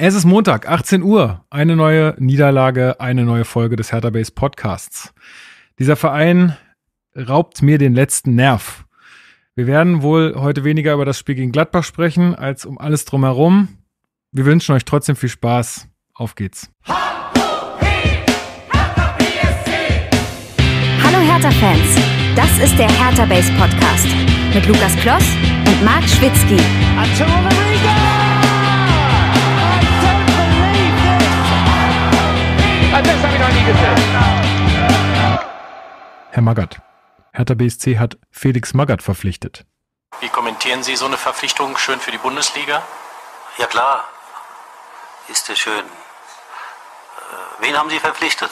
Es ist Montag, 18 Uhr. Eine neue Niederlage, eine neue Folge des Hertha Base Podcasts. Dieser Verein raubt mir den letzten Nerv. Wir werden wohl heute weniger über das Spiel gegen Gladbach sprechen, als um alles drumherum. Wir wünschen euch trotzdem viel Spaß. Auf geht's. Hallo Hertha-Fans, das ist der Hertha Base Podcast mit Lukas Kloss und Marc Schwitzky. Das Herr Magath. Hertha BSC hat Felix Magath verpflichtet. Wie kommentieren Sie so eine Verpflichtung schön für die Bundesliga? Ja klar, ist ja schön. Äh, wen haben Sie verpflichtet?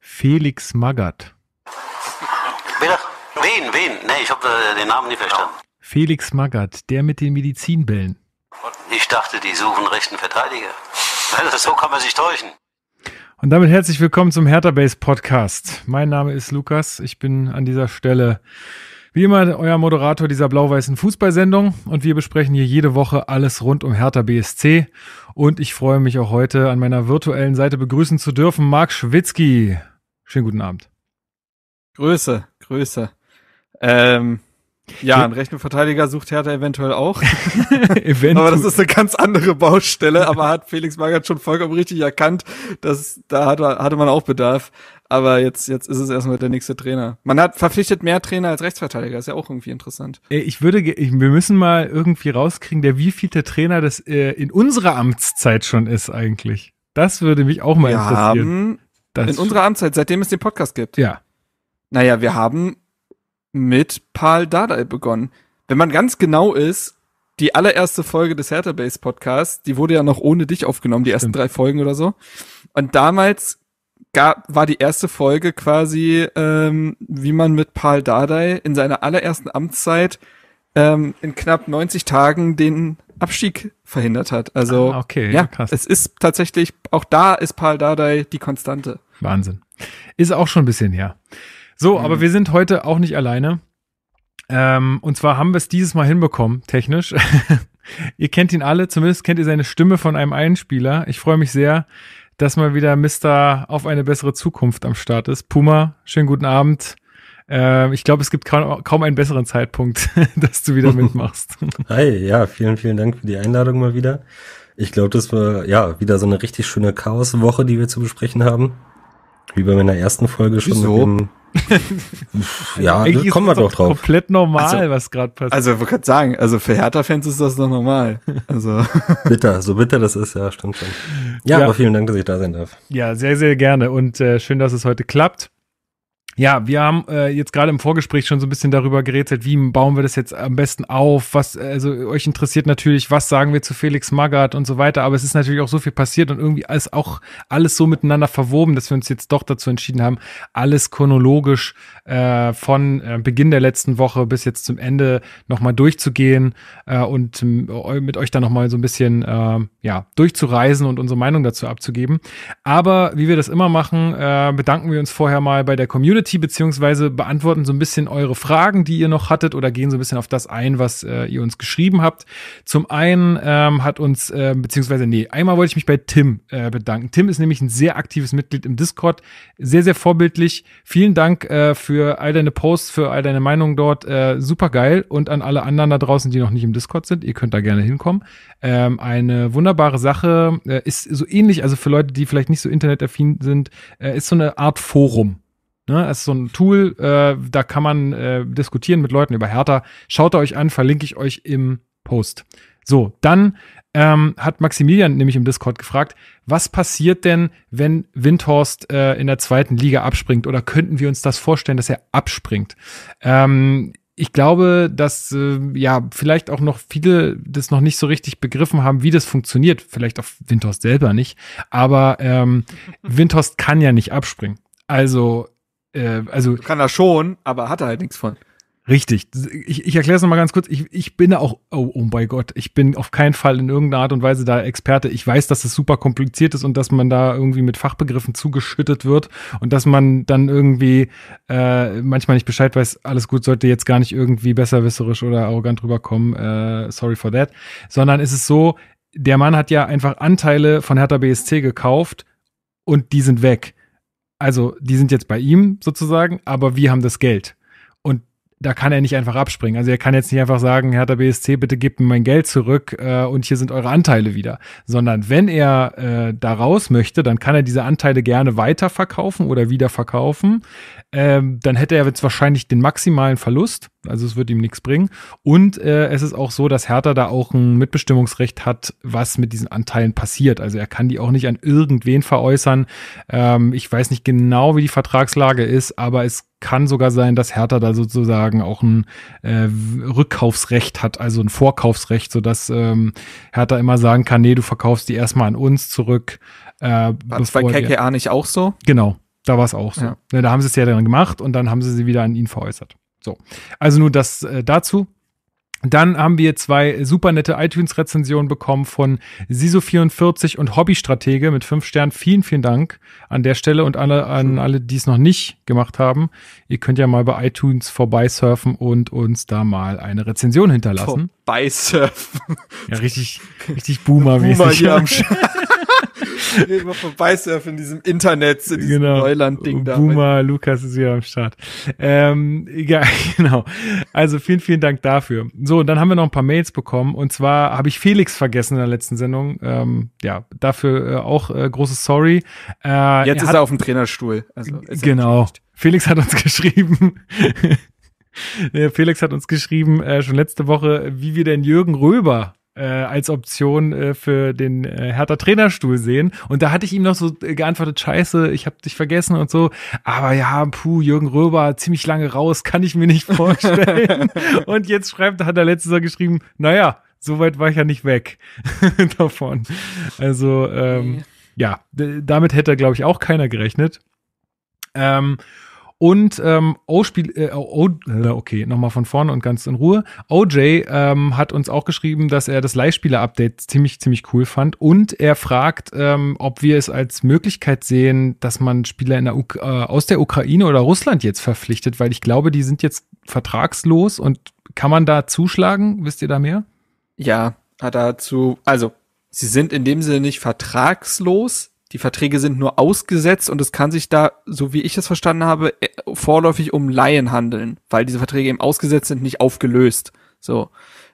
Felix Magath. Bitte? Wen, wen? Nee, ich habe den Namen nicht verstanden. Felix Magath, der mit den Medizinbällen. Ich dachte, die suchen rechten Verteidiger. Also, so kann man sich täuschen. Und damit herzlich willkommen zum Hertha Base Podcast. Mein Name ist Lukas. Ich bin an dieser Stelle wie immer euer Moderator dieser blau-weißen Fußballsendung und wir besprechen hier jede Woche alles rund um Hertha BSC. Und ich freue mich auch heute an meiner virtuellen Seite begrüßen zu dürfen Marc Schwitzky. Schönen guten Abend. Größe, Größe. Ähm, ja, einen rechten Verteidiger sucht Hertha eventuell auch. Eventuell. aber das ist eine ganz andere Baustelle. Aber hat Felix Magath schon vollkommen richtig erkannt, dass da hatte, man auch Bedarf. Aber jetzt, jetzt ist es erstmal der nächste Trainer. Man hat verpflichtet mehr Trainer als Rechtsverteidiger. Ist ja auch irgendwie interessant. Ich würde, wir müssen mal irgendwie rauskriegen, der wievielte Trainer das äh, in unserer Amtszeit schon ist eigentlich. Das würde mich auch mal wir interessieren. haben Das in unserer Amtszeit, seitdem es den Podcast gibt. ja. Naja, wir haben mit Paul Dardai begonnen. Wenn man ganz genau ist, die allererste Folge des Hertha Base Podcasts, die wurde ja noch ohne dich aufgenommen, die ersten Stimmt. drei Folgen oder so. Und damals gab, war die erste Folge quasi, ähm, wie man mit Paul Dardai in seiner allerersten Amtszeit ähm, in knapp 90 Tagen den Abstieg verhindert hat. Also Ah, okay, ja, ja, krass. es ist tatsächlich, auch da ist Paul Dardai die Konstante. Wahnsinn. Ist auch schon ein bisschen her. So, aber wir sind heute auch nicht alleine. Ähm, und zwar haben wir es dieses Mal hinbekommen, technisch. ihr kennt ihn alle, zumindest kennt ihr seine Stimme von einem Einspieler. Ich freue mich sehr, dass mal wieder Mr. auf eine bessere Zukunft am Start ist. Puma, schönen guten Abend. Ähm, ich glaube, es gibt kaum, kaum einen besseren Zeitpunkt, dass du wieder mitmachst. Hi, ja, vielen, vielen Dank für die Einladung mal wieder. Ich glaube, das war ja wieder so eine richtig schöne Chaoswoche, die wir zu besprechen haben. Wie bei meiner ersten Folge schon. Wieso? Mit dem, ja, da kommen wir doch drauf. Komplett normal, Also- was gerade passiert. Also, ich wollte gerade sagen, also für Hertha-Fans ist das doch normal. Also, Bitter, so bitter das ist, ja, stimmt schon. Ja, Ja. aber vielen Dank, dass ich da sein darf. Ja, sehr, sehr gerne und äh, schön, dass es heute klappt. Ja, wir haben äh, jetzt gerade im Vorgespräch schon so ein bisschen darüber gerätselt, wie bauen wir das jetzt am besten auf? Was, also euch interessiert natürlich, was sagen wir zu Felix Magath und so weiter, aber es ist natürlich auch so viel passiert und irgendwie ist auch alles so miteinander verwoben, dass wir uns jetzt doch dazu entschieden haben, alles chronologisch äh, von äh, Beginn der letzten Woche bis jetzt zum Ende nochmal durchzugehen äh, und eu- mit euch dann nochmal so ein bisschen äh, ja, durchzureisen und unsere Meinung dazu abzugeben. Aber wie wir das immer machen, äh, bedanken wir uns vorher mal bei der Community, beziehungsweise beantworten so ein bisschen eure Fragen, die ihr noch hattet, oder gehen so ein bisschen auf das ein, was äh, ihr uns geschrieben habt. Zum einen ähm, hat uns, äh, beziehungsweise, nee, einmal wollte ich mich bei Tim äh, bedanken. Tim ist nämlich ein sehr aktives Mitglied im Discord, sehr, sehr vorbildlich. Vielen Dank äh, für all deine Posts, für all deine Meinungen dort. Äh, super geil. Und an alle anderen da draußen, die noch nicht im Discord sind, ihr könnt da gerne hinkommen. Ähm, eine wunderbare Sache äh, ist so ähnlich, also für Leute, die vielleicht nicht so internetaffin sind, äh, ist so eine Art Forum. Ne, es ist so ein Tool, äh, da kann man äh, diskutieren mit Leuten über Hertha. Schaut er euch an, verlinke ich euch im Post. So, dann ähm, hat Maximilian nämlich im Discord gefragt, was passiert denn, wenn Windhorst äh, in der zweiten Liga abspringt? Oder könnten wir uns das vorstellen, dass er abspringt? Ähm, ich glaube, dass äh, ja vielleicht auch noch viele das noch nicht so richtig begriffen haben, wie das funktioniert. Vielleicht auch Windhorst selber nicht. Aber ähm, Windhorst kann ja nicht abspringen. Also, äh, also kann er schon, aber hat er halt nichts von. Richtig. Ich, ich erkläre es nochmal ganz kurz. Ich, ich bin auch, oh, oh mein Gott, ich bin auf keinen Fall in irgendeiner Art und Weise da Experte. Ich weiß, dass es super kompliziert ist und dass man da irgendwie mit Fachbegriffen zugeschüttet wird und dass man dann irgendwie äh, manchmal nicht Bescheid weiß, alles gut, sollte jetzt gar nicht irgendwie besserwisserisch oder arrogant rüberkommen. Äh, sorry for that. Sondern es ist so, der Mann hat ja einfach Anteile von Hertha BSC gekauft und die sind weg. Also, die sind jetzt bei ihm sozusagen, aber wir haben das Geld. Und da kann er nicht einfach abspringen. Also er kann jetzt nicht einfach sagen, Hertha BSC, bitte gebt mir mein Geld zurück äh, und hier sind eure Anteile wieder. Sondern wenn er äh, da raus möchte, dann kann er diese Anteile gerne weiterverkaufen oder wieder verkaufen. Ähm, dann hätte er jetzt wahrscheinlich den maximalen Verlust. Also es wird ihm nichts bringen. Und äh, es ist auch so, dass Hertha da auch ein Mitbestimmungsrecht hat, was mit diesen Anteilen passiert. Also er kann die auch nicht an irgendwen veräußern. Ähm, ich weiß nicht genau, wie die Vertragslage ist, aber es kann sogar sein, dass Hertha da sozusagen auch ein äh, Rückkaufsrecht hat, also ein Vorkaufsrecht, sodass ähm, Hertha immer sagen kann, nee, du verkaufst die erstmal an uns zurück. Äh, War das bei KKA nicht auch so? Genau, da war es auch so. Ja. Ne, da haben sie es ja dann gemacht und dann haben sie sie wieder an ihn veräußert. So, also nur das äh, dazu. Dann haben wir zwei super nette iTunes-Rezensionen bekommen von Siso44 und Hobbystratege mit fünf Sternen. Vielen, vielen Dank an der Stelle und alle, an alle, die es noch nicht gemacht haben. Ihr könnt ja mal bei iTunes vorbeisurfen und uns da mal eine Rezension hinterlassen. Vorbeisurfen. Ja, richtig, richtig Boomer-mäßig. Boomer hier am Sch Immer vorbeisurfen in diesem Internet, in diesem genau. Neuland-Ding da. Boomer, Lukas ist wieder am Start. Ähm, ja, genau. Also vielen, vielen Dank dafür. So, und dann haben wir noch ein paar Mails bekommen. Und zwar habe ich Felix vergessen in der letzten Sendung. Ähm, ja, dafür äh, auch äh, großes Sorry. Äh, Jetzt ist hat, er auf dem Trainerstuhl. Also er Genau. Felix hat uns geschrieben. Felix hat uns geschrieben, äh, schon letzte Woche, wie wir denn Jürgen Röber äh, als Option äh, für den äh, Hertha Trainerstuhl sehen. Und da hatte ich ihm noch so äh, geantwortet, scheiße, ich habe dich vergessen und so. Aber ja, puh, Jürgen Röber, ziemlich lange raus, kann ich mir nicht vorstellen. und jetzt schreibt, hat er letztes Mal geschrieben, naja, so weit war ich ja nicht weg davon. Also, ähm, ja, damit hätte, glaube ich, auch keiner gerechnet. Ähm, und ähm, O-Spiel, äh, o, äh, okay, nochmal von vorne und ganz in Ruhe. OJ ähm, hat uns auch geschrieben, dass er das Leihspieler-Update ziemlich, ziemlich cool fand. Und er fragt, ähm, ob wir es als Möglichkeit sehen, dass man Spieler in der äh, aus der Ukraine oder Russland jetzt verpflichtet, weil ich glaube, die sind jetzt vertragslos und kann man da zuschlagen? Wisst ihr da mehr? Ja, dazu, also, sie sind in dem Sinne nicht vertragslos. Die Verträge sind nur ausgesetzt und es kann sich da, so wie ich es verstanden habe, äh, vorläufig um Laien handeln, weil diese Verträge eben ausgesetzt sind, nicht aufgelöst. So.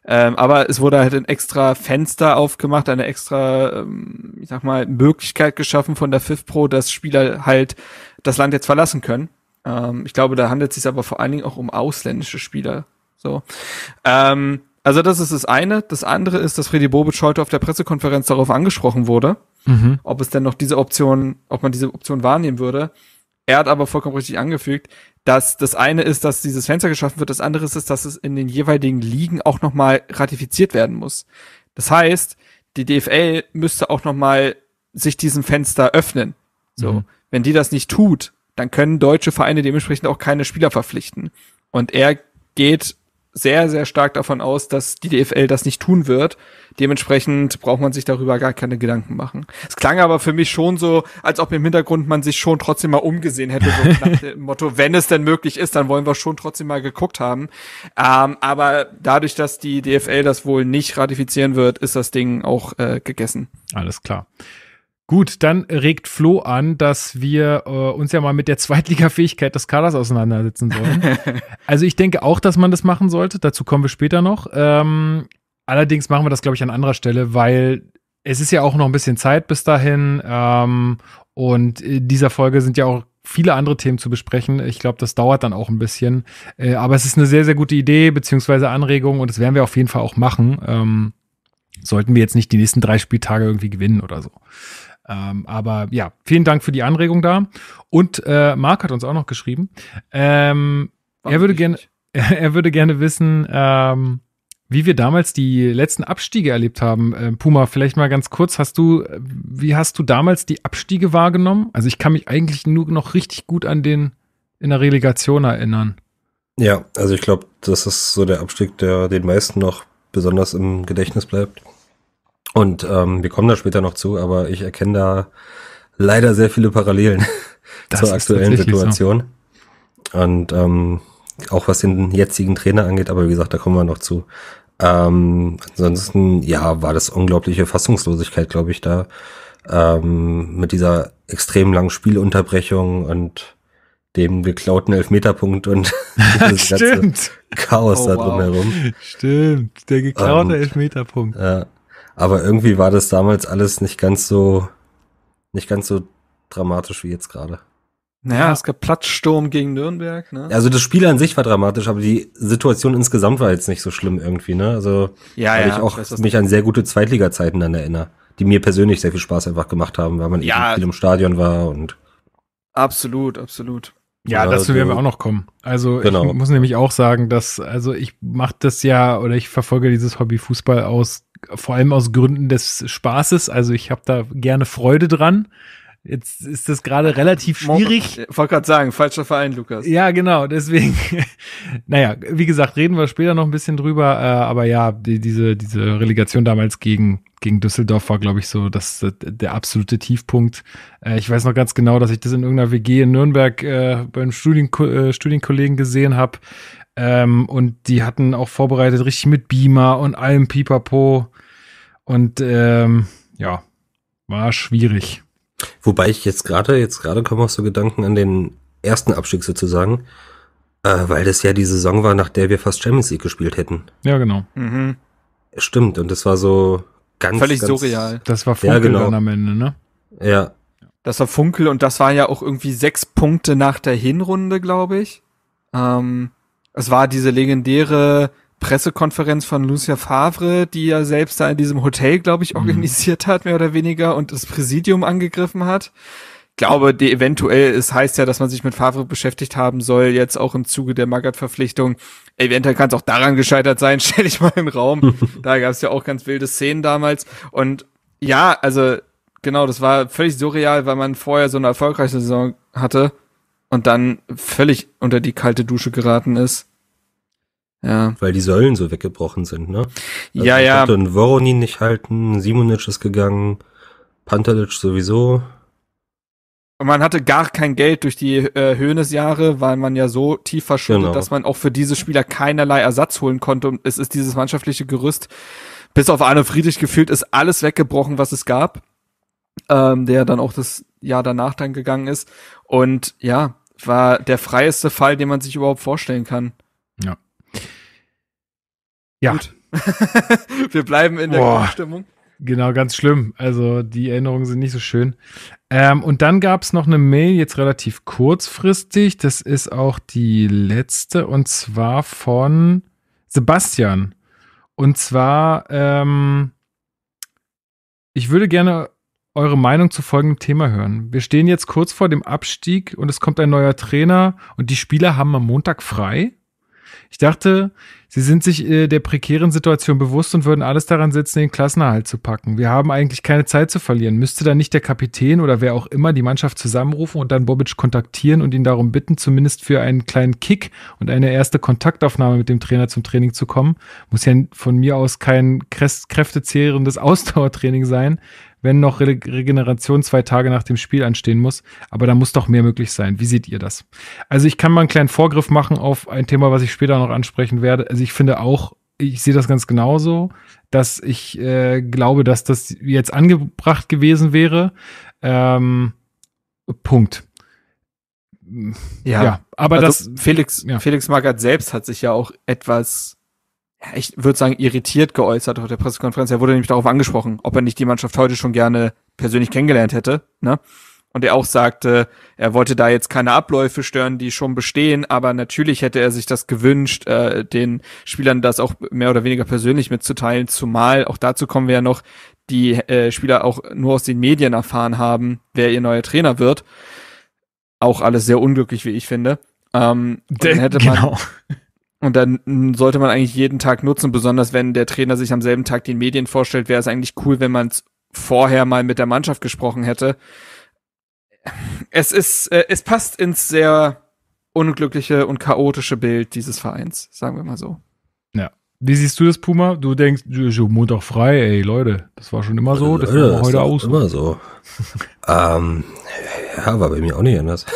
Ähm, aber es wurde halt ein extra Fenster aufgemacht, eine extra, ähm, ich sag mal, Möglichkeit geschaffen von der FIFPro, dass Spieler halt das Land jetzt verlassen können. Ähm, ich glaube, da handelt es sich aber vor allen Dingen auch um ausländische Spieler. So. Ähm, also das ist das eine. Das andere ist, dass Freddy Bobic heute auf der Pressekonferenz darauf angesprochen wurde, Mhm. ob es denn noch diese Option, ob man diese Option wahrnehmen würde. Er hat aber vollkommen richtig angefügt, dass das eine ist, dass dieses Fenster geschaffen wird, das andere ist, dass es in den jeweiligen Ligen auch nochmal ratifiziert werden muss. Das heißt, die DFL müsste auch nochmal sich diesem Fenster öffnen. So, Mhm. wenn die das nicht tut, dann können deutsche Vereine dementsprechend auch keine Spieler verpflichten. Und er geht sehr, sehr stark davon aus, dass die DFL das nicht tun wird. Dementsprechend braucht man sich darüber gar keine Gedanken machen. Es klang aber für mich schon so, als ob im Hintergrund man sich schon trotzdem mal umgesehen hätte, so nach dem Motto, wenn es denn möglich ist, dann wollen wir schon trotzdem mal geguckt haben. Ähm, aber dadurch, dass die DFL das wohl nicht ratifizieren wird, ist das Ding auch äh, gegessen. Alles klar. Gut, dann regt Flo an, dass wir äh, uns ja mal mit der Zweitliga-Fähigkeit des Kaders auseinandersetzen sollen. also ich denke auch, dass man das machen sollte. Dazu kommen wir später noch. Ähm, allerdings machen wir das, glaube ich, an anderer Stelle, weil es ist ja auch noch ein bisschen Zeit bis dahin. Ähm, und in dieser Folge sind ja auch viele andere Themen zu besprechen. Ich glaube, das dauert dann auch ein bisschen. Äh, aber es ist eine sehr, sehr gute Idee beziehungsweise Anregung und das werden wir auf jeden Fall auch machen. Ähm, sollten wir jetzt nicht die nächsten drei Spieltage irgendwie gewinnen oder so. Ähm, aber ja, vielen Dank für die Anregung da. Und äh, Marc hat uns auch noch geschrieben. Ähm, er würde gerne, er würde gerne wissen, ähm, wie wir damals die letzten Abstiege erlebt haben. Äh, Puma, vielleicht mal ganz kurz, hast du, wie hast du damals die Abstiege wahrgenommen? Also ich kann mich eigentlich nur noch richtig gut an den in der Relegation erinnern. Ja, also ich glaube, das ist so der Abstieg, der den meisten noch besonders im Gedächtnis bleibt. Und ähm, wir kommen da später noch zu, aber ich erkenne da leider sehr viele Parallelen Das zur aktuellen tatsächlich so. Situation. Und ähm, auch was den jetzigen Trainer angeht, aber wie gesagt, da kommen wir noch zu. Ähm, ansonsten, ja, war das unglaubliche Fassungslosigkeit, glaube ich, da. Ähm, mit dieser extrem langen Spielunterbrechung und dem geklauten Elfmeterpunkt und dieses ganze. Chaos Oh, da wow. drumherum. Stimmt. Der geklaute Ähm, Elfmeterpunkt. Ja. Aber irgendwie war das damals alles nicht ganz so, nicht ganz so dramatisch wie jetzt gerade. Naja, es gab Platzsturm gegen Nürnberg, ne? Also das Spiel an sich war dramatisch, aber die Situation insgesamt war jetzt nicht so schlimm irgendwie, ne? Also Ja, weil ja, ich auch ich weiß, mich an sehr gute Zweitliga-Zeiten dann erinnere, die mir persönlich sehr viel Spaß einfach gemacht haben, weil man Ja. eben viel im Stadion war und Absolut, absolut. Ja, Ja, dazu werden wir auch noch kommen. Also Genau. ich muss nämlich auch sagen, dass, also ich mache das ja oder ich verfolge dieses Hobby Fußball aus, vor allem aus Gründen des Spaßes. Also ich habe da gerne Freude dran. Jetzt ist das gerade relativ schwierig. Ich wollte gerade sagen, falscher Verein, Lukas. Ja, genau, deswegen, naja, wie gesagt, reden wir später noch ein bisschen drüber, äh, aber ja, die, diese, diese Relegation damals gegen, gegen Düsseldorf war, glaube ich, so das, der absolute Tiefpunkt. Äh, ich weiß noch ganz genau, dass ich das in irgendeiner WG in Nürnberg äh, beim Studienko äh, Studienkollegen gesehen habe. Ähm, und die hatten auch vorbereitet, richtig mit Beamer und allem Pipapo. Und ähm, ja, war schwierig. wobei ich jetzt gerade, jetzt gerade kommen auch so Gedanken an den ersten Abstieg sozusagen, äh, weil das ja die Saison war, nach der wir fast Champions League gespielt hätten. Ja, genau. Mhm. Stimmt, und das war so ganz, Völlig ganz, surreal. Das war Ja, Funkel genau. dann am Ende, ne? Ja, Das war Funkel und das waren ja auch irgendwie sechs Punkte nach der Hinrunde, glaube ich. Ähm, es war diese legendäre Pressekonferenz von Lucia Favre, die ja selbst da in diesem Hotel, glaube ich, organisiert hat, mehr oder weniger, und das Präsidium angegriffen hat. Ich glaube, die eventuell, es heißt ja, dass man sich mit Favre beschäftigt haben soll, jetzt auch im Zuge der Magath-Verpflichtung. Eventuell kann es auch daran gescheitert sein, stelle ich mal in den Raum. da gab es ja auch ganz wilde Szenen damals. Und ja, also genau, das war völlig surreal, weil man vorher so eine erfolgreiche Saison hatte und dann völlig unter die kalte Dusche geraten ist. Ja. weil die Säulen so weggebrochen sind, ne? Also ja, man ja. konnte einen Voronin nicht halten, Simonic ist gegangen, Pantelic sowieso. Und man hatte gar kein Geld durch die äh, Höhnesjahre, weil man ja so tief verschuldet, Genau. dass man auch für diese Spieler keinerlei Ersatz holen konnte. Und es ist dieses mannschaftliche Gerüst, bis auf Arne Friedrich gefühlt, ist alles weggebrochen, was es gab. Ähm, der dann auch das Jahr danach dann gegangen ist. Und ja, war der freieste Fall, den man sich überhaupt vorstellen kann. Ja. Gut. Wir bleiben in der Boah. Stimmung. Genau, ganz schlimm. Also die Erinnerungen sind nicht so schön. Ähm, und dann gab es noch eine Mail, jetzt relativ kurzfristig. Das ist auch die letzte, und zwar von Sebastian. Und zwar, ähm, ich würde gerne eure Meinung zu folgendem Thema hören. Wir stehen jetzt kurz vor dem Abstieg und es kommt ein neuer Trainer und die Spieler haben am Montag frei. Ich dachte, sie sind sich äh, der prekären Situation bewusst und würden alles daran setzen, den Klassenerhalt zu packen. Wir haben eigentlich keine Zeit zu verlieren. Müsste dann nicht der Kapitän oder wer auch immer die Mannschaft zusammenrufen und dann Bobic kontaktieren und ihn darum bitten, zumindest für einen kleinen Kick und eine erste Kontaktaufnahme mit dem Trainer zum Training zu kommen? Muss ja von mir aus kein krä- kräftezehrendes Ausdauertraining sein, wenn noch Re Regeneration zwei Tage nach dem Spiel anstehen muss. Aber da muss doch mehr möglich sein. Wie seht ihr das? Also ich kann mal einen kleinen Vorgriff machen auf ein Thema, was ich später noch ansprechen werde. Also ich finde auch, ich sehe das ganz genauso, dass ich äh, glaube, dass das jetzt angebracht gewesen wäre. Ähm, Punkt. Ja, aber also das, Felix, ja. Felix Magath selbst hat sich ja auch etwas, ja, ich würde sagen, irritiert geäußert auf der Pressekonferenz. Er wurde nämlich darauf angesprochen, ob er nicht die Mannschaft heute schon gerne persönlich kennengelernt hätte, ne? Und er auch sagte, er wollte da jetzt keine Abläufe stören, die schon bestehen, aber natürlich hätte er sich das gewünscht, äh, den Spielern das auch mehr oder weniger persönlich mitzuteilen, zumal, auch dazu kommen wir ja noch, die äh, Spieler auch nur aus den Medien erfahren haben, wer ihr neuer Trainer wird. Auch alles sehr unglücklich, wie ich finde. Ähm, dann hätte man, genau. Und dann mm, sollte man eigentlich jeden Tag nutzen, besonders wenn der Trainer sich am selben Tag den Medien vorstellt, wäre es eigentlich cool, wenn man es vorher mal mit der Mannschaft gesprochen hätte. Es ist, äh, es passt ins sehr unglückliche und chaotische Bild dieses Vereins, sagen wir mal so. Wie siehst du das, Puma? Du denkst, Montag frei, ey, Leute, das war schon immer so, das Leute, wir ist heute aus. Immer so. ähm, ja, war bei mir auch nicht anders.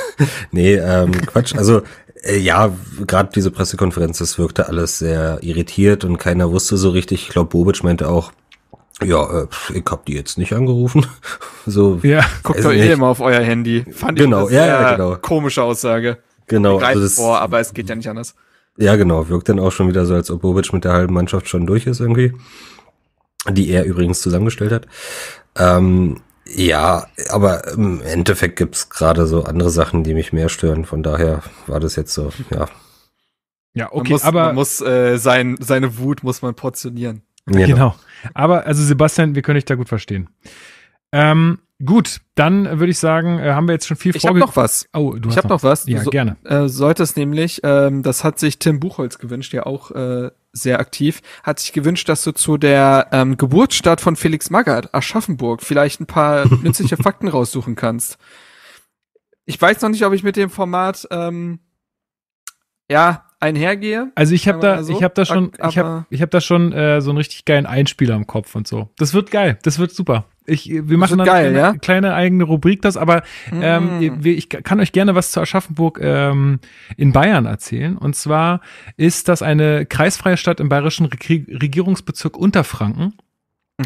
nee, ähm, Quatsch. Also, ja, gerade diese Pressekonferenz, das wirkte alles sehr irritiert und keiner wusste so richtig. Ich glaube, Bobic meinte auch, ja, äh, ich hab die jetzt nicht angerufen. so, Ja, Guckt doch eh immer auf euer Handy. Fand Genau, ich ja, eine ja, sehr genau. komische Aussage. genau. Also das, vor, aber es geht ja nicht anders. Ja, genau. Wirkt dann auch schon wieder so, als ob Bobic mit der halben Mannschaft schon durch ist irgendwie. Die er übrigens zusammengestellt hat. Ähm, ja, aber im Endeffekt gibt's gerade so andere Sachen, die mich mehr stören. Von daher war das jetzt so, ja. ja, Man okay, muss, aber man muss äh, sein, seine Wut muss man portionieren. Genau. Aber also Sebastian, wir können dich da gut verstehen. Ähm, gut, dann würde ich sagen, äh, haben wir jetzt schon viel Ich habe noch was. Oh, du Ich hast habe noch was. Ja, so, gerne. äh, solltest nämlich, ähm, das hat sich Tim Buchholz gewünscht, ja auch äh, sehr aktiv, hat sich gewünscht, dass du zu der ähm, Geburtsstadt von Felix Magath, Aschaffenburg, vielleicht ein paar nützliche Fakten raussuchen kannst. Ich weiß noch nicht, ob ich mit dem Format ähm, ja einhergehe. Also ich habe da, so. ich habe da schon, ich habe, ich habe da schon äh, so einen richtig geilen Einspieler im Kopf und so. Das wird geil, das wird super. Ich, wir machen dann geil, eine ja? kleine eigene Rubrik, das. Aber ähm, Mm. wir- ich kann euch gerne was zu Aschaffenburg ähm, in Bayern erzählen. Und zwar ist das eine kreisfreie Stadt im bayerischen Reg Regierungsbezirk Unterfranken.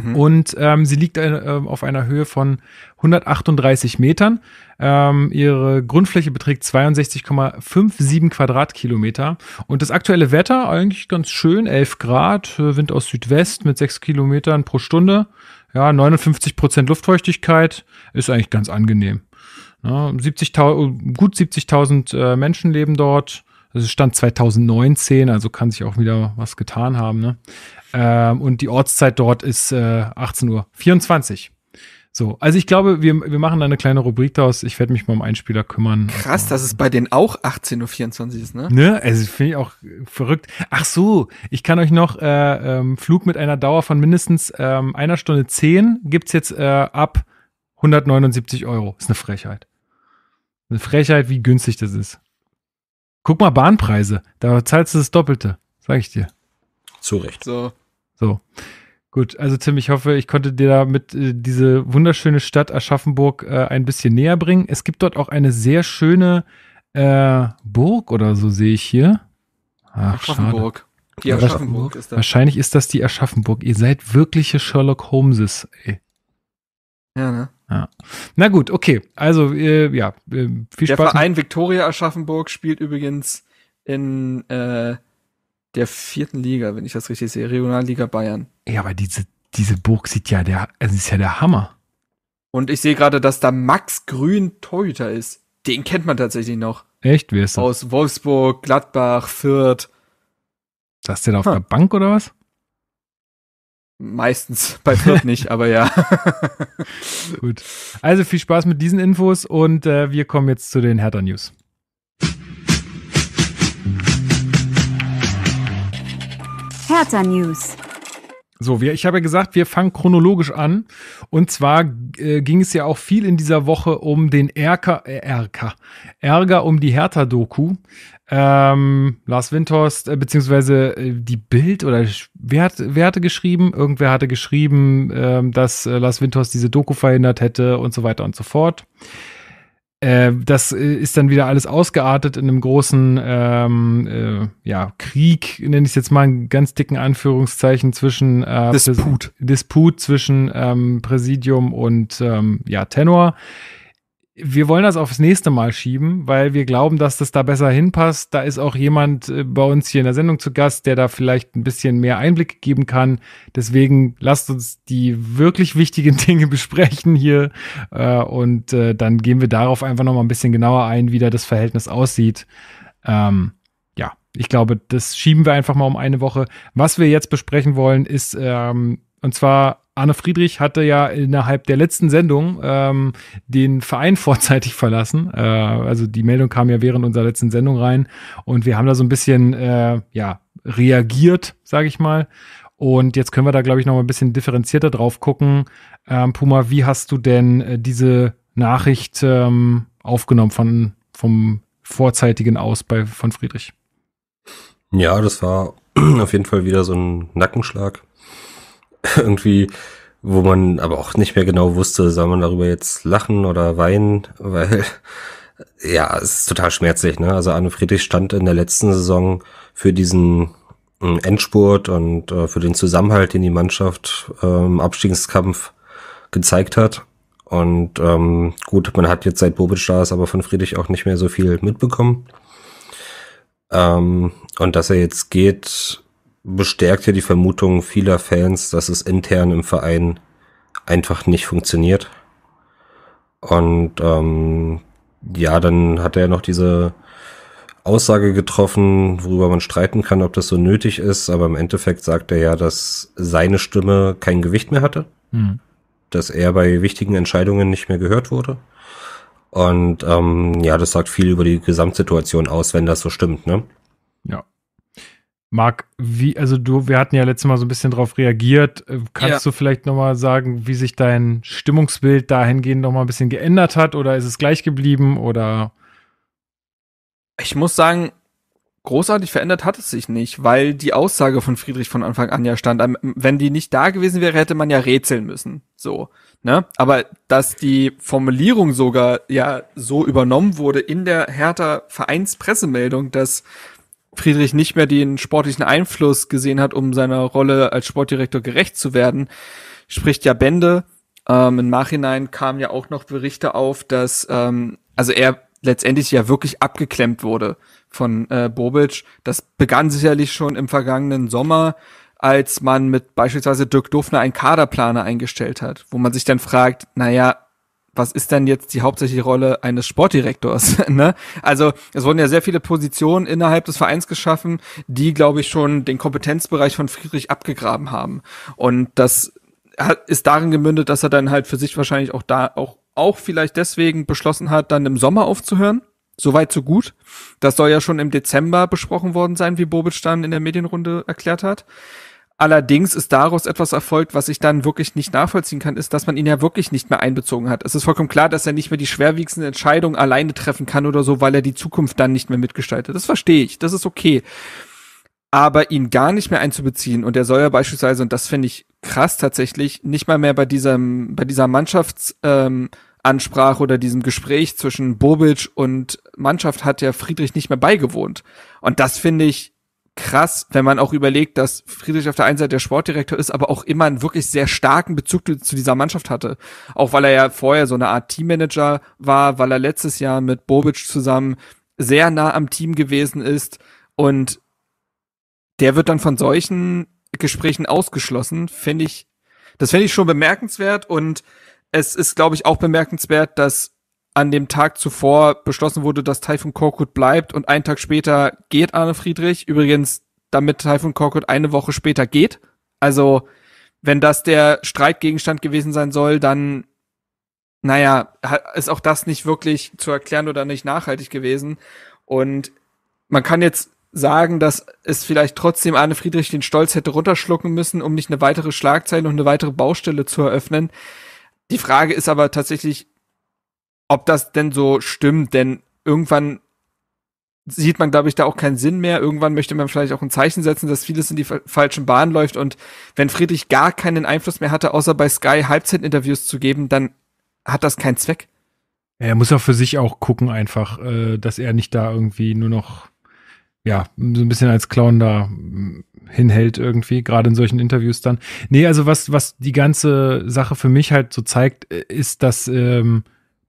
Mhm. Und ähm, sie liegt äh, auf einer Höhe von 138 Metern. Ähm, ihre Grundfläche beträgt 62,57 Quadratkilometer. Und das aktuelle Wetter eigentlich ganz schön, 11 Grad, äh, Wind aus Südwest mit 6 Kilometern pro Stunde. Ja, 59 Prozent Luftfeuchtigkeit ist eigentlich ganz angenehm. Ja, 70.000 gut 70.000 äh, Menschen leben dort. Das ist Stand 2019, also kann sich auch wieder was getan haben. Ne? Ähm, und die Ortszeit dort ist äh, 18.24 Uhr. So, also ich glaube, wir, wir machen da eine kleine Rubrik daraus. Ich werde mich mal um Einspieler kümmern. Krass, dass es bei denen auch 18.24 Uhr ist, ne? Ne, also finde ich auch verrückt. Ach so, ich kann euch noch äh, ähm, Flug mit einer Dauer von mindestens ähm, einer Stunde zehn gibt's jetzt äh, ab 179 Euro. Ist eine Frechheit. Eine Frechheit, wie günstig das ist. Guck mal Bahnpreise, da zahlst du das Doppelte, sag ich dir. Zu Recht. So. So. Gut, also Tim, ich hoffe, ich konnte dir damit äh, diese wunderschöne Stadt Aschaffenburg äh, ein bisschen näher bringen. Es gibt dort auch eine sehr schöne äh, Burg oder so sehe ich hier. Ach, schade. Aschaffenburg. Die Ja, Aschaffenburg ist da. Wahrscheinlich ist das die Aschaffenburg. Ihr seid wirkliche Sherlock Holmeses. Ey. Ja, ne? Na gut, okay. Also, äh, ja, äh, viel Der Spaß. Verein Viktoria Aschaffenburg spielt übrigens in äh, der vierten Liga, wenn ich das richtig sehe, Regionalliga Bayern. Ja, aber diese, diese Burg sieht ja der, also ist ja der Hammer. Und ich sehe gerade, dass da Max Grün Torhüter ist. Den kennt man tatsächlich noch. Echt? Wer ist das? Aus Wolfsburg, Gladbach, Fürth. Saß der da auf Hm. der Bank oder was? Meistens bei Fürth nicht, aber ja. Gut. Also viel Spaß mit diesen Infos und äh, wir kommen jetzt zu den Hertha News. Hertha News. So, wir, ich habe ja gesagt, wir fangen chronologisch an. Und zwar äh, ging es ja auch viel in dieser Woche um den Erker, äh, Erker, Ärger um die Hertha-Doku. Ähm, Lars Windhorst, äh, beziehungsweise äh, die Bild oder wer, wer hatte geschrieben? Irgendwer hatte geschrieben, ähm, dass äh, Lars Windhorst diese Doku verhindert hätte und so weiter und so fort. Äh, das äh, ist dann wieder alles ausgeartet in einem großen ähm, äh, ja, Krieg, nenne ich es jetzt mal in ganz dicken Anführungszeichen, zwischen äh, Disput. Disput zwischen ähm, Präsidium und ähm, ja, Tenor. Wir wollen das aufs nächste Mal schieben, weil wir glauben, dass das da besser hinpasst. Da ist auch jemand äh, bei uns hier in der Sendung zu Gast, der da vielleicht ein bisschen mehr Einblick geben kann. Deswegen lasst uns die wirklich wichtigen Dinge besprechen hier äh, und äh, dann gehen wir darauf einfach noch mal ein bisschen genauer ein, wie da das Verhältnis aussieht. Ähm, ja, ich glaube, das schieben wir einfach mal um eine Woche. Was wir jetzt besprechen wollen, ist ähm, und zwar Arne Friedrich hatte ja innerhalb der letzten Sendung ähm, den Verein vorzeitig verlassen. Äh, also die Meldung kam ja während unserer letzten Sendung rein und wir haben da so ein bisschen äh, ja reagiert, sage ich mal. Und jetzt können wir da, glaube ich, noch mal ein bisschen differenzierter drauf gucken. Ähm, Puma, wie hast du denn äh, diese Nachricht ähm, aufgenommen von vom vorzeitigen Aus bei von Friedrich. Ja, das war auf jeden Fall wieder so ein Nackenschlag. Irgendwie, wo man aber auch nicht mehr genau wusste, soll man darüber jetzt lachen oder weinen, weil ja, es ist total schmerzlich, ne? Also Arne Friedrich stand in der letzten Saison für diesen äh, Endspurt und äh, für den Zusammenhalt, den die Mannschaft äh, im Abstiegskampf gezeigt hat. Und ähm, gut, man hat jetzt seit Bobic da ist, aber von Friedrich auch nicht mehr so viel mitbekommen. Ähm, und dass er jetzt geht, bestärkt ja die Vermutung vieler Fans, dass es intern im Verein einfach nicht funktioniert. Und ähm, ja, dann hat er noch diese Aussage getroffen, worüber man streiten kann, ob das so nötig ist, aber im Endeffekt sagt er ja, dass seine Stimme kein Gewicht mehr hatte, mhm. dass er bei wichtigen Entscheidungen nicht mehr gehört wurde. Und ähm, ja, das sagt viel über die Gesamtsituation aus, wenn das so stimmt, ne? Ja. Marc, wie, also du, wir hatten ja letztes Mal so ein bisschen drauf reagiert. Äh, kannst ja. du vielleicht nochmal sagen, wie sich dein Stimmungsbild dahingehend nochmal ein bisschen geändert hat oder ist es gleich geblieben oder? Ich muss sagen, großartig verändert hat es sich nicht, weil die Aussage von Friedrich von Anfang an ja stand. Wenn die nicht da gewesen wäre, hätte man ja rätseln müssen. So, ne? Aber dass die Formulierung sogar ja so übernommen wurde in der Hertha Vereinspressemeldung, dass Friedrich nicht mehr den sportlichen Einfluss gesehen hat, um seiner Rolle als Sportdirektor gerecht zu werden, spricht ja Bände. Ähm, Im Nachhinein kamen ja auch noch Berichte auf, dass ähm, also er letztendlich ja wirklich abgeklemmt wurde von äh, Bobic. Das begann sicherlich schon im vergangenen Sommer, als man mit beispielsweise Dirk Dufner einen Kaderplaner eingestellt hat, wo man sich dann fragt, naja, was ist denn jetzt die hauptsächliche Rolle eines Sportdirektors? ne? Also es wurden ja sehr viele Positionen innerhalb des Vereins geschaffen, die, glaube ich, schon den Kompetenzbereich von Friedrich abgegraben haben. Und das ist darin gemündet, dass er dann halt für sich wahrscheinlich auch da auch auch vielleicht deswegen beschlossen hat, dann im Sommer aufzuhören. Soweit so gut. Das soll ja schon im Dezember besprochen worden sein, wie Bobic dann in der Medienrunde erklärt hat. Allerdings ist daraus etwas erfolgt, was ich dann wirklich nicht nachvollziehen kann, ist, dass man ihn ja wirklich nicht mehr einbezogen hat. Es ist vollkommen klar, dass er nicht mehr die schwerwiegendsten Entscheidungen alleine treffen kann oder so, weil er die Zukunft dann nicht mehr mitgestaltet. Das verstehe ich. Das ist okay. Aber ihn gar nicht mehr einzubeziehen und er soll ja beispielsweise, und das finde ich krass tatsächlich, nicht mal mehr bei diesem, bei dieser Mannschaftsansprache ähm, oder diesem Gespräch zwischen Bobic und Mannschaft hat ja Friedrich nicht mehr beigewohnt. Und das finde ich krass, wenn man auch überlegt, dass Friedrich auf der einen Seite der Sportdirektor ist, aber auch immer einen wirklich sehr starken Bezug zu dieser Mannschaft hatte. Auch weil er ja vorher so eine Art Teammanager war, weil er letztes Jahr mit Bobic zusammen sehr nah am Team gewesen ist und der wird dann von solchen Gesprächen ausgeschlossen, finde ich, das finde ich schon bemerkenswert und es ist, glaube ich, auch bemerkenswert, dass an dem Tag zuvor beschlossen wurde, dass Typhoon Korkut bleibt und einen Tag später geht Arne Friedrich. Übrigens, damit Typhoon Korkut eine Woche später geht. Also, wenn das der Streitgegenstand gewesen sein soll, dann, naja, ist auch das nicht wirklich zu erklären oder nicht nachhaltig gewesen. Und man kann jetzt sagen, dass es vielleicht trotzdem Arne Friedrich den Stolz hätte runterschlucken müssen, um nicht eine weitere Schlagzeile und eine weitere Baustelle zu eröffnen. Die Frage ist aber tatsächlich, ob das denn so stimmt, denn irgendwann sieht man, glaube ich, da auch keinen Sinn mehr. Irgendwann möchte man vielleicht auch ein Zeichen setzen, dass vieles in die falschen Bahnen läuft. Und wenn Friedrich gar keinen Einfluss mehr hatte, außer bei Sky Halbzeitinterviews zu geben, dann hat das keinen Zweck. Er muss auch für sich auch gucken, einfach, äh, dass er nicht da irgendwie nur noch, ja, so ein bisschen als Clown da mm, hinhält irgendwie, gerade in solchen Interviews dann. Nee, also was, was die ganze Sache für mich halt so zeigt, äh, ist, dass ähm,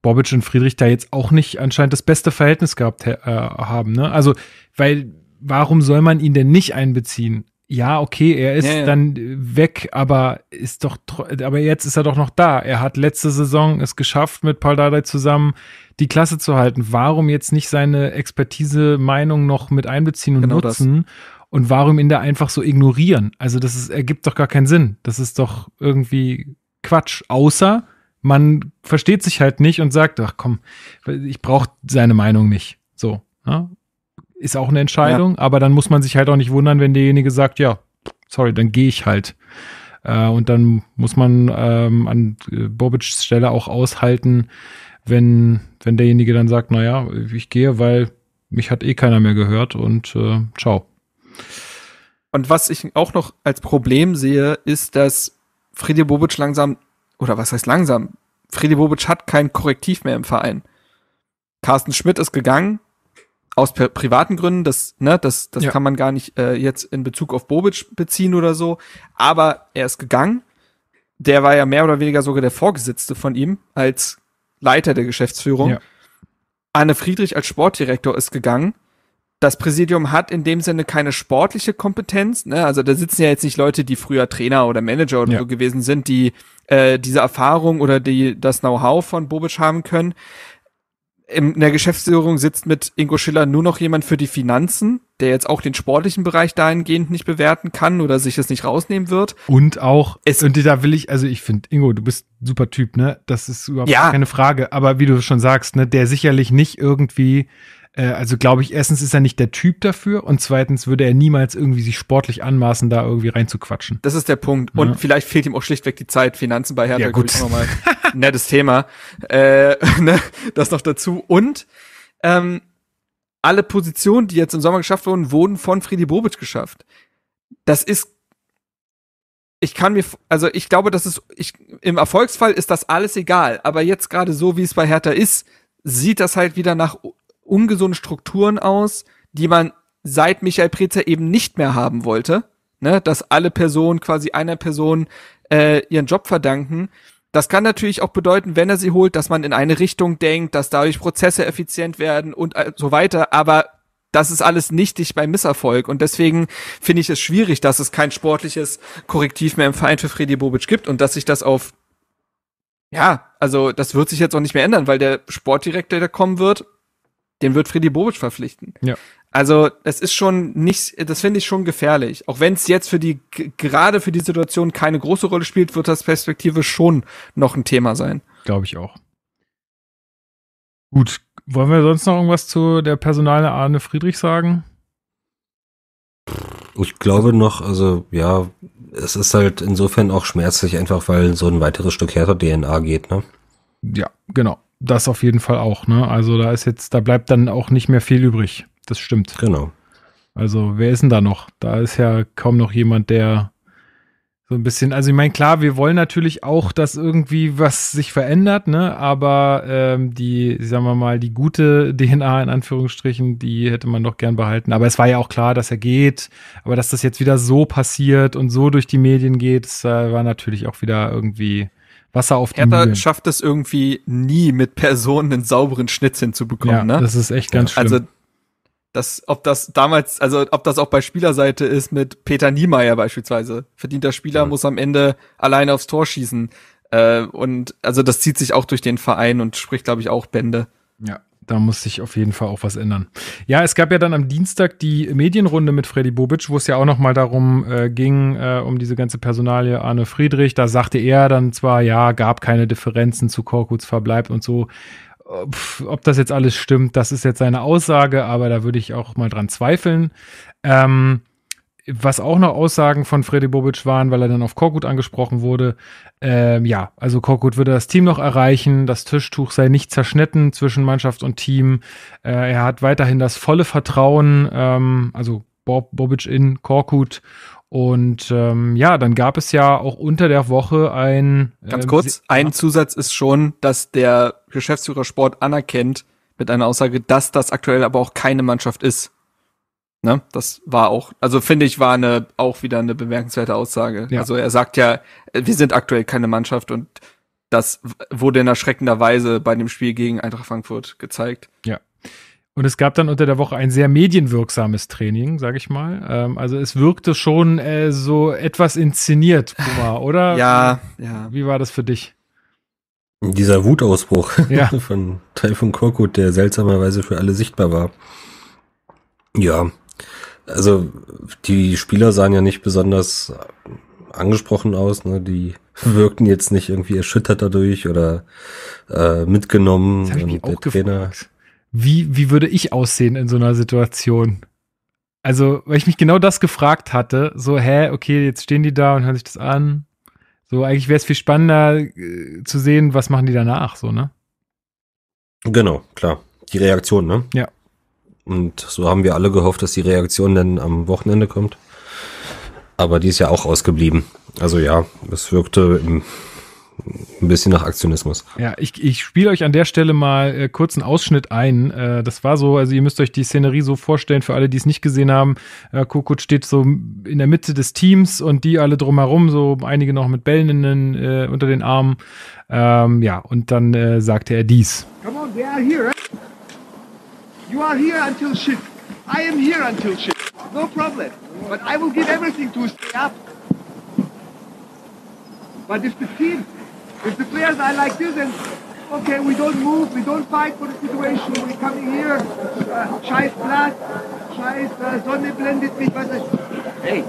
Bobic und Friedrich da jetzt auch nicht anscheinend das beste Verhältnis gehabt äh, haben. Ne? Also, weil, warum soll man ihn denn nicht einbeziehen? Ja, okay, er ist ja, ja. dann weg, aber ist doch, aber jetzt ist er doch noch da. Er hat letzte Saison es geschafft, mit Paul Dardai zusammen die Klasse zu halten. Warum jetzt nicht seine Expertise, Meinung noch mit einbeziehen und genau nutzen? Das. Und warum ihn da einfach so ignorieren? Also, das ist, ergibt doch gar keinen Sinn. Das ist doch irgendwie Quatsch. Außer, man versteht sich halt nicht und sagt, ach komm, ich brauche seine Meinung nicht. So, ja? Ne? ist auch eine Entscheidung, ja. aber dann muss man sich halt auch nicht wundern, wenn derjenige sagt, ja, sorry, dann gehe ich halt. Äh, und dann muss man ähm, an äh, Bobics Stelle auch aushalten, wenn, wenn derjenige dann sagt, naja, ich gehe, weil mich hat eh keiner mehr gehört und äh, ciao. Und was ich auch noch als Problem sehe, ist, dass Friedi Bobic langsam, oder was heißt langsam? Friedi Bobic hat kein Korrektiv mehr im Verein. Carsten Schmidt ist gegangen, aus pri- privaten Gründen, das, ne, das, das Ja. kann man gar nicht äh, jetzt in Bezug auf Bobic beziehen oder so. Aber er ist gegangen. Der war ja mehr oder weniger sogar der Vorgesetzte von ihm als Leiter der Geschäftsführung. Ja. Anne Friedrich als Sportdirektor ist gegangen. Das Präsidium hat in dem Sinne keine sportliche Kompetenz. Ne? Also da sitzen ja jetzt nicht Leute, die früher Trainer oder Manager oder Ja. so gewesen sind, die äh, diese Erfahrung oder die das Know-how von Bobic haben können. In der Geschäftsführung sitzt mit Ingo Schiller nur noch jemand für die Finanzen, der jetzt auch den sportlichen Bereich dahingehend nicht bewerten kann oder sich es nicht rausnehmen wird. Und auch, Es- und da will ich, also ich finde, Ingo, du bist ein super Typ, ne? Das ist überhaupt Ja. keine Frage. Aber wie du schon sagst, ne, der sicherlich nicht irgendwie, also glaube ich, erstens ist er nicht der Typ dafür und zweitens würde er niemals irgendwie sich sportlich anmaßen, da irgendwie reinzuquatschen. Das ist der Punkt. Und Ja. vielleicht fehlt ihm auch schlichtweg die Zeit. Finanzen bei Hertha, Ja, gut. ich, nochmal nettes Thema. Äh, ne, das noch dazu. Und ähm, alle Positionen, die jetzt im Sommer geschafft wurden, wurden von Friedi Bobic geschafft. Das ist ich kann mir, also ich glaube, das ist, ich, im Erfolgsfall ist das alles egal. Aber jetzt gerade so, wie es bei Hertha ist, sieht das halt wieder nach ungesunden Strukturen aus, die man seit Michael Prezer eben nicht mehr haben wollte. Ne, dass alle Personen quasi einer Person äh, ihren Job verdanken. Das kann natürlich auch bedeuten, wenn er sie holt, dass man in eine Richtung denkt, dass dadurch Prozesse effizient werden und äh, so weiter. Aber das ist alles nichtig beim Misserfolg. Und deswegen finde ich es schwierig, dass es kein sportliches Korrektiv mehr im Verein für Freddy Bobic gibt und dass sich das auf, ja, also das wird sich jetzt auch nicht mehr ändern, weil der Sportdirektor, der kommen wird, den wird Freddy Bobic verpflichten. Ja. Also, das ist schon nicht, das finde ich schon gefährlich. Auch wenn es jetzt für die, gerade für die Situation keine große Rolle spielt, wird das Perspektive schon noch ein Thema sein. Glaube ich auch. Gut, wollen wir sonst noch irgendwas zu der Personale Arne Friedrich sagen? Ich glaube noch, also ja, es ist halt insofern auch schmerzlich, einfach weil so ein weiteres Stück härter DNA geht, ne? Ja, genau. Das auf jeden Fall auch, ne? Also da ist jetzt, da bleibt dann auch nicht mehr viel übrig. Das stimmt. Genau. Also, wer ist denn da noch? Da ist ja kaum noch jemand, der so ein bisschen, also ich meine, klar, wir wollen natürlich auch, dass irgendwie was sich verändert, ne? Aber ähm, die, sagen wir mal, die gute DNA in Anführungsstrichen, die hätte man doch gern behalten. Aber es war ja auch klar, dass er geht, aber dass das jetzt wieder so passiert und so durch die Medien geht, das äh, war natürlich auch wieder irgendwie Wasser auf die Hertha Mühlen. schafft es irgendwie nie, mit Personen einen sauberen Schnitt hinzubekommen, Ja, ne? das ist echt ganz schlimm. Also, das, ob das damals, also ob das auch bei Spielerseite ist mit Peter Niemeyer beispielsweise. Verdienter Spieler Ja. muss am Ende alleine aufs Tor schießen. Äh, und also das zieht sich auch durch den Verein und spricht, glaube ich, auch Bände. Ja, da muss sich auf jeden Fall auch was ändern. Ja, es gab ja dann am Dienstag die Medienrunde mit Freddy Bobic, wo es ja auch noch mal darum äh, ging, äh, um diese ganze Personalie Arne Friedrich. Da sagte er dann zwar, ja, gab keine Differenzen zu Korkuts Verbleib und so. Äh, pf, ob das jetzt alles stimmt, das ist jetzt seine Aussage, aber da würde ich auch mal dran zweifeln. Ähm, was auch noch Aussagen von Freddy Bobic waren, weil er dann auf Korkut angesprochen wurde. Ähm, ja, also Korkut würde das Team noch erreichen. Das Tischtuch sei nicht zerschnitten zwischen Mannschaft und Team. Äh, er hat weiterhin das volle Vertrauen, ähm, also Bob, Bobic in Korkut. Und ähm, ja, dann gab es ja auch unter der Woche ein. Ganz ähm, kurz, se- ein Zusatz ist schon, dass der Geschäftsführer Sport anerkennt mit einer Aussage, dass das aktuell aber auch keine Mannschaft ist. Ne? Das war auch, also finde ich, war eine, auch wieder eine bemerkenswerte Aussage. Ja. Also er sagt ja, wir sind aktuell keine Mannschaft und das wurde in erschreckender Weise bei dem Spiel gegen Eintracht Frankfurt gezeigt. Und es gab dann unter der Woche ein sehr medienwirksames Training, sage ich mal. Ähm, also es wirkte schon äh, so etwas inszeniert, Puma, oder? Ja, ja. Wie war das für dich? Dieser Wutausbruch Ja. von Teil von Korkut, der seltsamerweise für alle sichtbar war. Ja, also die Spieler sahen ja nicht besonders angesprochen aus, ne? Die wirkten jetzt nicht irgendwie erschüttert dadurch oder äh, mitgenommen. Das Und der Trainer, gefragt. Wie, wie würde ich aussehen in so einer Situation? Also, weil ich mich genau das gefragt hatte, so, hä, okay, jetzt stehen die da und hören sich das an. So, eigentlich wäre es viel spannender äh, zu sehen, was machen die danach, so, ne? Genau, klar. Die Reaktion, ne? Ja. Und so haben wir alle gehofft, dass die Reaktion dann am Wochenende kommt. Aber die ist ja auch ausgeblieben. Also ja, es wirkte im, ein bisschen nach Aktionismus. Ja, ich, ich spiele euch an der Stelle mal äh, kurz einen Ausschnitt ein. Äh, das war so, also ihr müsst euch die Szenerie so vorstellen, für alle, die es nicht gesehen haben. Äh, Kokut steht so in der Mitte des Teams und die alle drumherum, so einige noch mit Bällen in den, äh, unter den Armen. Ähm, ja, und dann äh, sagte er dies. Come on, they are here. eh? You are here until shit. I am here until shit. No problem. But I will give everything to stay up. But if the team, if the players are like this and okay, we don't move, we don't fight for the situation, we coming here, äh, scheiß Blatt, scheiß äh, Sonne blendet mich, was weiß Hey.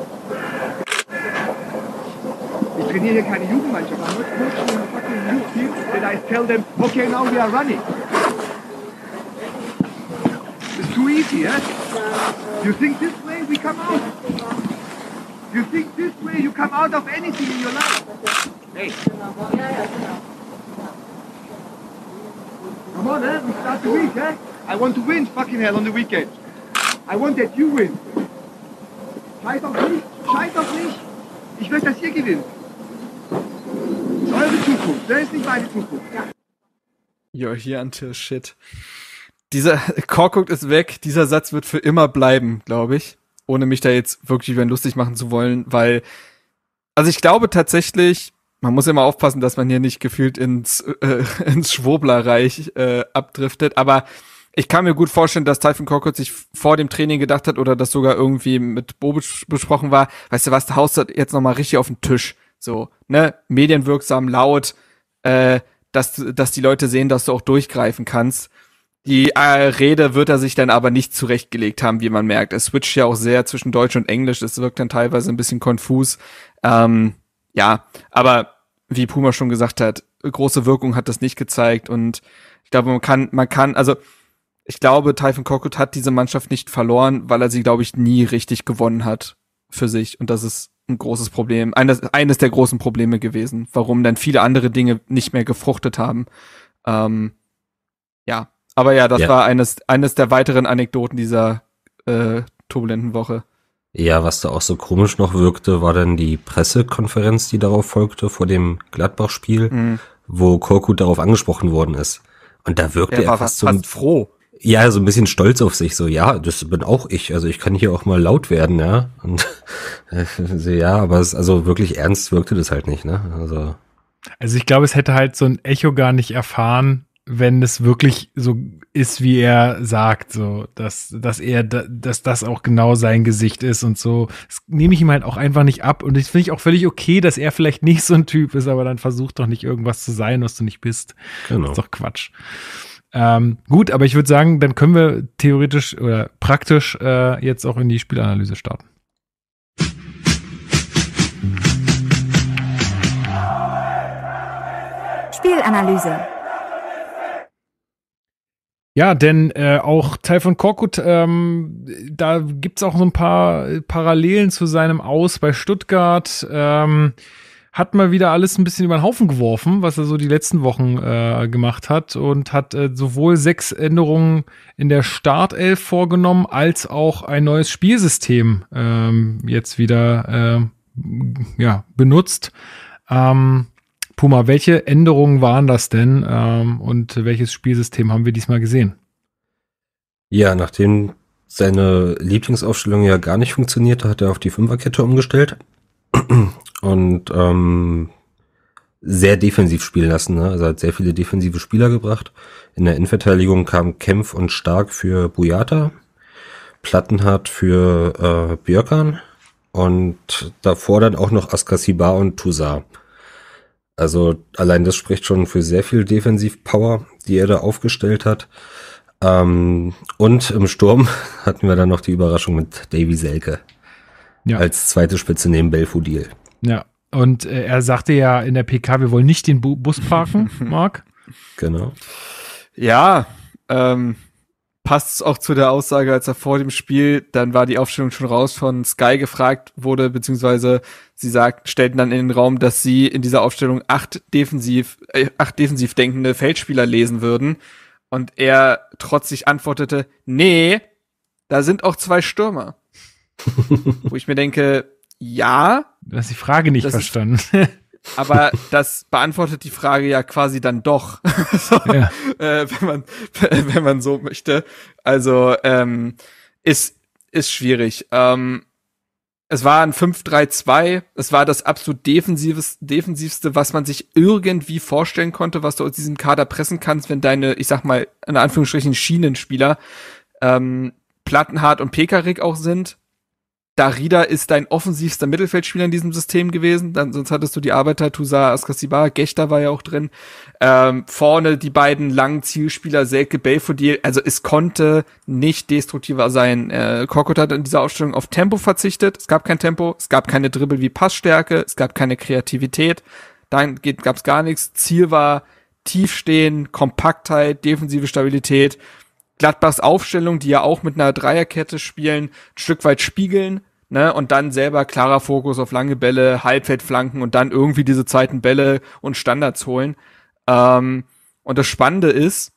Ich trainiere hier keine Jugendmannschaft. I'm not coaching fucking youth team and I tell them, okay, now we are running. It's too easy, eh? You think this way we come out? You think this way you come out of anything in your life? Hey. Come on, eh? We start the week, eh? I want to win, fucking hell, on the weekend. I want that you win. Scheiß auf mich, scheiß auf mich. Ich will, dass ihr gewinnt. Das ist eure Zukunft, das ist nicht meine Zukunft. You're here until shit. Dieser Korkut ist weg. Dieser Satz wird für immer bleiben, glaube ich. Ohne mich da jetzt wirklich über lustig machen zu wollen, weil, also ich glaube tatsächlich, man muss immer aufpassen, dass man hier nicht gefühlt ins, äh, ins Schwoblerreich äh, abdriftet, aber ich kann mir gut vorstellen, dass Typhon Korkut sich vor dem Training gedacht hat oder das sogar irgendwie mit Bo bes- besprochen war, weißt du was, der haust jetzt nochmal richtig auf den Tisch. So, ne, medienwirksam, laut, äh, dass, dass die Leute sehen, dass du auch durchgreifen kannst. Die äh, Rede wird er sich dann aber nicht zurechtgelegt haben, wie man merkt. Es switcht ja auch sehr zwischen Deutsch und Englisch. Es wirkt dann teilweise ein bisschen konfus. Ähm, ja, aber wie Puma schon gesagt hat, große Wirkung hat das nicht gezeigt und ich glaube, man kann, man kann, also ich glaube, Typhon Korkut hat diese Mannschaft nicht verloren, weil er sie, glaube ich, nie richtig gewonnen hat für sich und das ist ein großes Problem, eines, eines der großen Probleme gewesen, warum dann viele andere Dinge nicht mehr gefruchtet haben. Ähm, ja, aber ja, das Ja. war eines, eines der weiteren Anekdoten dieser äh, turbulenten Woche. Ja, was da auch so komisch noch wirkte, war dann die Pressekonferenz, die darauf folgte, vor dem Gladbach-Spiel, Mhm. wo Korkut darauf angesprochen worden ist. Und da wirkte Er er war fast fast, so, fast froh. ja, so ein bisschen stolz auf sich, so, ja, das bin auch ich, also ich kann hier auch mal laut werden, ja. Und so, ja, aber es, also wirklich ernst wirkte das halt nicht, ne? Also, Also ich glaube, es hätte halt so ein Echo gar nicht erfahren, wenn es wirklich so ist, wie er sagt, so, dass, dass er, da- dass das auch genau sein Gesicht ist und so. Das nehme ich ihm halt auch einfach nicht ab. Und das finde ich auch völlig okay, dass er vielleicht nicht so ein Typ ist, aber dann versuch doch nicht irgendwas zu sein, was du nicht bist. genau. Das ist doch Quatsch. Ähm, gut, aber ich würde sagen, dann können wir theoretisch oder praktisch äh, jetzt auch in die Spielanalyse starten. Spielanalyse. Ja, denn äh, auch Teil von Korkut, ähm, da gibt's auch so ein paar Parallelen zu seinem Aus bei Stuttgart. Ähm, hat mal wieder alles ein bisschen über den Haufen geworfen, was er so die letzten Wochen äh, gemacht hat und hat äh, sowohl sechs Änderungen in der Startelf vorgenommen, als auch ein neues Spielsystem ähm, jetzt wieder äh, ja, benutzt. Ähm, Puma, welche Änderungen waren das denn ähm, und welches Spielsystem haben wir diesmal gesehen? Ja, nachdem seine Lieblingsaufstellung ja gar nicht funktionierte, hat er auf die Fünferkette umgestellt und ähm, sehr defensiv spielen lassen. Ne? Also hat sehr viele defensive Spieler gebracht. In der Innenverteidigung kam Kempf und Stark für Bujata, Plattenhardt für äh, Björkan und davor dann auch noch Askasibar und Toussaint. Also allein das spricht schon für sehr viel Defensivpower, die er da aufgestellt hat. Ähm, und im Sturm hatten wir dann noch die Überraschung mit Davy Selke Ja. als zweite Spitze neben Belfodil. Ja. Und äh, er sagte ja in der PK, wir wollen nicht den Bu Bus parken, Marc. Genau. Ja, ähm, passt auch zu der Aussage, als er vor dem Spiel, dann war die Aufstellung schon raus, von Sky gefragt wurde, beziehungsweise sie sagt, stellten dann in den Raum, dass sie in dieser Aufstellung acht defensiv, äh, acht defensiv denkende Feldspieler lesen würden. Und er trotzig antwortete, nee, da sind auch zwei Stürmer. Wo ich mir denke, ja, Du hast die Frage nicht Das ist- verstanden. aber das beantwortet die Frage ja quasi dann doch. so, ja. äh, wenn man wenn man so möchte. Also ähm, ist ist schwierig. Ähm, es war ein 5-3-2. Es war das absolut defensives, defensivste, was man sich irgendwie vorstellen konnte, was du aus diesem Kader pressen kannst, wenn deine, ich sag mal, in Anführungsstrichen Schienenspieler ähm, Plattenhardt und Pekarik auch sind. Darida ist dein offensivster Mittelfeldspieler in diesem System gewesen. Dann, sonst hattest du die Arbeiter, Toussaint, Askasibar, Gechter war ja auch drin. Ähm, vorne die beiden langen Zielspieler, Selke, Belfodil. Also es konnte nicht destruktiver sein. Äh, Korkut hat in dieser Aufstellung auf Tempo verzichtet. Es gab kein Tempo, es gab keine Dribbel wie Passstärke, es gab keine Kreativität. Dann gab es gar nichts. Ziel war Tiefstehen, Kompaktheit, defensive Stabilität. Gladbachs Aufstellung, die ja auch mit einer Dreierkette spielen, ein Stück weit spiegeln, ne, und dann selber klarer Fokus auf lange Bälle, Halbfeldflanken und dann irgendwie diese zweiten Bälle und Standards holen. Ähm, und das Spannende ist,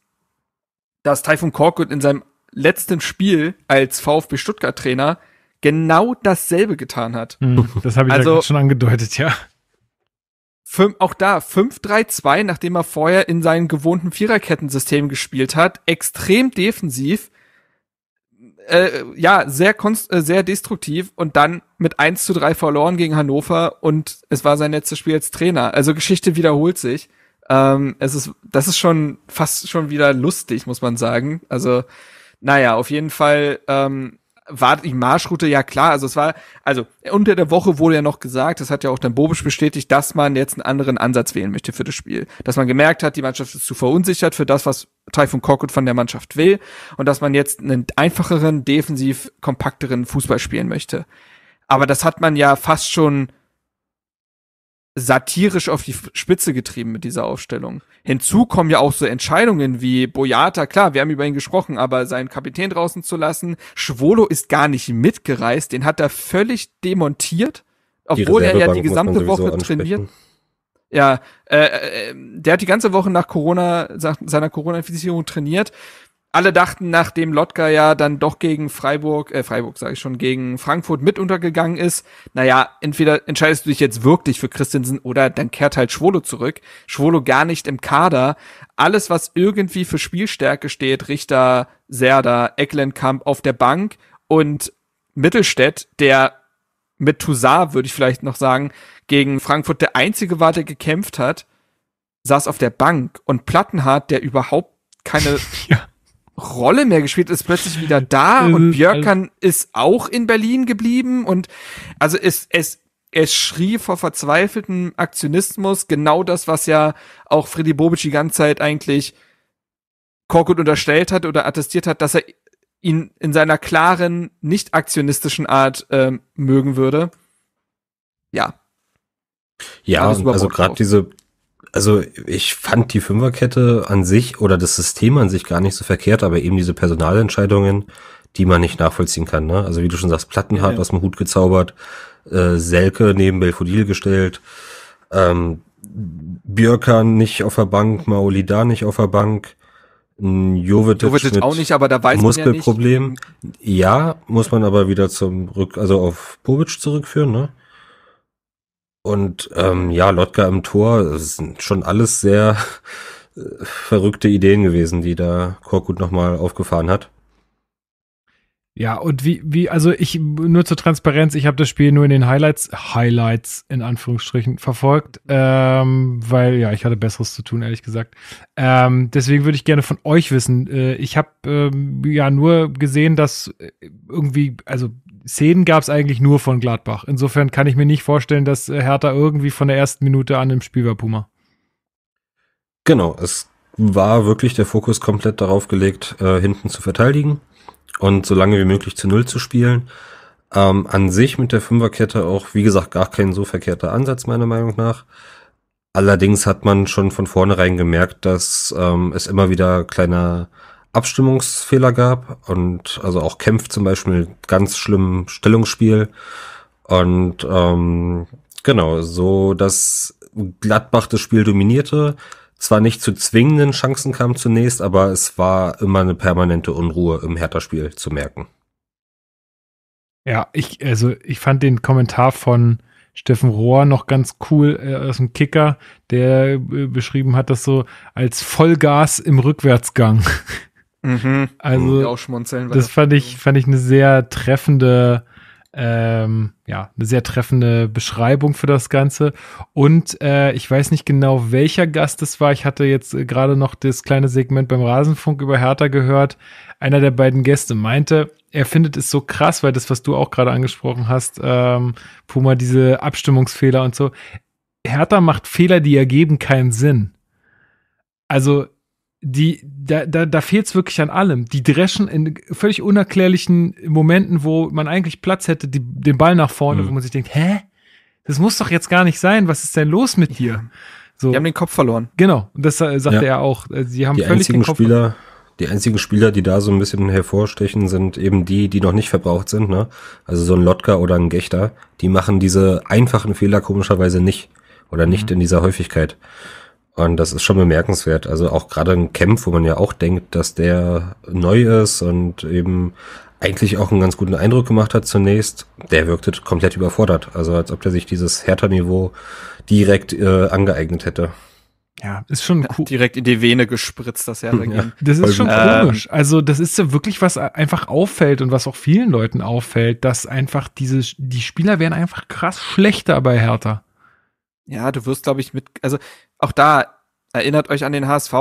dass Taifun Korkut in seinem letzten Spiel als VfB Stuttgart Trainer genau dasselbe getan hat. Hm, Das habe ich Also- ja schon angedeutet, ja. Fünf, auch da 5-3-2, nachdem er vorher in seinem gewohnten Viererkettensystem gespielt hat, extrem defensiv, äh, ja, sehr, konst äh, sehr destruktiv und dann mit 1 zu 3 verloren gegen Hannover und es war sein letztes Spiel als Trainer. Also Geschichte wiederholt sich. Ähm, es ist, das ist schon fast schon wieder lustig, muss man sagen. Also, naja, auf jeden Fall ähm, war die Marschroute ja klar. Also es war, also unter der Woche wurde ja noch gesagt, das hat ja auch dann Bobisch bestätigt, dass man jetzt einen anderen Ansatz wählen möchte für das Spiel. Dass man gemerkt hat, die Mannschaft ist zu verunsichert für das, was Taifun Korkut von der Mannschaft will und dass man jetzt einen einfacheren, defensiv kompakteren Fußball spielen möchte. Aber das hat man ja fast schon satirisch auf die Spitze getrieben mit dieser Aufstellung. Hinzu kommen ja auch so Entscheidungen wie Boyata, klar, wir haben über ihn gesprochen, aber seinen Kapitän draußen zu lassen. Schwolo ist gar nicht mitgereist, den hat er völlig demontiert, obwohl er ja die gesamte Woche trainiert. Ja, äh, äh, der hat die ganze Woche nach Corona, seiner Corona-Infizierung trainiert. Alle dachten, nachdem Lotka ja dann doch gegen Freiburg, äh, Freiburg sage ich schon, gegen Frankfurt mit untergegangen ist, naja, entweder entscheidest du dich jetzt wirklich für Christensen oder dann kehrt halt Schwolo zurück. Schwolo gar nicht im Kader. Alles, was irgendwie für Spielstärke steht, Richter, Serda, Ecklenkamp auf der Bank und Mittelstädt, der mit Toussaint, würde ich vielleicht noch sagen, gegen Frankfurt der einzige war, der gekämpft hat, saß auf der Bank und Plattenhardt, der überhaupt keine Ja. Rolle mehr gespielt, ist plötzlich wieder da Es und Björkan ist auch in Berlin geblieben und also es, es, es schrie vor verzweifeltem Aktionismus, genau das, was ja auch Freddy Bobic die ganze Zeit eigentlich Korkut unterstellt hat oder attestiert hat, dass er ihn in seiner klaren, nicht aktionistischen Art ähm, mögen würde. Ja, Ja, also gerade diese, also ich fand die Fünferkette an sich oder das System an sich gar nicht so verkehrt, aber eben diese Personalentscheidungen, die man nicht nachvollziehen kann. Ne? Also wie du schon sagst, Plattenhardt Ja, ja. aus dem Hut gezaubert, äh, Selke neben Belfodil gestellt, ähm, Björkan nicht auf der Bank, Maolida nicht auf der Bank, Jovetic, Jovetic auch nicht, aber da weiß man ja nicht. Muskelproblem. Ja, muss man aber wieder zum Rück, also auf Bobic zurückführen, ne? Und ähm, ja, Lotka im Tor, das sind schon alles sehr äh, verrückte Ideen gewesen, die da Korkut nochmal aufgefahren hat. Ja, und wie, wie, also ich, nur zur Transparenz, ich habe das Spiel nur in den Highlights, Highlights in Anführungsstrichen verfolgt, ähm, weil ja, ich hatte Besseres zu tun, ehrlich gesagt. Ähm, deswegen würde ich gerne von euch wissen, äh, ich habe ähm, ja nur gesehen, dass äh, irgendwie, also Szenen gab es eigentlich nur von Gladbach. Insofern kann ich mir nicht vorstellen, dass äh, Hertha irgendwie von der ersten Minute an im Spiel war, Puma. Genau, es war wirklich der Fokus komplett darauf gelegt, äh, hinten zu verteidigen und so lange wie möglich zu Null zu spielen. Ähm, an sich mit der Fünferkette auch, wie gesagt, gar kein so verkehrter Ansatz, meiner Meinung nach. Allerdings hat man schon von vornherein gemerkt, dass ähm, es immer wieder kleine Abstimmungsfehler gab und also auch Kempf zum Beispiel ganz schlimm Stellungsspiel und ähm, genau so, dass Gladbach das Spiel dominierte, zwar nicht zu zwingenden Chancen kam zunächst, aber es war immer eine permanente Unruhe im Hertha-Spiel zu merken. Ja, ich, also ich fand den Kommentar von Steffen Rohr noch ganz cool äh, aus dem Kicker, der äh, beschrieben hat das so als Vollgas im Rückwärtsgang. Mhm. Also das fand ich, fand ich eine sehr treffende, ähm, ja, eine sehr treffende Beschreibung für das Ganze. Und äh, ich weiß nicht genau, welcher Gast es war. Ich hatte jetzt äh, gerade noch das kleine Segment beim Rasenfunk über Hertha gehört. Einer der beiden Gäste meinte, er findet es so krass, weil das, was du auch gerade angesprochen hast, ähm, Puma, diese Abstimmungsfehler und so. Hertha macht Fehler, die ergeben keinen Sinn. Also die, da, da, da fehlt es wirklich an allem. Die dreschen in völlig unerklärlichen Momenten, wo man eigentlich Platz hätte, die, den Ball nach vorne, Mhm. wo man sich denkt, hä? Das muss doch jetzt gar nicht sein. Was ist denn los mit dir? So, Die haben den Kopf verloren. genau. Und das äh, sagte Ja. er auch. Äh, Sie haben Die völlig einzigen den Kopf. Spieler, die einzigen Spieler, die da so ein bisschen hervorstechen, sind eben die, die noch nicht verbraucht sind, ne? Also so ein Lotka oder ein Gechter, die machen diese einfachen Fehler komischerweise nicht. Oder nicht Mhm. in dieser Häufigkeit. Und das ist schon bemerkenswert. Also auch gerade ein Camp, wo man ja auch denkt, dass der neu ist und eben eigentlich auch einen ganz guten Eindruck gemacht hat zunächst, der wirkte komplett überfordert. Also als ob der sich dieses Hertha-Niveau direkt äh, angeeignet hätte. Ja, ist schon cool. Direkt in die Vene gespritzt, das Hertha gehen. Das Voll ist schon gut. komisch. Also, das ist ja wirklich, was einfach auffällt und was auch vielen Leuten auffällt, dass einfach diese, die Spieler werden einfach krass schlechter bei Hertha. Ja, du wirst, glaube ich, mit, also auch da erinnert euch an den HSV,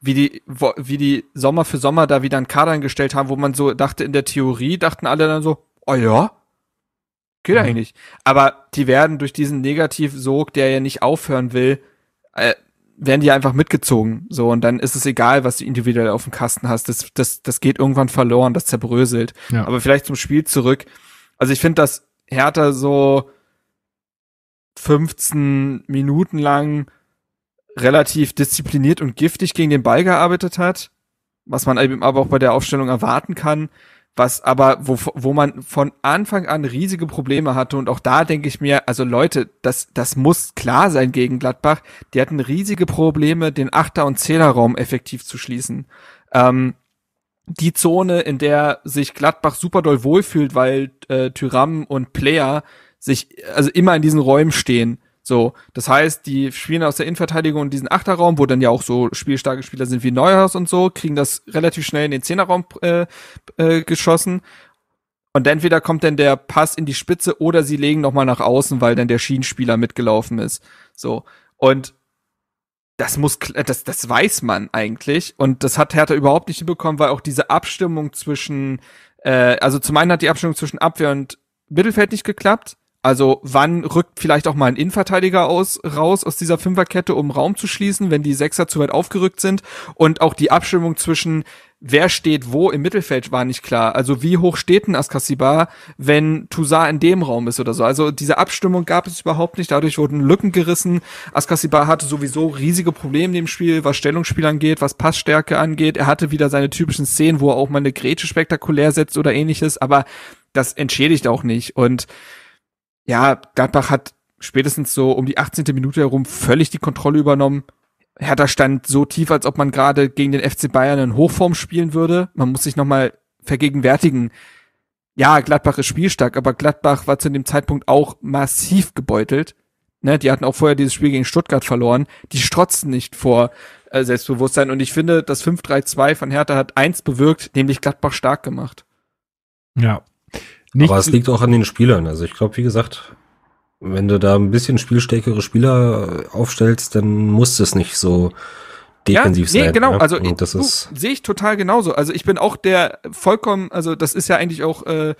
wie die, wo, wie die Sommer für Sommer da wieder einen Kader gestellt haben, wo man so dachte, in der Theorie dachten alle dann so, oh ja, geht Mhm. eigentlich. Aber die werden durch diesen Negativsog, der ja nicht aufhören will, äh, werden die einfach mitgezogen. So, und dann ist es egal, was du individuell auf dem Kasten hast. Das, das, das geht irgendwann verloren, das zerbröselt. Ja. Aber vielleicht zum Spiel zurück. Also ich finde, dass Hertha so 15 Minuten lang relativ diszipliniert und giftig gegen den Ball gearbeitet hat, was man eben aber auch bei der Aufstellung erwarten kann, was aber, wo, wo man von Anfang an riesige Probleme hatte und auch da denke ich mir, also Leute, das, das muss klar sein gegen Gladbach, die hatten riesige Probleme, den Achter- und Zehnerraum effektiv zu schließen. Ähm, die Zone, in der sich Gladbach super doll wohlfühlt, weil äh, Tyram und Player sich also immer in diesen Räumen stehen. So, das heißt, die spielen aus der Innenverteidigung in diesen Achterraum, wo dann ja auch so spielstarke Spieler sind wie Neuhaus und so, kriegen das relativ schnell in den Zehnerraum äh, äh, geschossen. Und entweder kommt dann der Pass in die Spitze oder sie legen noch mal nach außen, weil dann der Schienenspieler mitgelaufen ist. So und das muss, kl- das, das weiß man eigentlich. Und das hat Hertha überhaupt nicht hinbekommen, weil auch diese Abstimmung zwischen, äh, also zum einen hat die Abstimmung zwischen Abwehr und Mittelfeld nicht geklappt. Also wann rückt vielleicht auch mal ein Innenverteidiger aus, raus aus dieser Fünferkette, um Raum zu schließen, wenn die Sechser zu weit aufgerückt sind. Und auch die Abstimmung zwischen wer steht wo im Mittelfeld war nicht klar. Also wie hoch steht ein Askasibar, wenn Toussaint in dem Raum ist oder so. Also diese Abstimmung gab es überhaupt nicht. Dadurch wurden Lücken gerissen. Askasibar hatte sowieso riesige Probleme in dem Spiel, was Stellungsspiel angeht, was Passstärke angeht. Er hatte wieder seine typischen Szenen, wo er auch mal eine Grätsche spektakulär setzt oder ähnliches. Aber das entschädigt auch nicht. Und ja, Gladbach hat spätestens so um die 18. Minute herum völlig die Kontrolle übernommen. Hertha stand so tief, als ob man gerade gegen den FC Bayern in Hochform spielen würde. Man muss sich nochmal vergegenwärtigen. Ja, Gladbach ist spielstark, aber Gladbach war zu dem Zeitpunkt auch massiv gebeutelt. Ne, die hatten auch vorher dieses Spiel gegen Stuttgart verloren. Die strotzen nicht vor äh, Selbstbewusstsein. Und ich finde, das 5-3-2 von Hertha hat eins bewirkt, nämlich Gladbach stark gemacht. Ja. Nicht Aber es liegt auch an den Spielern. Also ich glaube, wie gesagt, wenn du da ein bisschen spielstärkere Spieler äh, aufstellst, dann muss es nicht so defensiv nee, sein. genau. ne? Also Und das ist sehe ich total genauso. Also ich bin auch der vollkommen, also das ist ja eigentlich auch, äh,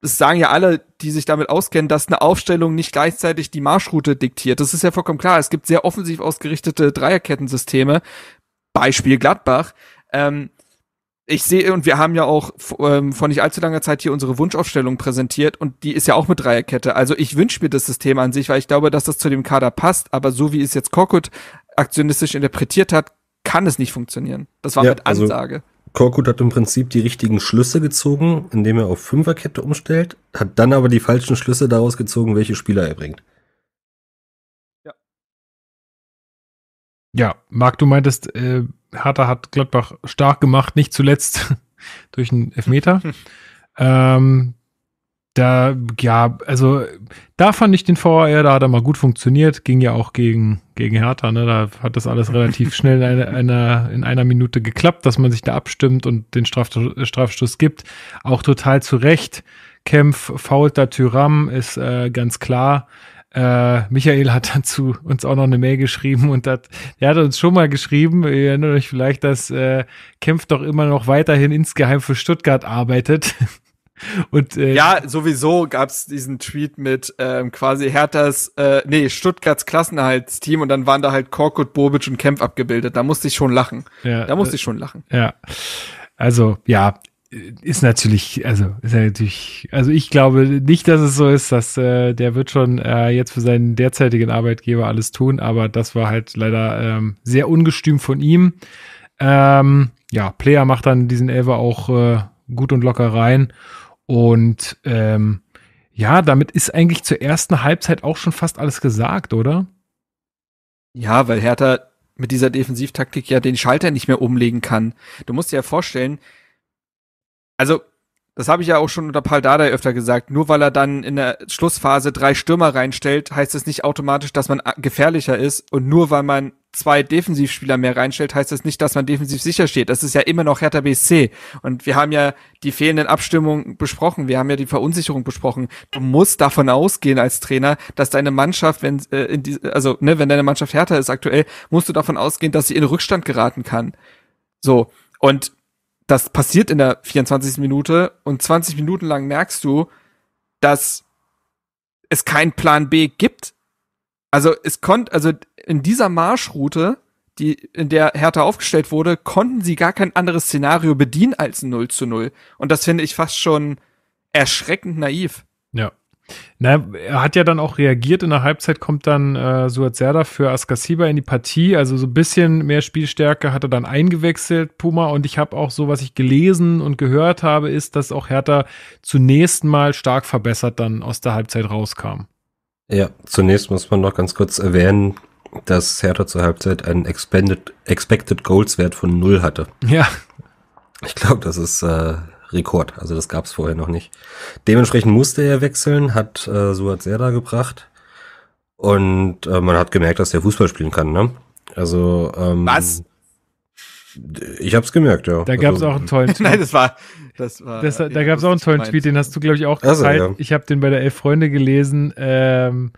das sagen ja alle, die sich damit auskennen, dass eine Aufstellung nicht gleichzeitig die Marschroute diktiert. Das ist ja vollkommen klar. Es gibt sehr offensiv ausgerichtete Dreierkettensysteme. Beispiel Gladbach. Ähm, ich sehe, und wir haben ja auch ähm, vor nicht allzu langer Zeit hier unsere Wunschaufstellung präsentiert und die ist ja auch mit Dreierkette. Also ich wünsche mir das System an sich, weil ich glaube, dass das zu dem Kader passt, aber so wie es jetzt Korkut aktionistisch interpretiert hat, kann es nicht funktionieren. Das war Ja, mit also- Ansage. Korkut hat im Prinzip die richtigen Schlüsse gezogen, indem er auf Fünferkette umstellt, hat dann aber die falschen Schlüsse daraus gezogen, welche Spieler er bringt. Ja, Marc, du meintest, äh, Hertha hat Gladbach stark gemacht, nicht zuletzt durch einen Elfmeter. ähm, Da, ja, also da fand ich den VAR, da hat er mal gut funktioniert, ging ja auch gegen, gegen Hertha, ne? Da hat das alles relativ schnell in einer, einer, in einer Minute geklappt, dass man sich da abstimmt und den Straf, Strafstoß gibt. Auch total zu Recht. Kempf fault da Tyram, ist äh, ganz klar. Äh, Michael hat dazu uns auch noch eine Mail geschrieben und hat, er hat uns schon mal geschrieben, ihr erinnert euch vielleicht, dass äh, Kempf doch immer noch weiterhin insgeheim für Stuttgart arbeitet. Und, äh, Ja, sowieso gab's diesen Tweet mit ähm, quasi Herthas, äh, nee, Stuttgarts Klassenerhaltsteam und dann waren da halt Korkut, Bobic und Kempf abgebildet. Da musste ich schon lachen. ja, Da musste äh, ich schon lachen. Ja. Also, ja, ist natürlich, also ist natürlich, also ich glaube nicht, dass es so ist, dass äh, der wird schon äh, jetzt für seinen derzeitigen Arbeitgeber alles tun, aber das war halt leider ähm, sehr ungestüm von ihm. Ähm, ja, Player macht dann diesen Elfer auch äh, gut und locker rein und ähm, ja, damit ist eigentlich zur ersten Halbzeit auch schon fast alles gesagt, oder? Ja, weil Hertha mit dieser Defensivtaktik ja den Schalter nicht mehr umlegen kann. Du musst dir ja vorstellen, also das habe ich ja auch schon unter Paul Dardai öfter gesagt, nur weil er dann in der Schlussphase drei Stürmer reinstellt, heißt das nicht automatisch, dass man gefährlicher ist und nur weil man zwei Defensivspieler mehr reinstellt, heißt das nicht, dass man defensiv sicher steht. Das ist ja immer noch Hertha BSC und wir haben ja die fehlenden Abstimmungen besprochen, wir haben ja die Verunsicherung besprochen. Du musst davon ausgehen als Trainer, dass deine Mannschaft, wenn äh, in die, also ne, wenn deine Mannschaft härter ist aktuell, musst du davon ausgehen, dass sie in Rückstand geraten kann. So und das passiert in der 24. Minute und 20 Minuten lang merkst du, dass es keinen Plan B gibt. Also es konnte, also in dieser Marschroute, die, in der Hertha aufgestellt wurde, konnten sie gar kein anderes Szenario bedienen als ein 0 zu 0. Und das finde ich fast schon erschreckend naiv. Ja. Na, er hat ja dann auch reagiert. In der Halbzeit kommt dann äh, Suat Serdar für Askasiba in die Partie. Also so ein bisschen mehr Spielstärke hat er dann eingewechselt, Puma. Und ich habe auch so, was ich gelesen und gehört habe, ist, dass auch Hertha zunächst mal stark verbessert dann aus der Halbzeit rauskam. Ja, zunächst muss man noch ganz kurz erwähnen, dass Hertha zur Halbzeit einen Expended, Expected Goals Wert von null hatte. Ja, Ich glaube, das ist äh, Rekord. Also das gab es vorher noch nicht. Dementsprechend musste er wechseln, hat äh, Suat Serdar gebracht. Und äh, man hat gemerkt, dass der Fußball spielen kann, ne? Also, ähm, Was? Ich hab's gemerkt, ja. da gab es also, auch einen tollen Tweet. Nein, das war, das war. Das, da ja, gab es auch einen tollen meinst. Tweet, den hast du, glaube ich, auch Also, geteilt. ja. Ich habe den bei der Elf Freunde gelesen. Ähm,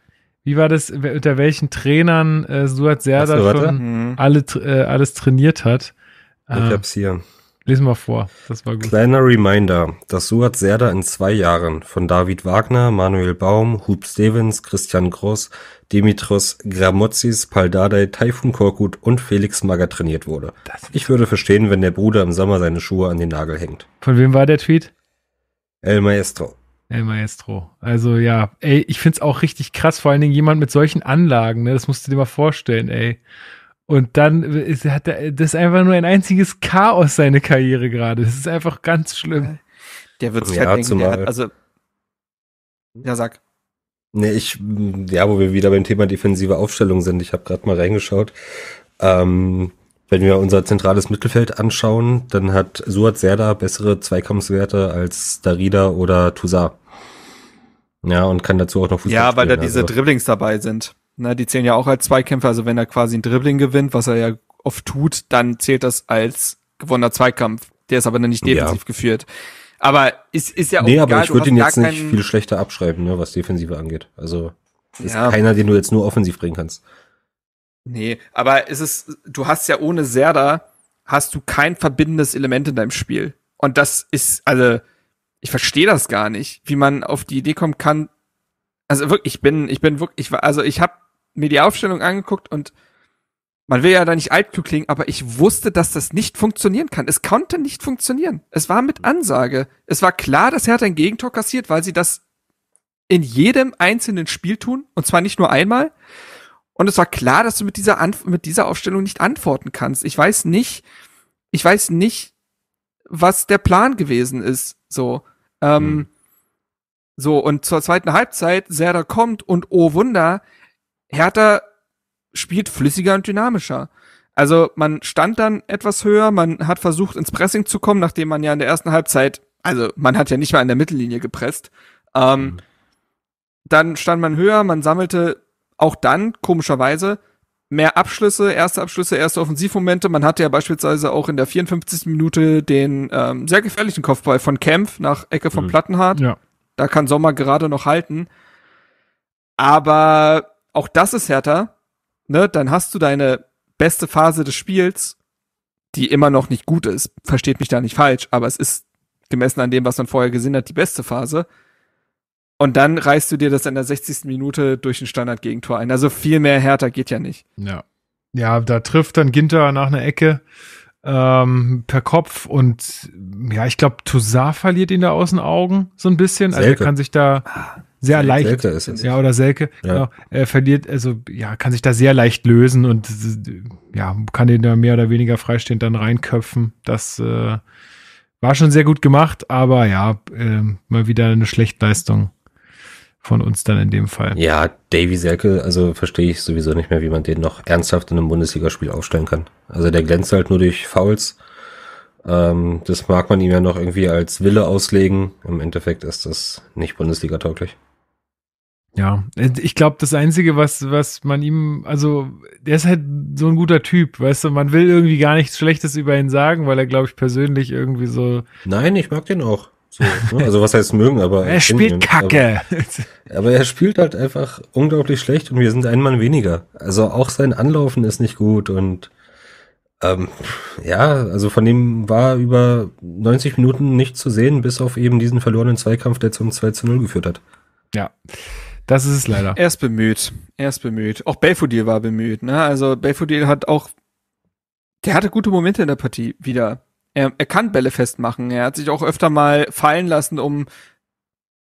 wie war das, unter welchen Trainern äh, Suat Serdar schon Mhm. alle, äh, alles trainiert hat? Ich Äh, hab's hier. Lesen wir vor, das war gut. Kleiner Reminder, dass Suat Serdar in zwei Jahren von David Wagner, Manuel Baum, Hub Stevens, Christian Gross, Dimitros Gramotzis, Paldadei, Taifun Korkut und Felix Magger trainiert wurde. Ich würde verstehen, wenn der Bruder im Sommer seine Schuhe an den Nagel hängt. von wem war der Tweet? El Maestro. El Maestro. Also ja, ey, ich find's auch richtig krass, vor allen Dingen jemand mit solchen Anlagen, ne? Das musst du dir mal vorstellen, ey. Und dann ist, hat er, das ist einfach nur ein einziges Chaos, seine Karriere gerade. Das ist einfach ganz schlimm. Der wird sich Ja, halt denken, der hat, also. Ja, sag. Nee, ich, ja, wo wir wieder beim Thema defensive Aufstellung sind, ich habe gerade mal reingeschaut. Ähm, wenn wir unser zentrales Mittelfeld anschauen, dann hat Suat Serdar bessere Zweikampfswerte als Darida oder Toussaint. Ja, und kann dazu auch noch Fußball Ja, weil da spielen, diese also- Dribblings dabei sind. Na, die zählen ja auch als Zweikämpfer. Also wenn er quasi ein Dribbling gewinnt, was er ja oft tut, dann zählt das als gewonnener Zweikampf. Der ist aber dann nicht Ja. defensiv geführt. Aber ist, ist ja auch Nee, egal, aber ich würde ihn jetzt nicht viel schlechter abschreiben, ne, was Defensive angeht. Also ist Ja. keiner, den du jetzt nur offensiv bringen kannst. Nee, aber es ist, du hast ja ohne Serda, hast du kein verbindendes Element in deinem Spiel. Und das ist, also, ich verstehe das gar nicht, wie man auf die Idee kommen kann. Also wirklich, ich bin, ich bin wirklich, ich war, also ich habe mir die Aufstellung angeguckt und man will ja da nicht altklug klingen, aber ich wusste, dass das nicht funktionieren kann. Es konnte nicht funktionieren. Es war mit Ansage. Es war klar, dass Hertha ein Gegentor kassiert, weil sie das in jedem einzelnen Spiel tun. Und zwar nicht nur einmal. Und es war klar, dass du mit dieser, Anf mit dieser Aufstellung nicht antworten kannst. Ich weiß nicht, ich weiß nicht, was der Plan gewesen ist. So, ähm, Hm. so und zur zweiten Halbzeit, Serda kommt und oh Wunder, Hertha spielt flüssiger und dynamischer. Also man stand dann etwas höher, man hat versucht ins Pressing zu kommen, nachdem man ja in der ersten Halbzeit, also man hat ja nicht mal in der Mittellinie gepresst, Ähm, Dann stand man höher, man sammelte auch dann, komischerweise, mehr Abschlüsse, erste Abschlüsse, erste Offensivmomente. Man hatte ja beispielsweise auch in der 54. Minute den ähm, sehr gefährlichen Kopfball von Kempf nach Ecke von Mhm. Plattenhardt. Ja. Da kann Sommer gerade noch halten. Aber auch das ist härter. Ne? Dann hast du deine beste Phase des Spiels, die immer noch nicht gut ist. Versteht mich da nicht falsch, aber es ist gemessen an dem, was man vorher gesehen hat, die beste Phase. Und dann reißt du dir das in der 60. Minute durch ein Standardgegentor ein. Also viel mehr härter geht ja nicht. Ja. Ja, da trifft dann Ginter nach einer Ecke ähm, per Kopf und ja, ich glaube, Toussaint verliert ihn da aus den Augen so ein bisschen. Also er Selke. kann sich da sehr leicht. Selke ist es. Ja, oder Selke. Ja. Genau. Er verliert, also ja, kann sich da sehr leicht lösen und ja, kann den da mehr oder weniger freistehend dann reinköpfen. Das äh, war schon sehr gut gemacht, aber ja, äh, mal wieder eine Schlechtleistung von uns dann in dem Fall. Ja, Davy Selke, also verstehe ich sowieso nicht mehr, wie man den noch ernsthaft in einem Bundesligaspiel aufstellen kann. Also der glänzt halt nur durch Fouls. Ähm, das mag man ihm ja noch irgendwie als Wille auslegen. Im Endeffekt ist das nicht Bundesliga-tauglich. Ja, ich glaube, das Einzige, was, was man ihm, also, der ist halt so ein guter Typ, weißt du, man will irgendwie gar nichts Schlechtes über ihn sagen, weil er, glaube ich, persönlich irgendwie so, Nein, ich mag den auch. So, ne? Also was heißt mögen, aber er kenn ihn. spielt Kacke. Aber, aber er spielt halt einfach unglaublich schlecht und wir sind ein Mann weniger. Also auch sein Anlaufen ist nicht gut und ähm, ja, also von dem war über 90 Minuten nicht zu sehen, bis auf eben diesen verlorenen Zweikampf, der zum 2 zu 0 geführt hat. ja, das ist es leider. Er ist bemüht. Er ist bemüht. Auch Belfodil war bemüht. Ne? Also Belfodil hat auch, der hatte gute Momente in der Partie wieder. Er, er kann Bälle festmachen. Er hat sich auch öfter mal fallen lassen, um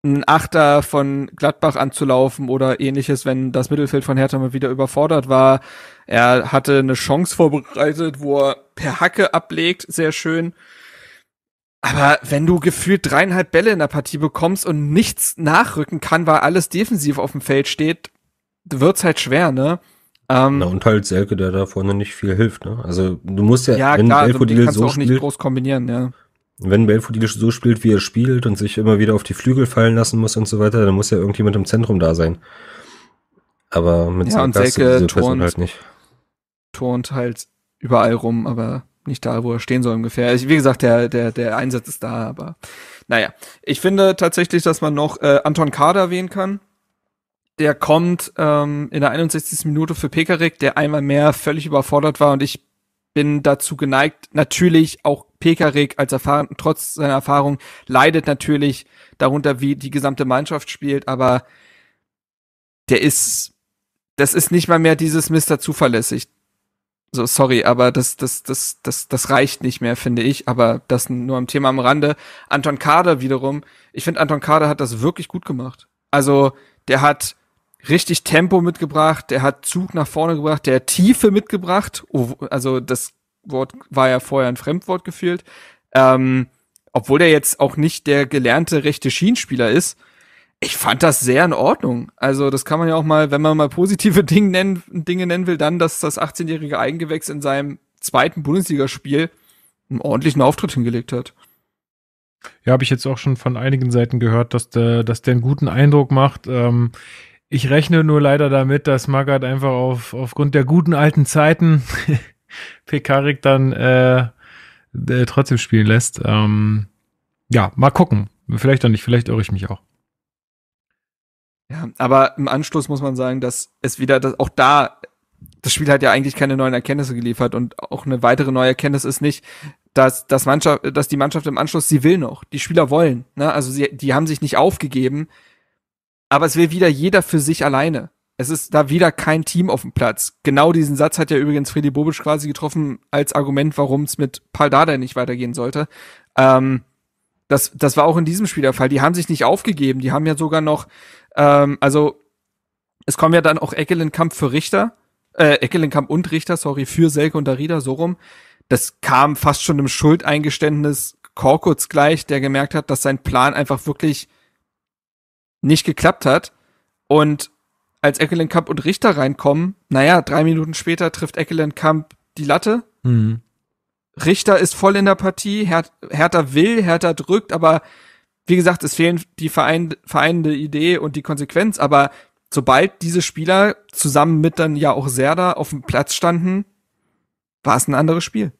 einen Achter von Gladbach anzulaufen oder ähnliches, wenn das Mittelfeld von Hertha mal wieder überfordert war. Er hatte eine Chance vorbereitet, wo er per Hacke ablegt, sehr schön. Aber wenn du gefühlt dreieinhalb Bälle in der Partie bekommst und nichts nachrücken kann, weil alles defensiv auf dem Feld steht, wird's halt schwer, ne? Ähm, Na und halt Selke, der da vorne nicht viel hilft. Ne? Also du musst ja, ja, wenn klar, also Belfodil du so auch nicht spielt, groß kombinieren, ja. wenn Belfodil so spielt, wie er spielt und sich immer wieder auf die Flügel fallen lassen muss und so weiter, dann muss ja irgendjemand im Zentrum da sein. Aber mit Ja, und Selke hast du Selke diese Person halt nicht. Turnt halt überall rum, aber nicht da, wo er stehen soll ungefähr. Ich, wie gesagt, der, der, der Einsatz ist da, aber naja. Ich finde tatsächlich, dass man noch äh, Anton Kader erwähnen kann. Der kommt ähm, in der 61. Minute für Pekarik, der einmal mehr völlig überfordert war und ich bin dazu geneigt, natürlich auch Pekarik als erfahren, trotz seiner Erfahrung leidet natürlich darunter, wie die gesamte Mannschaft spielt, aber der ist, das ist nicht mal mehr dieses Mister zuverlässig. So, sorry, aber das, das, das, das, das reicht nicht mehr, finde ich. Aber das nur am Thema am Rande. Anton Kader wiederum. Ich finde, Anton Kader hat das wirklich gut gemacht. Also, der hat richtig Tempo mitgebracht, der hat Zug nach vorne gebracht, der hat Tiefe mitgebracht. Oh, also, das Wort war ja vorher ein Fremdwort gefühlt. Ähm, obwohl der jetzt auch nicht der gelernte rechte Schienenspieler ist. Ich fand das sehr in Ordnung. Also das kann man ja auch mal, wenn man mal positive Dinge nennen, Dinge nennen will, dann, dass das 18-jährige Eigengewächs in seinem zweiten Bundesligaspiel einen ordentlichen Auftritt hingelegt hat. Ja, habe ich jetzt auch schon von einigen Seiten gehört, dass der, dass der einen guten Eindruck macht. Ähm, ich rechne nur leider damit, dass Magath einfach auf, aufgrund der guten alten Zeiten Pekarik dann äh, äh, trotzdem spielen lässt. Ähm, ja, mal gucken. Vielleicht auch nicht, vielleicht irre ich mich auch. Ja, aber im Anschluss muss man sagen, dass es wieder, dass auch da, das Spiel hat ja eigentlich keine neuen Erkenntnisse geliefert und auch eine weitere neue Erkenntnis ist nicht, dass, dass, Mannschaft, dass die Mannschaft im Anschluss, sie will noch, die Spieler wollen, ne? also sie, die haben sich nicht aufgegeben, aber es will wieder jeder für sich alleine. Es ist da wieder kein Team auf dem Platz. Genau diesen Satz hat ja übrigens Freddy Bobic quasi getroffen als Argument, warum es mit Paul Dardai nicht weitergehen sollte. Ähm, das, das war auch in diesem Spiel der Fall. Die haben sich nicht aufgegeben. Die haben ja sogar noch, ähm, also es kommen ja dann auch Eckelenkamp für Richter, äh, Eckelenkamp und Richter, sorry, für Selke und Darida, so rum. Das kam fast schon im Schuldeingeständnis Korkutz gleich, der gemerkt hat, dass sein Plan einfach wirklich nicht geklappt hat. Und als Eckelenkamp und Richter reinkommen, naja, drei Minuten später trifft Eckelenkamp die Latte. Mhm. Richter ist voll in der Partie, Her Hertha will, Hertha drückt, aber wie gesagt, es fehlen die verein, vereinende Idee und die Konsequenz, aber sobald diese Spieler zusammen mit dann ja auch Serda auf dem Platz standen, war es ein anderes Spiel.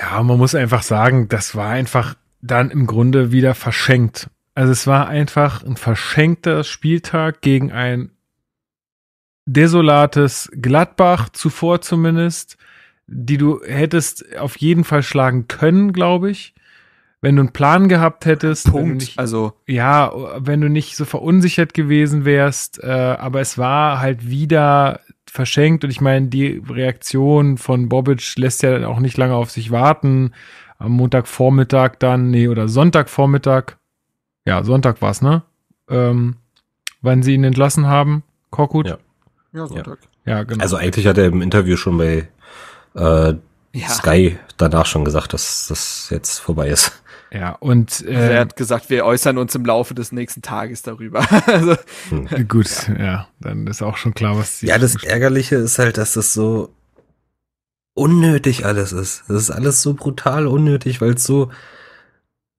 Ja, man muss einfach sagen, das war einfach dann im Grunde wieder verschenkt. Also es war einfach ein verschenkter Spieltag gegen ein desolates Gladbach zuvor zumindest, die du hättest auf jeden Fall schlagen können, glaube ich. Wenn du einen Plan gehabt hättest, wenn du Punkt. nicht, Also, ja, wenn du nicht so verunsichert gewesen wärst, äh, aber es war halt wieder verschenkt und ich meine, die Reaktion von Bobic lässt ja dann auch nicht lange auf sich warten. Am Montagvormittag dann, nee, oder Sonntagvormittag, ja, Sonntag war's, ne? Ähm, wann sie ihn entlassen haben, Korkut? Ja. ja, Sonntag. ja genau. Also eigentlich hat er im Interview schon bei äh, Ja. Sky danach schon gesagt, dass das jetzt vorbei ist. Ja, und Also er äh, hat gesagt, wir äußern uns im Laufe des nächsten Tages darüber. also, gut, ja. dann ist auch schon klar, was sie. Ja, das Ärgerliche ist halt, dass das so unnötig alles ist. Das ist alles so brutal unnötig, weil es so,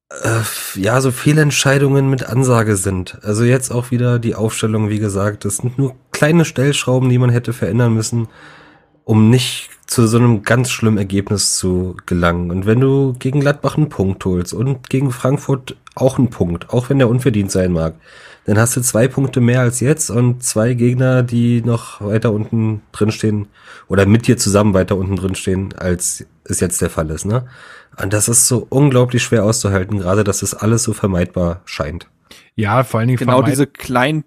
äh, ja, so Fehlentscheidungen mit Ansage sind. Also jetzt auch wieder die Aufstellung, wie gesagt, das sind nur kleine Stellschrauben, die man hätte verändern müssen, um nicht zu so einem ganz schlimmen Ergebnis zu gelangen. Und wenn du gegen Gladbach einen Punkt holst und gegen Frankfurt auch einen Punkt, auch wenn der unverdient sein mag, dann hast du zwei Punkte mehr als jetzt und zwei Gegner, die noch weiter unten drin stehen oder mit dir zusammen weiter unten drin stehen, als es jetzt der Fall ist, ne? Und das ist so unglaublich schwer auszuhalten, gerade dass es alles so vermeidbar scheint. Ja, vor allen Dingen genau diese kleinen,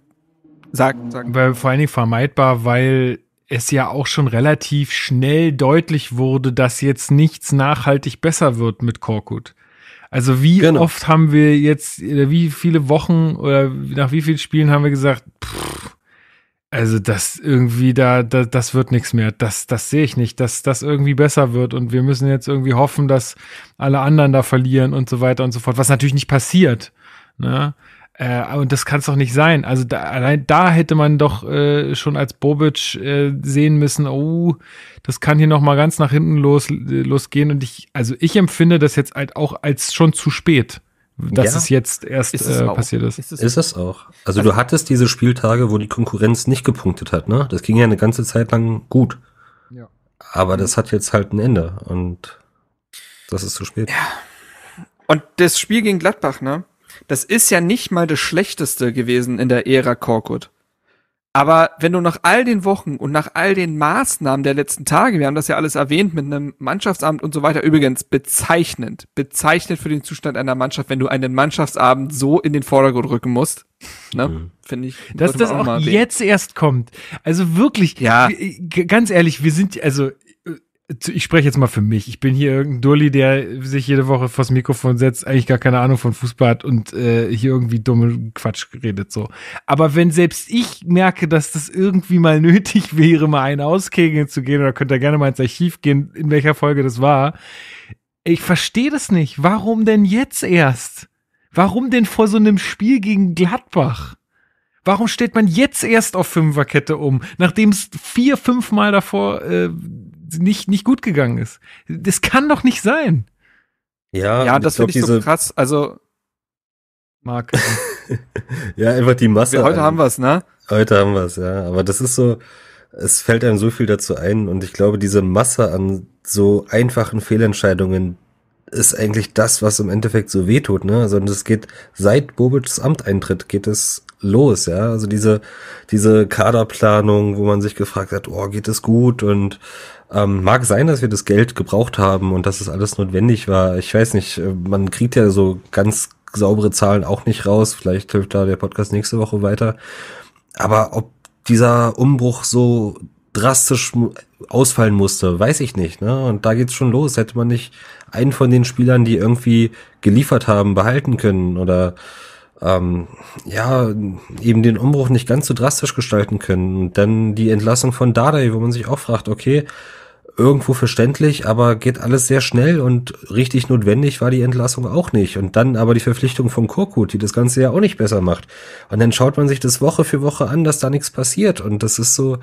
sag, sag, weil, vor allen Dingen vermeidbar, weil es ja auch schon relativ schnell deutlich wurde, dass jetzt nichts nachhaltig besser wird mit Korkut. Also wie Genau. oft haben wir jetzt, wie viele Wochen oder nach wie vielen Spielen haben wir gesagt, pff, also das irgendwie da, da das wird nichts mehr. Das, das sehe ich nicht, dass das irgendwie besser wird und wir müssen jetzt irgendwie hoffen, dass alle anderen da verlieren und so weiter und so fort, was natürlich nicht passiert. Ne? Äh, und das kann es doch nicht sein. Also da, allein da hätte man doch äh, schon als Bobic äh, sehen müssen, oh, das kann hier noch mal ganz nach hinten los, äh, losgehen. Und ich, also ich empfinde das jetzt halt auch als schon zu spät, dass Ja. es jetzt erst ist es äh, passiert ist. Ist es Ist es auch. Also, du hattest diese Spieltage, wo die Konkurrenz nicht gepunktet hat, ne? Das ging ja eine ganze Zeit lang gut. Ja. Aber das hat jetzt halt ein Ende und das ist zu spät. Und das Spiel gegen Gladbach, ne? Das ist ja nicht mal das schlechteste gewesen in der Ära Korkut. Aber wenn du nach all den Wochen und nach all den Maßnahmen der letzten Tage, wir haben das ja alles erwähnt mit einem Mannschaftsabend und so weiter, übrigens bezeichnend, bezeichnend für den Zustand einer Mannschaft, wenn du einen Mannschaftsabend so in den Vordergrund rücken musst, ne? Finde ich. Dass das auch erwähnen. jetzt erst kommt. Also wirklich, Ja. ganz ehrlich, wir sind, also ich spreche jetzt mal für mich. Ich bin hier irgendein Dulli, der sich jede Woche vors Mikrofon setzt, eigentlich gar keine Ahnung von Fußball hat und äh, hier irgendwie dumme Quatsch redet so. Aber wenn selbst ich merke, dass das irgendwie mal nötig wäre, mal einen auskegeln zu gehen, oder könnt ihr gerne mal ins Archiv gehen, in welcher Folge das war, ich verstehe das nicht. Warum denn jetzt erst? Warum denn vor so einem Spiel gegen Gladbach? Warum stellt man jetzt erst auf Fünferkette um, nachdem es vier, fünf Mal davor äh, nicht, nicht gut gegangen ist? Das kann doch nicht sein. Ja, Ja, das finde ich so krass. Also, Marc. Ja, einfach die Masse. wir, heute an- haben wir's, ne? Heute haben wir es, ja. Aber das ist so, es fällt einem so viel dazu ein und ich glaube, diese Masse an so einfachen Fehlentscheidungen ist eigentlich das, was im Endeffekt so wehtut, ne? Also das geht seit Bobic's Amteintritt geht es los, ja. Also diese, diese Kaderplanung, wo man sich gefragt hat, oh, geht es gut und ähm, mag sein, dass wir das Geld gebraucht haben und dass es alles notwendig war. Ich weiß nicht, äh, man kriegt ja so ganz saubere Zahlen auch nicht raus. Vielleicht hilft da der Podcast nächste Woche weiter. Aber ob dieser Umbruch so drastisch ausfallen musste, weiß ich nicht. Ne? Und da geht's schon los. Hätte man nicht einen von den Spielern, die irgendwie geliefert haben, behalten können oder ähm, ja, eben den Umbruch nicht ganz so drastisch gestalten können. Und dann die Entlassung von Dardai, wo man sich auch fragt, okay, irgendwo verständlich, aber geht alles sehr schnell und richtig notwendig war die Entlassung auch nicht. Und dann aber die Verpflichtung von Korkut, die das Ganze ja auch nicht besser macht. Und dann schaut man sich das Woche für Woche an, dass da nichts passiert. Und das ist so,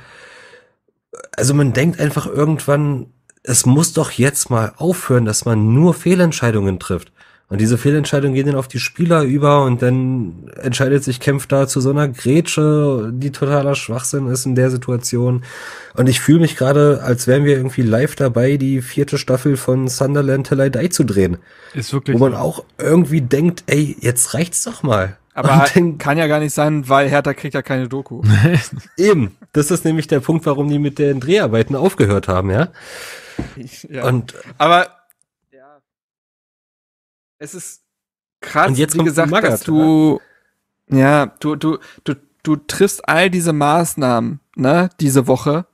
also man denkt einfach irgendwann, es muss doch jetzt mal aufhören, dass man nur Fehlentscheidungen trifft. Und diese Fehlentscheidungen gehen dann auf die Spieler über und dann entscheidet sich Kempf da zu so einer Grätsche, die totaler Schwachsinn ist in der Situation. Und ich fühle mich gerade, als wären wir irgendwie live dabei, die vierte Staffel von Sunderland Till I Die zu drehen. Ist wirklich. Wo man auch irgendwie denkt, ey, jetzt reicht's doch mal. Aber dann- kann ja gar nicht sein, weil Hertha kriegt ja keine Doku. eben, das ist nämlich der Punkt, warum die mit den Dreharbeiten aufgehört haben, ja. ja. Und Aber ja, es ist krass, Und jetzt wie gesagt, Magath, dass du ja, du du du du triffst all diese Maßnahmen, ne, diese Woche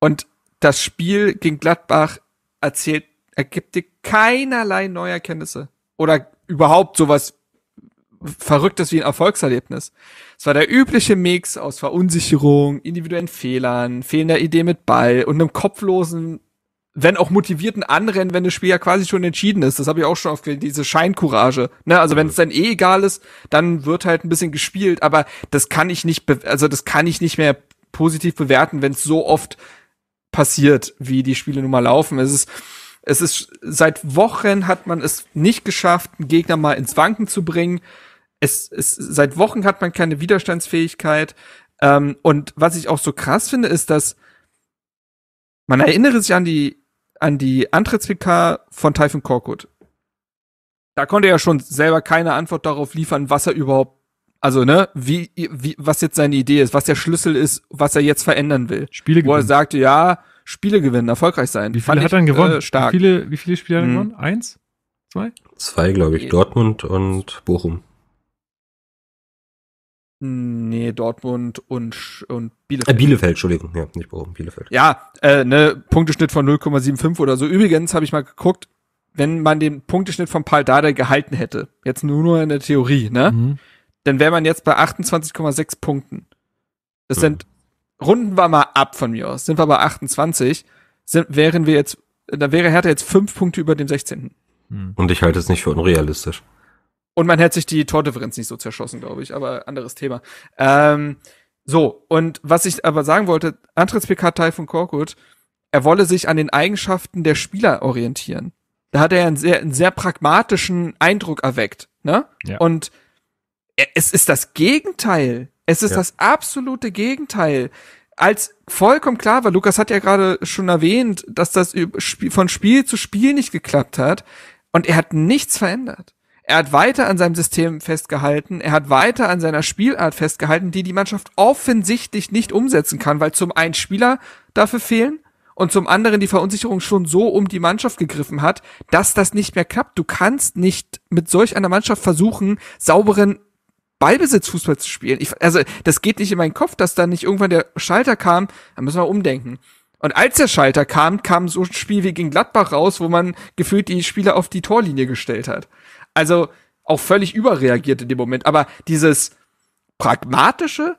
und das Spiel gegen Gladbach erzählt ergibt dir keinerlei neue Erkenntnisse oder überhaupt sowas Verrücktes wie ein Erfolgserlebnis. Es war der übliche Mix aus Verunsicherung, individuellen Fehlern, fehlender Idee mit Ball und einem kopflosen, wenn auch motivierten Anrennen, wenn das Spiel ja quasi schon entschieden ist. Das habe ich auch schon oft gesehen, diese Scheincourage. Ne? Also wenn es dann eh egal ist, dann wird halt ein bisschen gespielt, aber das kann ich nicht, also das kann ich nicht mehr positiv bewerten, wenn es so oft passiert, wie die Spiele nun mal laufen. Es ist, es ist, seit Wochen hat man es nicht geschafft, einen Gegner mal ins Wanken zu bringen. Es, es, seit Wochen hat man keine Widerstandsfähigkeit. Ähm, und was ich auch so krass finde, ist, dass man erinnere sich an die, an die Antritts-PK von Typhon Korkut. Da konnte er ja schon selber keine Antwort darauf liefern, was er überhaupt, also, ne, wie, wie, was jetzt seine Idee ist, was der Schlüssel ist, was er jetzt verändern will Spiele wo er gewinnen. sagte, ja, Spiele gewinnen, erfolgreich sein. Wie Fand viele hat er denn gewonnen? Äh, stark. Wie viele, wie viele Spiele hat er Hm. gewonnen? Eins? Zwei? zwei, glaube ich, Dortmund und Bochum. Nee, Dortmund und, und Äh, Bielefeld. Bielefeld, Entschuldigung, ja, nicht Bochum, Bielefeld. ja, äh, ne, Punkteschnitt von 0,75 oder so. Übrigens habe ich mal geguckt, wenn man den Punkteschnitt von Paul Dardai gehalten hätte, jetzt nur, nur in der Theorie, ne, Mhm. dann wäre man jetzt bei 28,6 Punkten. Das Mhm. sind, runden wir mal ab von mir aus, sind wir bei 28, sind, wären wir jetzt, da wäre Hertha jetzt fünf Punkte über dem 16. Und ich halte es nicht für unrealistisch. Und man hätte sich die Tordifferenz nicht so zerschossen, glaube ich, aber anderes Thema. Ähm, so, und was ich aber sagen wollte, Antritts-PK Taifun Korkut, er wolle sich an den Eigenschaften der Spieler orientieren. Da hat er einen sehr, einen sehr pragmatischen Eindruck erweckt, ne? Ja. Und es ist das Gegenteil. Es ist Ja. das absolute Gegenteil. Als vollkommen klar war, Lukas hat ja gerade schon erwähnt, dass das von Spiel zu Spiel nicht geklappt hat. Und er hat nichts verändert. Er hat weiter an seinem System festgehalten, er hat weiter an seiner Spielart festgehalten, die die Mannschaft offensichtlich nicht umsetzen kann, weil zum einen Spieler dafür fehlen und zum anderen die Verunsicherung schon so um die Mannschaft gegriffen hat, dass das nicht mehr klappt. Du kannst nicht mit solch einer Mannschaft versuchen, sauberen Ballbesitzfußball zu spielen. Ich, also das geht nicht in meinen Kopf, dass da nicht irgendwann der Schalter kam, da müssen wir umdenken. Und als der Schalter kam, kam so ein Spiel wie gegen Gladbach raus, wo man gefühlt die Spieler auf die Torlinie gestellt hat. Also auch völlig überreagiert in dem Moment. Aber dieses pragmatische,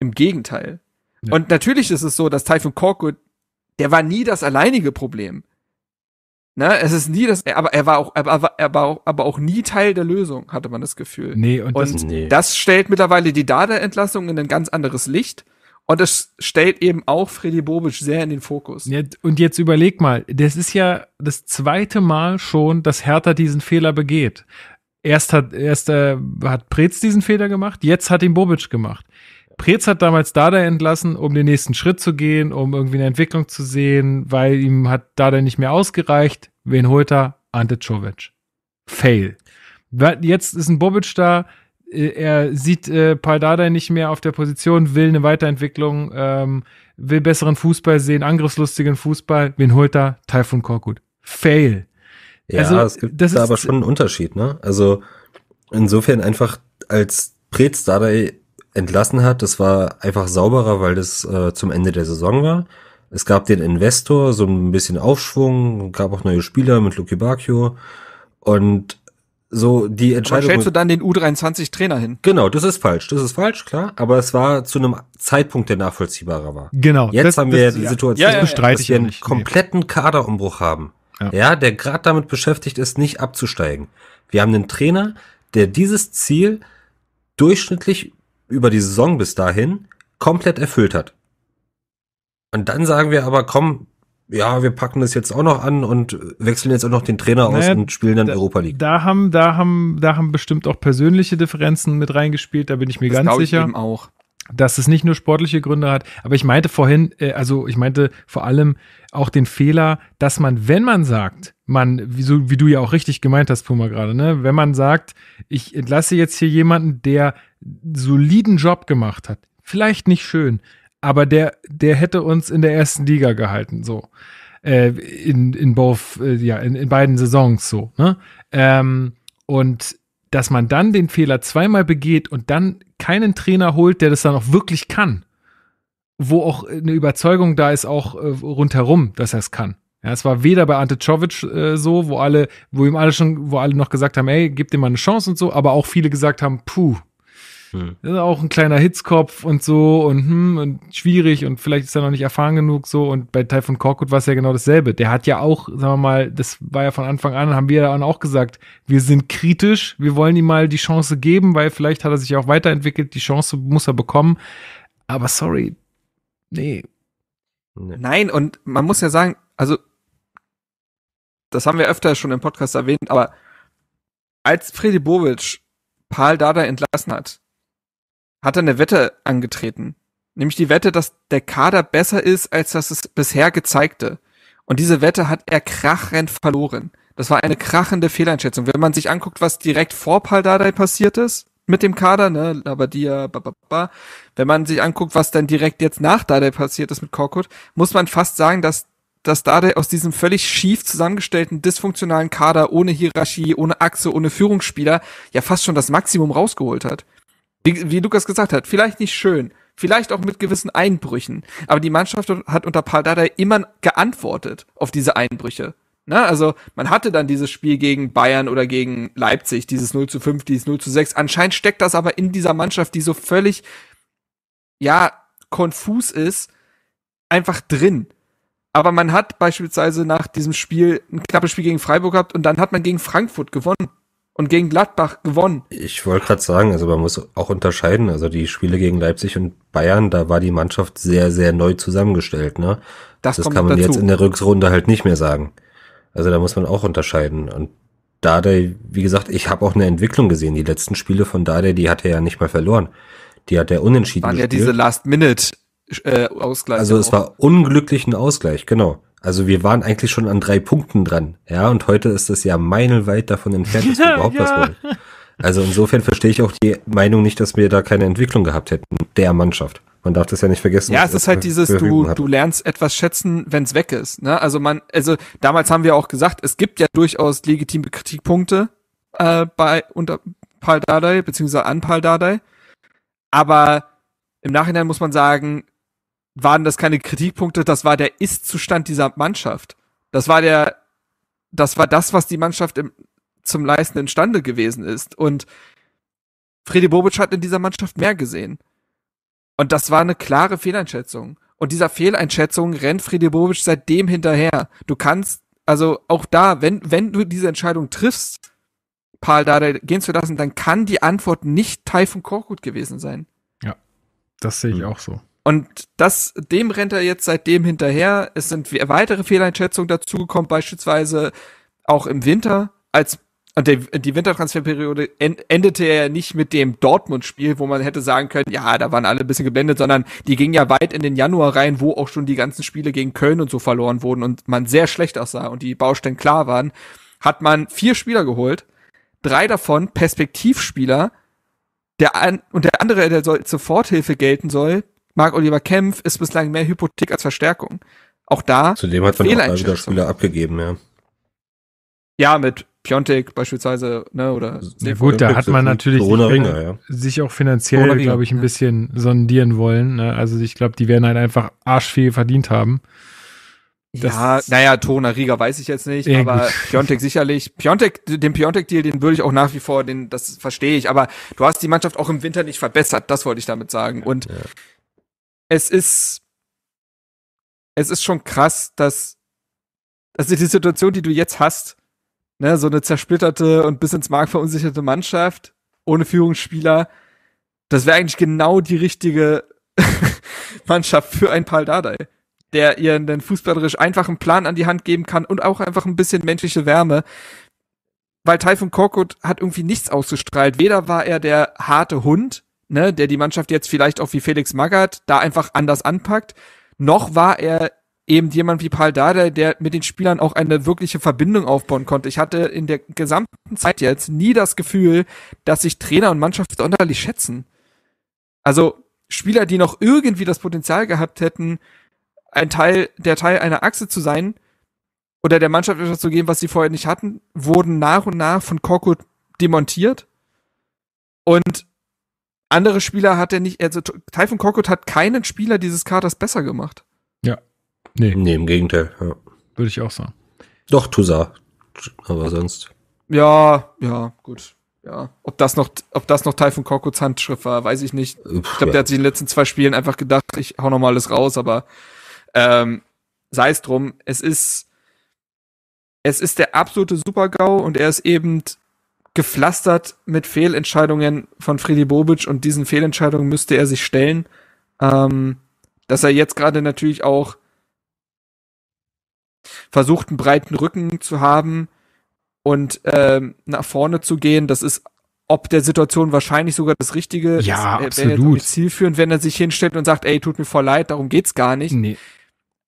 im Gegenteil. Ja. Und natürlich ist es so, dass Typhon Korkut, der war nie das alleinige Problem. Ne, es ist nie das, aber er war auch, er war, er war auch, aber auch nie Teil der Lösung, hatte man das Gefühl. Nee, und, das, Und Nee. das stellt mittlerweile die Dada-Entlassung in ein ganz anderes Licht. Und es stellt eben auch Freddy Bobic sehr in den Fokus. Und jetzt überleg mal, das ist ja das zweite Mal schon, dass Hertha diesen Fehler begeht. Erst hat, erst äh, hat Preetz diesen Fehler gemacht, jetzt hat ihn Bobic gemacht. Preetz hat damals Dada entlassen, um den nächsten Schritt zu gehen, um irgendwie eine Entwicklung zu sehen, weil ihm hat Dada nicht mehr ausgereicht. Wen holt er? Ante Czovic. Fail. Jetzt ist ein Bobic da, er sieht äh, Paul Dardai nicht mehr auf der Position, will eine Weiterentwicklung, ähm, will besseren Fußball sehen, angriffslustigen Fußball. Wen holt er? Taifun Korkut. Fail. Ja, Also, es gibt das da ist- aber schon einen Unterschied, ne? Also insofern einfach, als Preetz Dardai entlassen hat, das war einfach sauberer, weil das äh, zum Ende der Saison war. Es gab den Investor, so ein bisschen Aufschwung, gab auch neue Spieler mit Luki Bacchio und so die Aber Entscheidung. stellst du dann den U23-Trainer hin? genau, das ist falsch, das ist falsch, klar, aber es war zu einem Zeitpunkt, der nachvollziehbarer war. Genau. Jetzt Das- haben wir das- die ja. Situation, Ja, ja, dass wir einen nicht. Nee. kompletten Kaderumbruch haben. Ja. Ja, der gerade damit beschäftigt ist, nicht abzusteigen. Wir haben einen Trainer, der dieses Ziel durchschnittlich über die Saison bis dahin komplett erfüllt hat. Und dann sagen wir aber, komm, ja, wir packen das jetzt auch noch an und wechseln jetzt auch noch den Trainer aus Naja, und spielen dann da- Europa League. Da haben, da haben, da haben bestimmt auch persönliche Differenzen mit reingespielt, da bin ich mir Das ganz glaub ich sicher. eben auch. dass es nicht nur sportliche Gründe hat, aber ich meinte vorhin, äh, also ich meinte vor allem auch den Fehler, dass man, wenn man sagt, man, wie, so, wie du ja auch richtig gemeint hast, Puma gerade, ne, wenn man sagt, ich entlasse jetzt hier jemanden, der soliden Job gemacht hat, vielleicht nicht schön, aber der, der hätte uns in der ersten Liga gehalten, so. Äh, in, in both, äh, ja, in, in beiden Saisons so, ne? Ähm, und dass man dann den Fehler zweimal begeht und dann keinen Trainer holt, der das dann auch wirklich kann, wo auch eine Überzeugung da ist, auch äh, rundherum, dass er es kann. Ja, es war weder bei Ante Czovic äh, so, wo alle, wo ihm alle schon, wo alle noch gesagt haben, ey, gib dem mal eine Chance und so, aber auch viele gesagt haben, puh, Hm. das ist auch ein kleiner Hitzkopf und so und hm, und schwierig und vielleicht ist er noch nicht erfahren genug so und bei Typhoon Korkut war es ja genau dasselbe. Der hat ja auch, sagen wir mal, das war ja von Anfang an, haben wir dann auch gesagt, wir sind kritisch, wir wollen ihm mal die Chance geben, weil vielleicht hat er sich auch weiterentwickelt, die Chance muss er bekommen. Aber sorry, nee. Nee. Nein, und man muss ja sagen, also, das haben wir öfter schon im Podcast erwähnt, aber als Freddy Bobic Paul Dada entlassen hat, hat er eine Wette angetreten. Nämlich die Wette, dass der Kader besser ist, als das es bisher gezeigte. Und diese Wette hat er krachend verloren. Das war eine krachende Fehleinschätzung. Wenn man sich anguckt, was direkt vor Paul Dardai passiert ist mit dem Kader, ne, Labadia, ba, ba, ba. wenn man sich anguckt, was dann direkt jetzt nach Dardai passiert ist mit Korkut, muss man fast sagen, dass dass Dardai aus diesem völlig schief zusammengestellten, dysfunktionalen Kader ohne Hierarchie, ohne Achse, ohne Führungsspieler ja fast schon das Maximum rausgeholt hat. Wie, wie Lukas gesagt hat, vielleicht nicht schön, vielleicht auch mit gewissen Einbrüchen, aber die Mannschaft hat unter Paul Dardai immer geantwortet auf diese Einbrüche. Na, also man hatte dann dieses Spiel gegen Bayern oder gegen Leipzig, dieses 0 zu 5, dieses 0 zu 6. Anscheinend steckt das aber in dieser Mannschaft, die so völlig, ja, konfus ist, einfach drin. Aber man hat beispielsweise nach diesem Spiel ein knappes Spiel gegen Freiburg gehabt und dann hat man gegen Frankfurt gewonnen und gegen Gladbach gewonnen. Ich wollte gerade sagen, also man muss auch unterscheiden. Also die Spiele gegen Leipzig und Bayern, da war die Mannschaft sehr, sehr neu zusammengestellt. Ne? Das, Das kann man dazu. jetzt in der Rückrunde halt nicht mehr sagen. Also da muss man auch unterscheiden. Und Dardai, wie gesagt, ich habe auch eine Entwicklung gesehen. Die letzten Spiele von Dardai, die hat er ja nicht mal verloren. Die hat er unentschieden waren ja diese Last-Minute äh. Also es auch. war unglücklich ein Ausgleich, genau. Also wir waren eigentlich schon an drei Punkten dran. Ja, und heute ist es ja meilenweit davon entfernt, dass wir überhaupt was wollen. Also insofern verstehe ich auch die Meinung nicht, dass wir da keine Entwicklung gehabt hätten, der Mannschaft. Man darf das ja nicht vergessen. Ja, es ist halt dieses, für du, du lernst etwas schätzen, wenn es weg ist. Ne? Also man, also damals haben wir auch gesagt, es gibt ja durchaus legitime Kritikpunkte äh, bei unter Paul Dardai, beziehungsweise an Paul Dardai. Aber im Nachhinein muss man sagen, waren das keine Kritikpunkte, das war der Ist-Zustand dieser Mannschaft. Das war der, das war das, was die Mannschaft im, zum Leisten imstande gewesen ist. Und Freddy Bobic hat in dieser Mannschaft mehr gesehen. Und das war eine klare Fehleinschätzung. Und dieser Fehleinschätzung rennt Freddy Bobic seitdem hinterher. Du kannst, also auch da, wenn, wenn du diese Entscheidung triffst, Paul Dardai gehen zu lassen, dann kann die Antwort nicht Taifun Korkut gewesen sein. Das sehe ich Hm. auch so. Und das, dem rennt er jetzt seitdem hinterher. Es sind we- weitere Fehleinschätzungen dazugekommen, beispielsweise auch im Winter, als und der, die Wintertransferperiode en- endete ja nicht mit dem Dortmund-Spiel, wo man hätte sagen können, ja, da waren alle ein bisschen geblendet, sondern die ging ja weit in den Januar rein, wo auch schon die ganzen Spiele gegen Köln und so verloren wurden und man sehr schlecht aussah und die Baustellen klar waren, hat man vier Spieler geholt, drei davon Perspektivspieler, der an, und der andere, der soll Soforthilfe gelten soll, Marc Oliver Kempf, ist bislang mehr Hypothek als Verstärkung. Auch da, Zudem hat man auch mal wieder. Spieler abgegeben, ja. ja, mit Piontek beispielsweise, ne, oder Ja, gut, da hat man natürlich Ringer, ja. sich auch finanziell, glaube ich, ein ja. bisschen sondieren wollen. Ne? Also ich glaube, die werden halt einfach arschviel verdient haben. Das- ja, naja, Tona Riga weiß ich jetzt nicht, Ja, aber gut. Piontek sicherlich. Piontek, den Piontek-Deal, den würde ich auch nach wie vor, den, das verstehe ich, aber du hast die Mannschaft auch im Winter nicht verbessert, das wollte ich damit sagen. Und Ja. Es ist, es ist schon krass, dass, also die Situation, die du jetzt hast, ne, so eine zersplitterte und bis ins Mark verunsicherte Mannschaft, ohne Führungsspieler, das wäre eigentlich genau die richtige Mannschaft für ein Paul Dardai. der ihr einen fußballerisch einfachen Plan an die Hand geben kann und auch einfach ein bisschen menschliche Wärme. Weil Typhoon Korkut hat irgendwie nichts ausgestrahlt. Weder war er der harte Hund, ne, der die Mannschaft jetzt vielleicht auch wie Felix Magath da einfach anders anpackt, noch war er eben jemand wie Paul Dardai, der mit den Spielern auch eine wirkliche Verbindung aufbauen konnte. Ich hatte in der gesamten Zeit jetzt nie das Gefühl, dass sich Trainer und Mannschaft sonderlich schätzen. Also Spieler, die noch irgendwie das Potenzial gehabt hätten, ein Teil, der Teil einer Achse zu sein oder der Mannschaft etwas zu geben, was sie vorher nicht hatten, wurden nach und nach von Korkut demontiert. Und andere Spieler hat er nicht, also Typhon Korkut hat keinen Spieler dieses Kaders besser gemacht. Ja. Nee. Nee, im Gegenteil. Ja. Würde ich auch sagen. Doch, Tusa. Aber sonst. Ja, ja, gut. Ja, ob das noch, ob das noch von Korkuts Handschrift war, weiß ich nicht. Ich glaube, der hat sich in den letzten zwei Spielen einfach gedacht, ich hau noch mal alles raus, aber ähm, sei es drum, es ist, es ist der absolute Super-GAU und er ist eben gepflastert mit Fehlentscheidungen von Freddy Bobic und diesen Fehlentscheidungen müsste er sich stellen. Ähm, dass er jetzt gerade natürlich auch versucht, einen breiten Rücken zu haben und ähm, nach vorne zu gehen, das ist ob der Situation wahrscheinlich sogar das Richtige. Ja, jetzt auch absolut. zielführend, wenn er sich hinstellt und sagt, ey, tut mir voll leid, darum geht's gar nicht. Nee.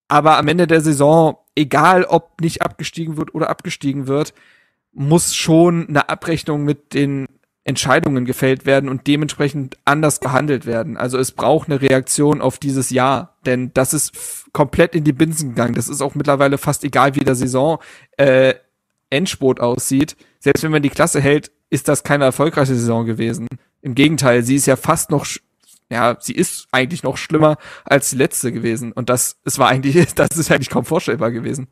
Aber am Ende der Saison, egal ob nicht abgestiegen wird oder abgestiegen wird, muss schon eine Abrechnung mit den Entscheidungen gefällt werden und dementsprechend anders gehandelt werden. Also es braucht eine Reaktion auf dieses Jahr, denn das ist komplett in die Binsen gegangen. Das ist auch mittlerweile fast egal, wie der Saison äh, Endspurt aussieht. Selbst wenn man die Klasse hält, ist das keine erfolgreiche Saison gewesen. Im Gegenteil, sie ist ja fast noch, ja, sie ist eigentlich noch schlimmer als die letzte gewesen. Und das, es war eigentlich, das ist eigentlich kaum vorstellbar gewesen.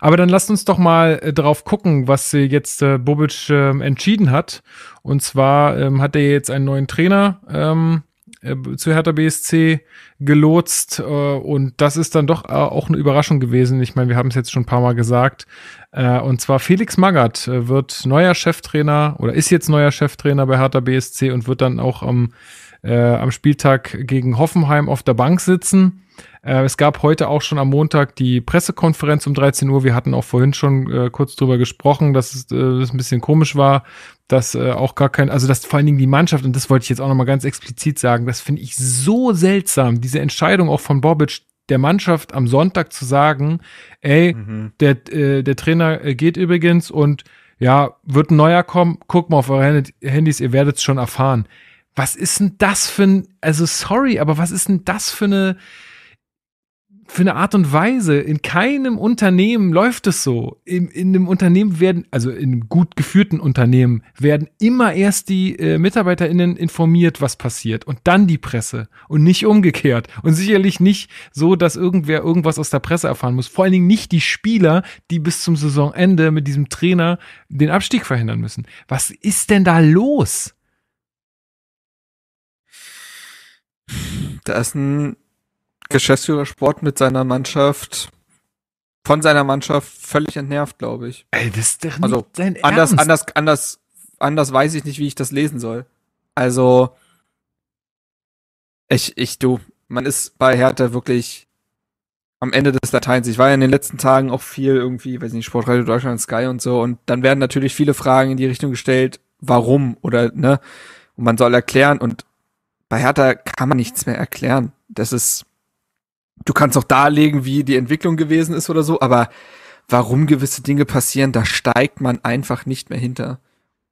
Aber dann lasst uns doch mal äh, drauf gucken, was äh, jetzt äh, Bobic ähm, entschieden hat. Und zwar ähm, hat er jetzt einen neuen Trainer ähm, äh, zu Hertha BSC gelotst. Äh, und das ist dann doch äh, auch eine Überraschung gewesen. Ich meine, wir haben es jetzt schon ein paar Mal gesagt. Äh, und zwar Felix Magath äh, wird neuer Cheftrainer oder ist jetzt neuer Cheftrainer bei Hertha BSC und wird dann auch am, äh, am Spieltag gegen Hoffenheim auf der Bank sitzen. Äh, es gab heute auch schon am Montag die Pressekonferenz um 13 Uhr. Wir hatten auch vorhin schon äh, kurz drüber gesprochen, dass es, äh, das ein bisschen komisch war, dass äh, auch gar kein, also dass vor allen Dingen die Mannschaft, und das wollte ich jetzt auch nochmal ganz explizit sagen, das finde ich so seltsam, diese Entscheidung auch von Bobic, der Mannschaft am Sonntag zu sagen, ey, der, äh, der Trainer äh, geht übrigens und ja, wird ein neuer kommen, guckt mal auf eure Hand- Handys, ihr werdet es schon erfahren. Was ist denn das für ein, also sorry, aber was ist denn das für eine, für eine Art und Weise. In keinem Unternehmen läuft es so. In, in einem Unternehmen werden, also in einem gut geführten Unternehmen, werden immer erst die äh, MitarbeiterInnen informiert, was passiert und dann die Presse und nicht umgekehrt. Und sicherlich nicht so, dass irgendwer irgendwas aus der Presse erfahren muss. Vor allen Dingen nicht die Spieler, die bis zum Saisonende mit diesem Trainer den Abstieg verhindern müssen. Was ist denn da los? Da ist ein Geschäftsführer Sport mit seiner Mannschaft, von seiner Mannschaft völlig entnervt, glaube ich. Ey, das ist doch Also, nicht sein Anders, Ernst. anders, anders, anders weiß ich nicht, wie ich das lesen soll. Also, ich, ich, du, man ist bei Hertha wirklich am Ende des Lateins. Ich war ja in den letzten Tagen auch viel irgendwie, weiß nicht, Sportradio Deutschland, Sky und so, und dann werden natürlich viele Fragen in die Richtung gestellt, warum oder, ne, und man soll erklären, und bei Hertha kann man nichts mehr erklären. Das ist, du kannst auch darlegen, wie die Entwicklung gewesen ist oder so, aber warum gewisse Dinge passieren, da steigt man einfach nicht mehr hinter.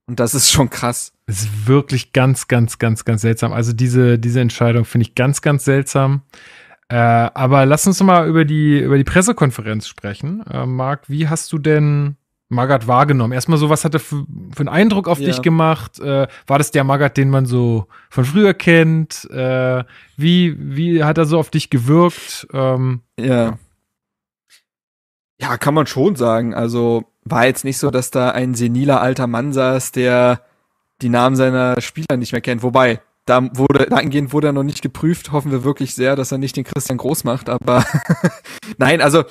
Und das ist schon krass. Es ist wirklich ganz, ganz, ganz, ganz seltsam. Also diese, diese Entscheidung finde ich ganz, ganz seltsam. Äh, aber lass uns mal über die, über die Pressekonferenz sprechen. Äh, Marc, wie hast du denn Magath wahrgenommen? Erstmal so, was hat er für, für einen Eindruck auf Ja. dich gemacht? Äh, war das der Magath, den man so von früher kennt? Äh, wie, wie hat er so auf dich gewirkt? Ähm, Ja. Ja, kann man schon sagen. Also war jetzt nicht so, dass da ein seniler alter Mann saß, der die Namen seiner Spieler nicht mehr kennt. Wobei, da wurde, dahingehend wurde er noch nicht geprüft. Hoffen wir wirklich sehr, dass er nicht den Christian Groß macht. Aber nein, also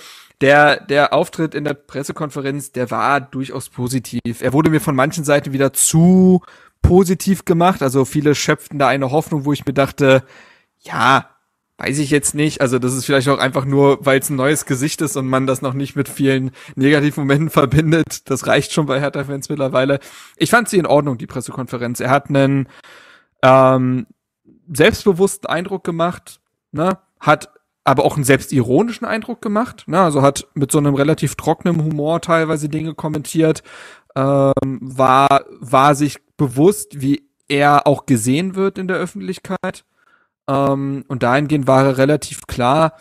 der, der Auftritt in der Pressekonferenz, der war durchaus positiv. Er wurde mir von manchen Seiten wieder zu positiv gemacht. Also viele schöpften da eine Hoffnung, wo ich mir dachte, ja, Weiß ich jetzt nicht. Also das ist vielleicht auch einfach nur, weil es ein neues Gesicht ist und man das noch nicht mit vielen Negativmomenten verbindet. Das reicht schon bei Hertha-Fans mittlerweile. Ich fand sie in Ordnung, die Pressekonferenz. Er hat einen ähm, selbstbewussten Eindruck gemacht, ne? hat aber auch einen selbstironischen Eindruck gemacht. Ne? Also hat mit so einem relativ trockenen Humor teilweise Dinge kommentiert, ähm, war, war sich bewusst, wie er auch gesehen wird in der Öffentlichkeit. Ähm, und dahingehend war er relativ klar.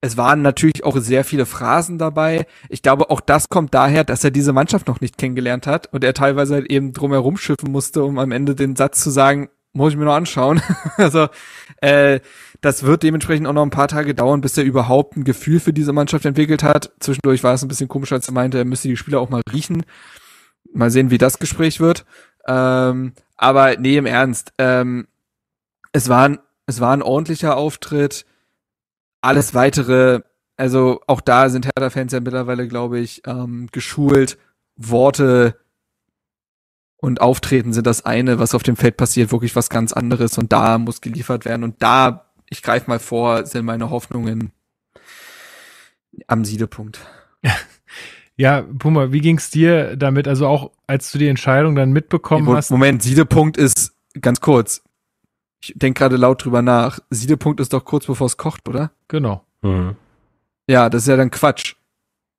Es waren natürlich auch sehr viele Phrasen dabei. Ich glaube, auch das kommt daher, dass er diese Mannschaft noch nicht kennengelernt hat und er teilweise halt eben drumherum schiffen musste, um am Ende den Satz zu sagen, muss ich mir noch anschauen. also äh, das wird dementsprechend auch noch ein paar Tage dauern, bis er überhaupt ein Gefühl für diese Mannschaft entwickelt hat. Zwischendurch war es ein bisschen komisch, als er meinte, er müsste die Spieler auch mal riechen. Mal sehen, wie das Gespräch wird. Ähm, aber nee, im Ernst. Ähm, es war ein es war ein ordentlicher Auftritt. Alles weitere, also auch da sind Hertha-Fans ja mittlerweile, glaube ich, ähm, geschult. Worte und Auftreten sind das eine, was auf dem Feld passiert, wirklich was ganz anderes und da muss geliefert werden und da, ich greife mal vor, sind meine Hoffnungen am Siedepunkt. Ja, Puma, wie ging's dir damit? Also auch als du die Entscheidung dann mitbekommen Moment, hast. Moment, Siedepunkt ist ganz kurz. Ich denke gerade laut drüber nach. Siedepunkt ist doch kurz bevor es kocht, oder? Genau. Mhm. Ja, das ist ja dann Quatsch.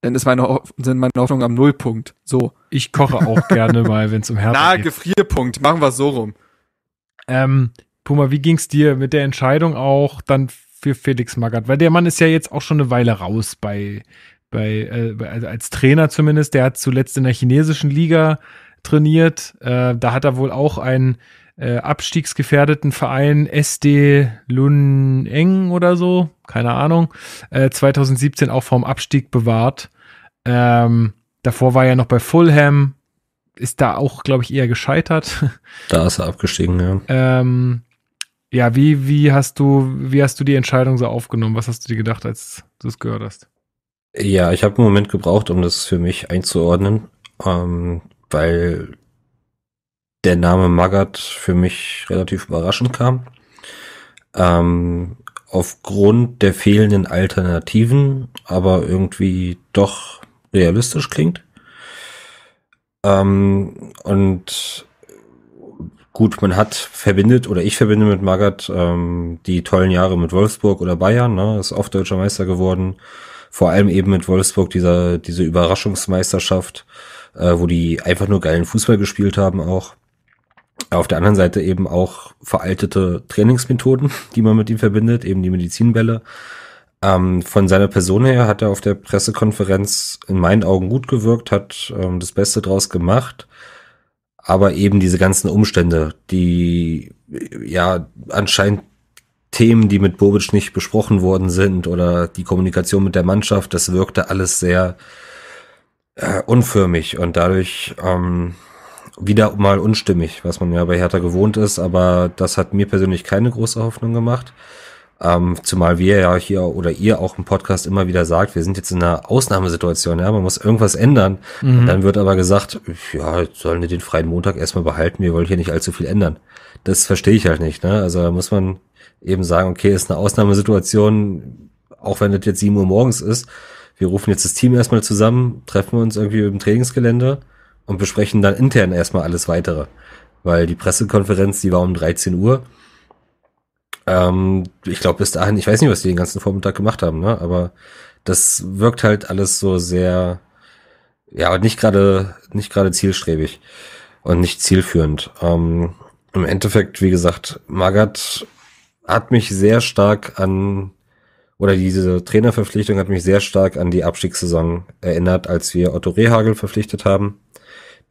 Dann ist meine, sind meine Hoffnungen am Nullpunkt. So. Ich koche auch gerne mal, wenn es um Na, geht. Gefrierpunkt. Machen wir so rum. Ähm, Puma, wie ging's dir mit der Entscheidung auch dann für Felix Magath? Weil der Mann ist ja jetzt auch schon eine Weile raus bei, bei, äh, also als Trainer zumindest. Der hat zuletzt in der chinesischen Liga trainiert. Äh, da hat er wohl auch einen äh, abstiegsgefährdeten Verein SD Lun Eng oder so, keine Ahnung, äh, 2017 auch vom Abstieg bewahrt. Ähm, davor war er noch bei Fulham, ist da auch, glaube ich, eher gescheitert. Da ist er abgestiegen, ja. Ähm, ja, wie, wie hast du, wie hast du die Entscheidung so aufgenommen? Was hast du dir gedacht, als du es gehört hast? Ja, ich habe einen Moment gebraucht, um das für mich einzuordnen, ähm, weil der Name Magath für mich relativ überraschend kam. Ähm, aufgrund der fehlenden Alternativen, aber irgendwie doch realistisch klingt. Ähm, und gut, man hat verbindet, oder ich verbinde mit Magath ähm, die tollen Jahre mit Wolfsburg oder Bayern, ne, ist oft deutscher Meister geworden vor allem eben mit Wolfsburg dieser diese Überraschungsmeisterschaft, äh, wo die einfach nur geilen Fußball gespielt haben auch. Auf der anderen Seite eben auch veraltete Trainingsmethoden, die man mit ihm verbindet, eben die Medizinbälle. Ähm, von seiner Person her hat er auf der Pressekonferenz in meinen Augen gut gewirkt, hat ähm, das Beste draus gemacht. Aber eben diese ganzen Umstände, die ja anscheinend Themen, die mit Bobic nicht besprochen worden sind oder die Kommunikation mit der Mannschaft, das wirkte alles sehr äh, unförmig und dadurch ähm, wieder mal unstimmig, was man ja bei Hertha gewohnt ist, aber das hat mir persönlich keine große Hoffnung gemacht. Ähm, zumal wir ja hier oder ihr auch im Podcast immer wieder sagt, wir sind jetzt in einer Ausnahmesituation, ja, man muss irgendwas ändern. Und dann wird aber gesagt, ja, sollen wir den freien Montag erstmal behalten, wir wollen hier nicht allzu viel ändern. Das verstehe ich halt nicht, ne? Also da muss man eben sagen, okay, ist eine Ausnahmesituation, auch wenn das jetzt 7 Uhr morgens ist. Wir rufen jetzt das Team erstmal zusammen, treffen uns irgendwie im Trainingsgelände und besprechen dann intern erstmal alles weitere. Weil die Pressekonferenz, die war um 13 Uhr. Ähm, ich glaube, bis dahin, ich weiß nicht, was die den ganzen Vormittag gemacht haben, ne? Aber das wirkt halt alles so sehr, ja, nicht gerade, nicht gerade zielstrebig und nicht zielführend. Ähm, Im Endeffekt, wie gesagt, Magath hat mich sehr stark an, oder diese Trainerverpflichtung hat mich sehr stark an die Abstiegssaison erinnert, als wir Otto Rehagel verpflichtet haben.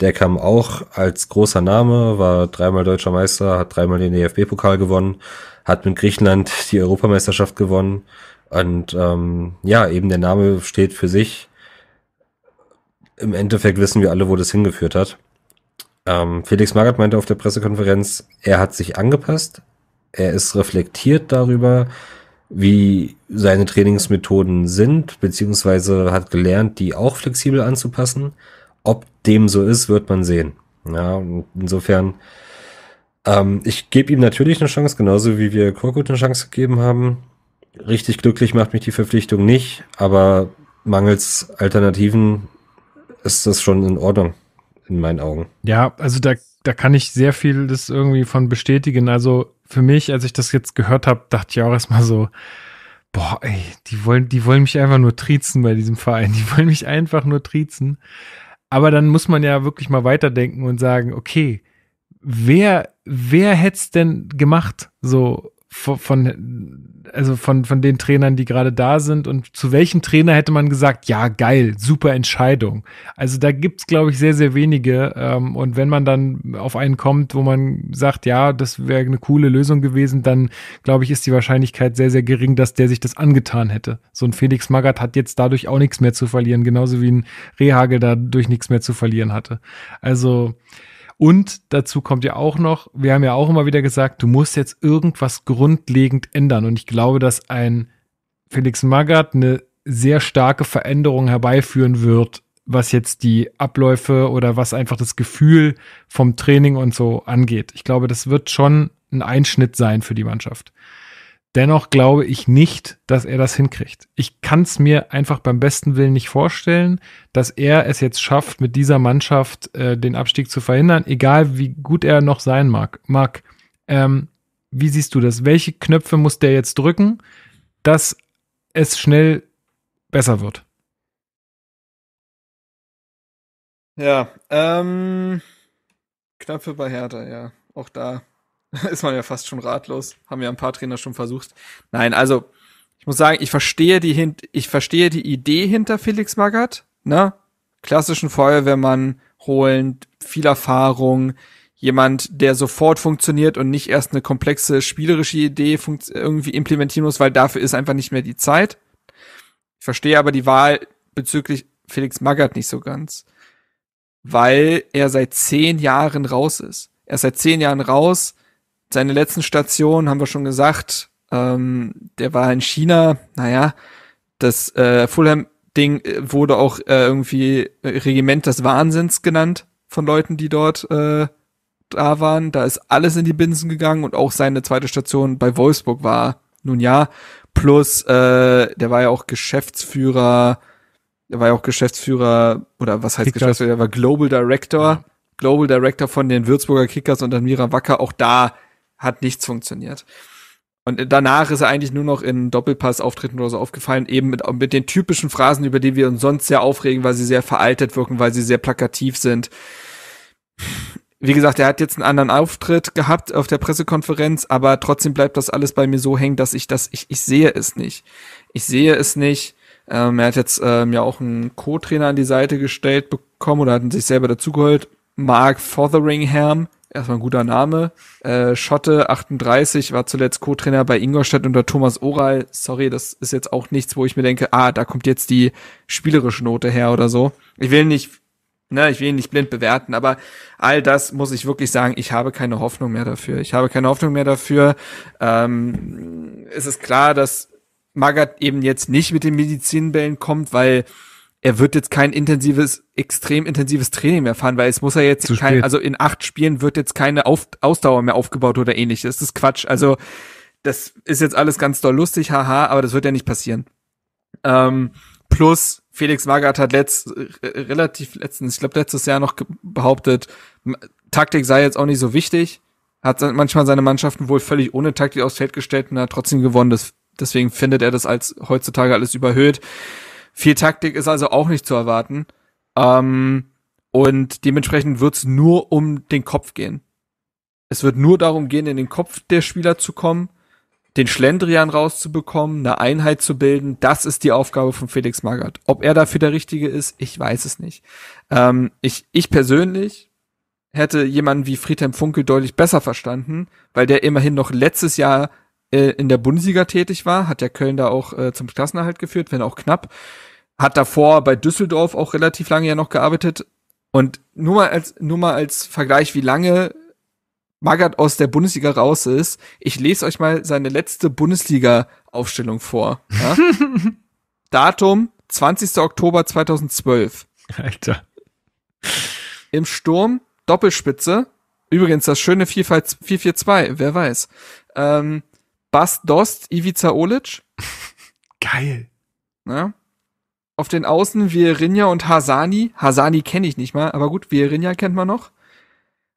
Der kam auch als großer Name, war dreimal deutscher Meister, hat dreimal den DFB-Pokal gewonnen, hat mit Griechenland die Europameisterschaft gewonnen. Und ähm, ja, eben der Name steht für sich. Im Endeffekt wissen wir alle, wo das hingeführt hat. Ähm, Felix Magath meinte auf der Pressekonferenz, er hat sich angepasst, er ist reflektiert darüber, wie seine Trainingsmethoden sind, beziehungsweise hat gelernt, die auch flexibel anzupassen. Ob dem so ist, wird man sehen. Ja, insofern, ähm, ich gebe ihm natürlich eine Chance, genauso wie wir Korkut eine Chance gegeben haben. richtig glücklich macht mich die Verpflichtung nicht, aber mangels Alternativen ist das schon in Ordnung, in meinen Augen. Ja, also da, da kann ich sehr viel das irgendwie von bestätigen. Also für mich, als ich das jetzt gehört habe, dachte ich auch erstmal so, boah, ey, die wollen, die wollen mich einfach nur triezen bei diesem Verein. Die wollen mich einfach nur triezen. Aber dann muss man ja wirklich mal weiterdenken und sagen, okay, wer, wer hätte es denn gemacht? So von, also von, von den Trainern, die gerade da sind und zu welchem Trainer hätte man gesagt, ja, geil, super Entscheidung. Also da gibt's glaube ich, sehr, sehr wenige. Ähm, und wenn man dann auf einen kommt, wo man sagt, ja, das wäre eine coole Lösung gewesen, dann glaube ich, ist die Wahrscheinlichkeit sehr, sehr gering, dass der sich das angetan hätte. So ein Felix Magath hat jetzt dadurch auch nichts mehr zu verlieren, genauso wie ein Rehagel dadurch nichts mehr zu verlieren hatte. Also und dazu kommt ja auch noch, wir haben ja auch immer wieder gesagt, du musst jetzt irgendwas grundlegend ändern. Und ich glaube, dass ein Felix Magath eine sehr starke Veränderung herbeiführen wird, was jetzt die Abläufe oder was einfach das Gefühl vom Training und so angeht. Ich glaube, das wird schon ein Einschnitt sein für die Mannschaft. Dennoch glaube ich nicht, dass er das hinkriegt. Ich kann es mir einfach beim besten Willen nicht vorstellen, dass er es jetzt schafft, mit dieser Mannschaft äh, den Abstieg zu verhindern, egal wie gut er noch sein mag. Marc, ähm, wie siehst du das? Welche Knöpfe muss der jetzt drücken, dass es schnell besser wird? Ja, ähm, Knöpfe bei Hertha, ja. Auch da ist man ja fast schon ratlos. Haben ja ein paar Trainer schon versucht. Nein, also ich muss sagen, ich verstehe die ich verstehe die Idee hinter Felix Magath, ne? Klassischen Feuerwehrmann holen, viel Erfahrung, jemand, der sofort funktioniert und nicht erst eine komplexe spielerische Idee irgendwie implementieren muss, weil dafür ist einfach nicht mehr die Zeit. Ich verstehe aber die Wahl bezüglich Felix Magath nicht so ganz, weil er seit zehn Jahren raus ist. Er ist seit zehn Jahren raus, seine letzten Stationen haben wir schon gesagt. Ähm, der war in China. Naja, das äh, Fulham-Ding äh, wurde auch äh, irgendwie Regiment des Wahnsinns genannt von Leuten, die dort äh, da waren. Da ist alles in die Binsen gegangen und auch seine zweite Station bei Wolfsburg war nun ja. Plus, äh, der war ja auch Geschäftsführer, der war ja auch Geschäftsführer, oder was heißt Kickers. Geschäftsführer, der war Global Director, ja. Global Director von den Würzburger Kickers und Mira Wacker. Auch da hat nichts funktioniert. Und danach ist er eigentlich nur noch in Doppelpass-Auftritten oder so aufgefallen, eben mit, mit den typischen Phrasen, über die wir uns sonst sehr aufregen, weil sie sehr veraltet wirken, weil sie sehr plakativ sind. Wie gesagt, er hat jetzt einen anderen Auftritt gehabt auf der Pressekonferenz, aber trotzdem bleibt das alles bei mir so hängen, dass ich das, ich, ich sehe es nicht. Ich sehe es nicht. Ähm, er hat jetzt ähm, ja auch einen Co-Trainer an die Seite gestellt bekommen oder hat sich selber dazugeholt. Mark Fotheringham, erstmal ein guter Name. Äh, Schotte 38 war zuletzt Co-Trainer bei Ingolstadt unter Thomas Oral. Sorry, das ist jetzt auch nichts, wo ich mir denke, ah, da kommt jetzt die spielerische Note her oder so. Ich will nicht, ne, ich will ihn nicht blind bewerten, aber all das muss ich wirklich sagen, ich habe keine Hoffnung mehr dafür. Ich habe keine Hoffnung mehr dafür. Ähm, es ist klar, dass Magath eben jetzt nicht mit den Medizinbällen kommt, weil er wird jetzt kein intensives, extrem intensives Training mehr fahren, weil es muss er jetzt Zu kein, spät. also in acht Spielen wird jetzt keine Auf, Ausdauer mehr aufgebaut oder ähnliches. Das ist Quatsch. Also, das ist jetzt alles ganz doll lustig, haha, aber das wird ja nicht passieren. Ähm, plus, Felix Magath hat letzt, relativ letztens, ich glaube letztes Jahr noch behauptet, Taktik sei jetzt auch nicht so wichtig. Hat manchmal seine Mannschaften wohl völlig ohne Taktik aufs Feld gestellt und hat trotzdem gewonnen. Das, deswegen findet er das als heutzutage alles überhöht. Viel Taktik ist also auch nicht zu erwarten. Ähm, und dementsprechend wird es nur um den Kopf gehen. Es wird nur darum gehen, in den Kopf der Spieler zu kommen, den Schlendrian rauszubekommen, eine Einheit zu bilden. Das ist die Aufgabe von Felix Magath. Ob er dafür der Richtige ist, ich weiß es nicht. Ähm, ich, ich persönlich hätte jemanden wie Friedhelm Funkel deutlich besser verstanden, weil der immerhin noch letztes Jahr äh, in der Bundesliga tätig war, hat ja Köln da auch äh, zum Klassenerhalt geführt, wenn auch knapp. Hat davor bei Düsseldorf auch relativ lange ja noch gearbeitet. Und nur mal als, nur mal als Vergleich, wie lange Magath aus der Bundesliga raus ist. Ich lese euch mal seine letzte Bundesliga-Aufstellung vor. Ja? Datum 20. Oktober 2012. Alter. Im Sturm Doppelspitze. Übrigens das schöne 4-4-2, wer weiß. Ähm, Bas Dost, Ivica Olic. Geil. Ne? Auf den Außen Vierinha und Hasani. Hasani kenne ich nicht mal, aber gut, Vierinha kennt man noch.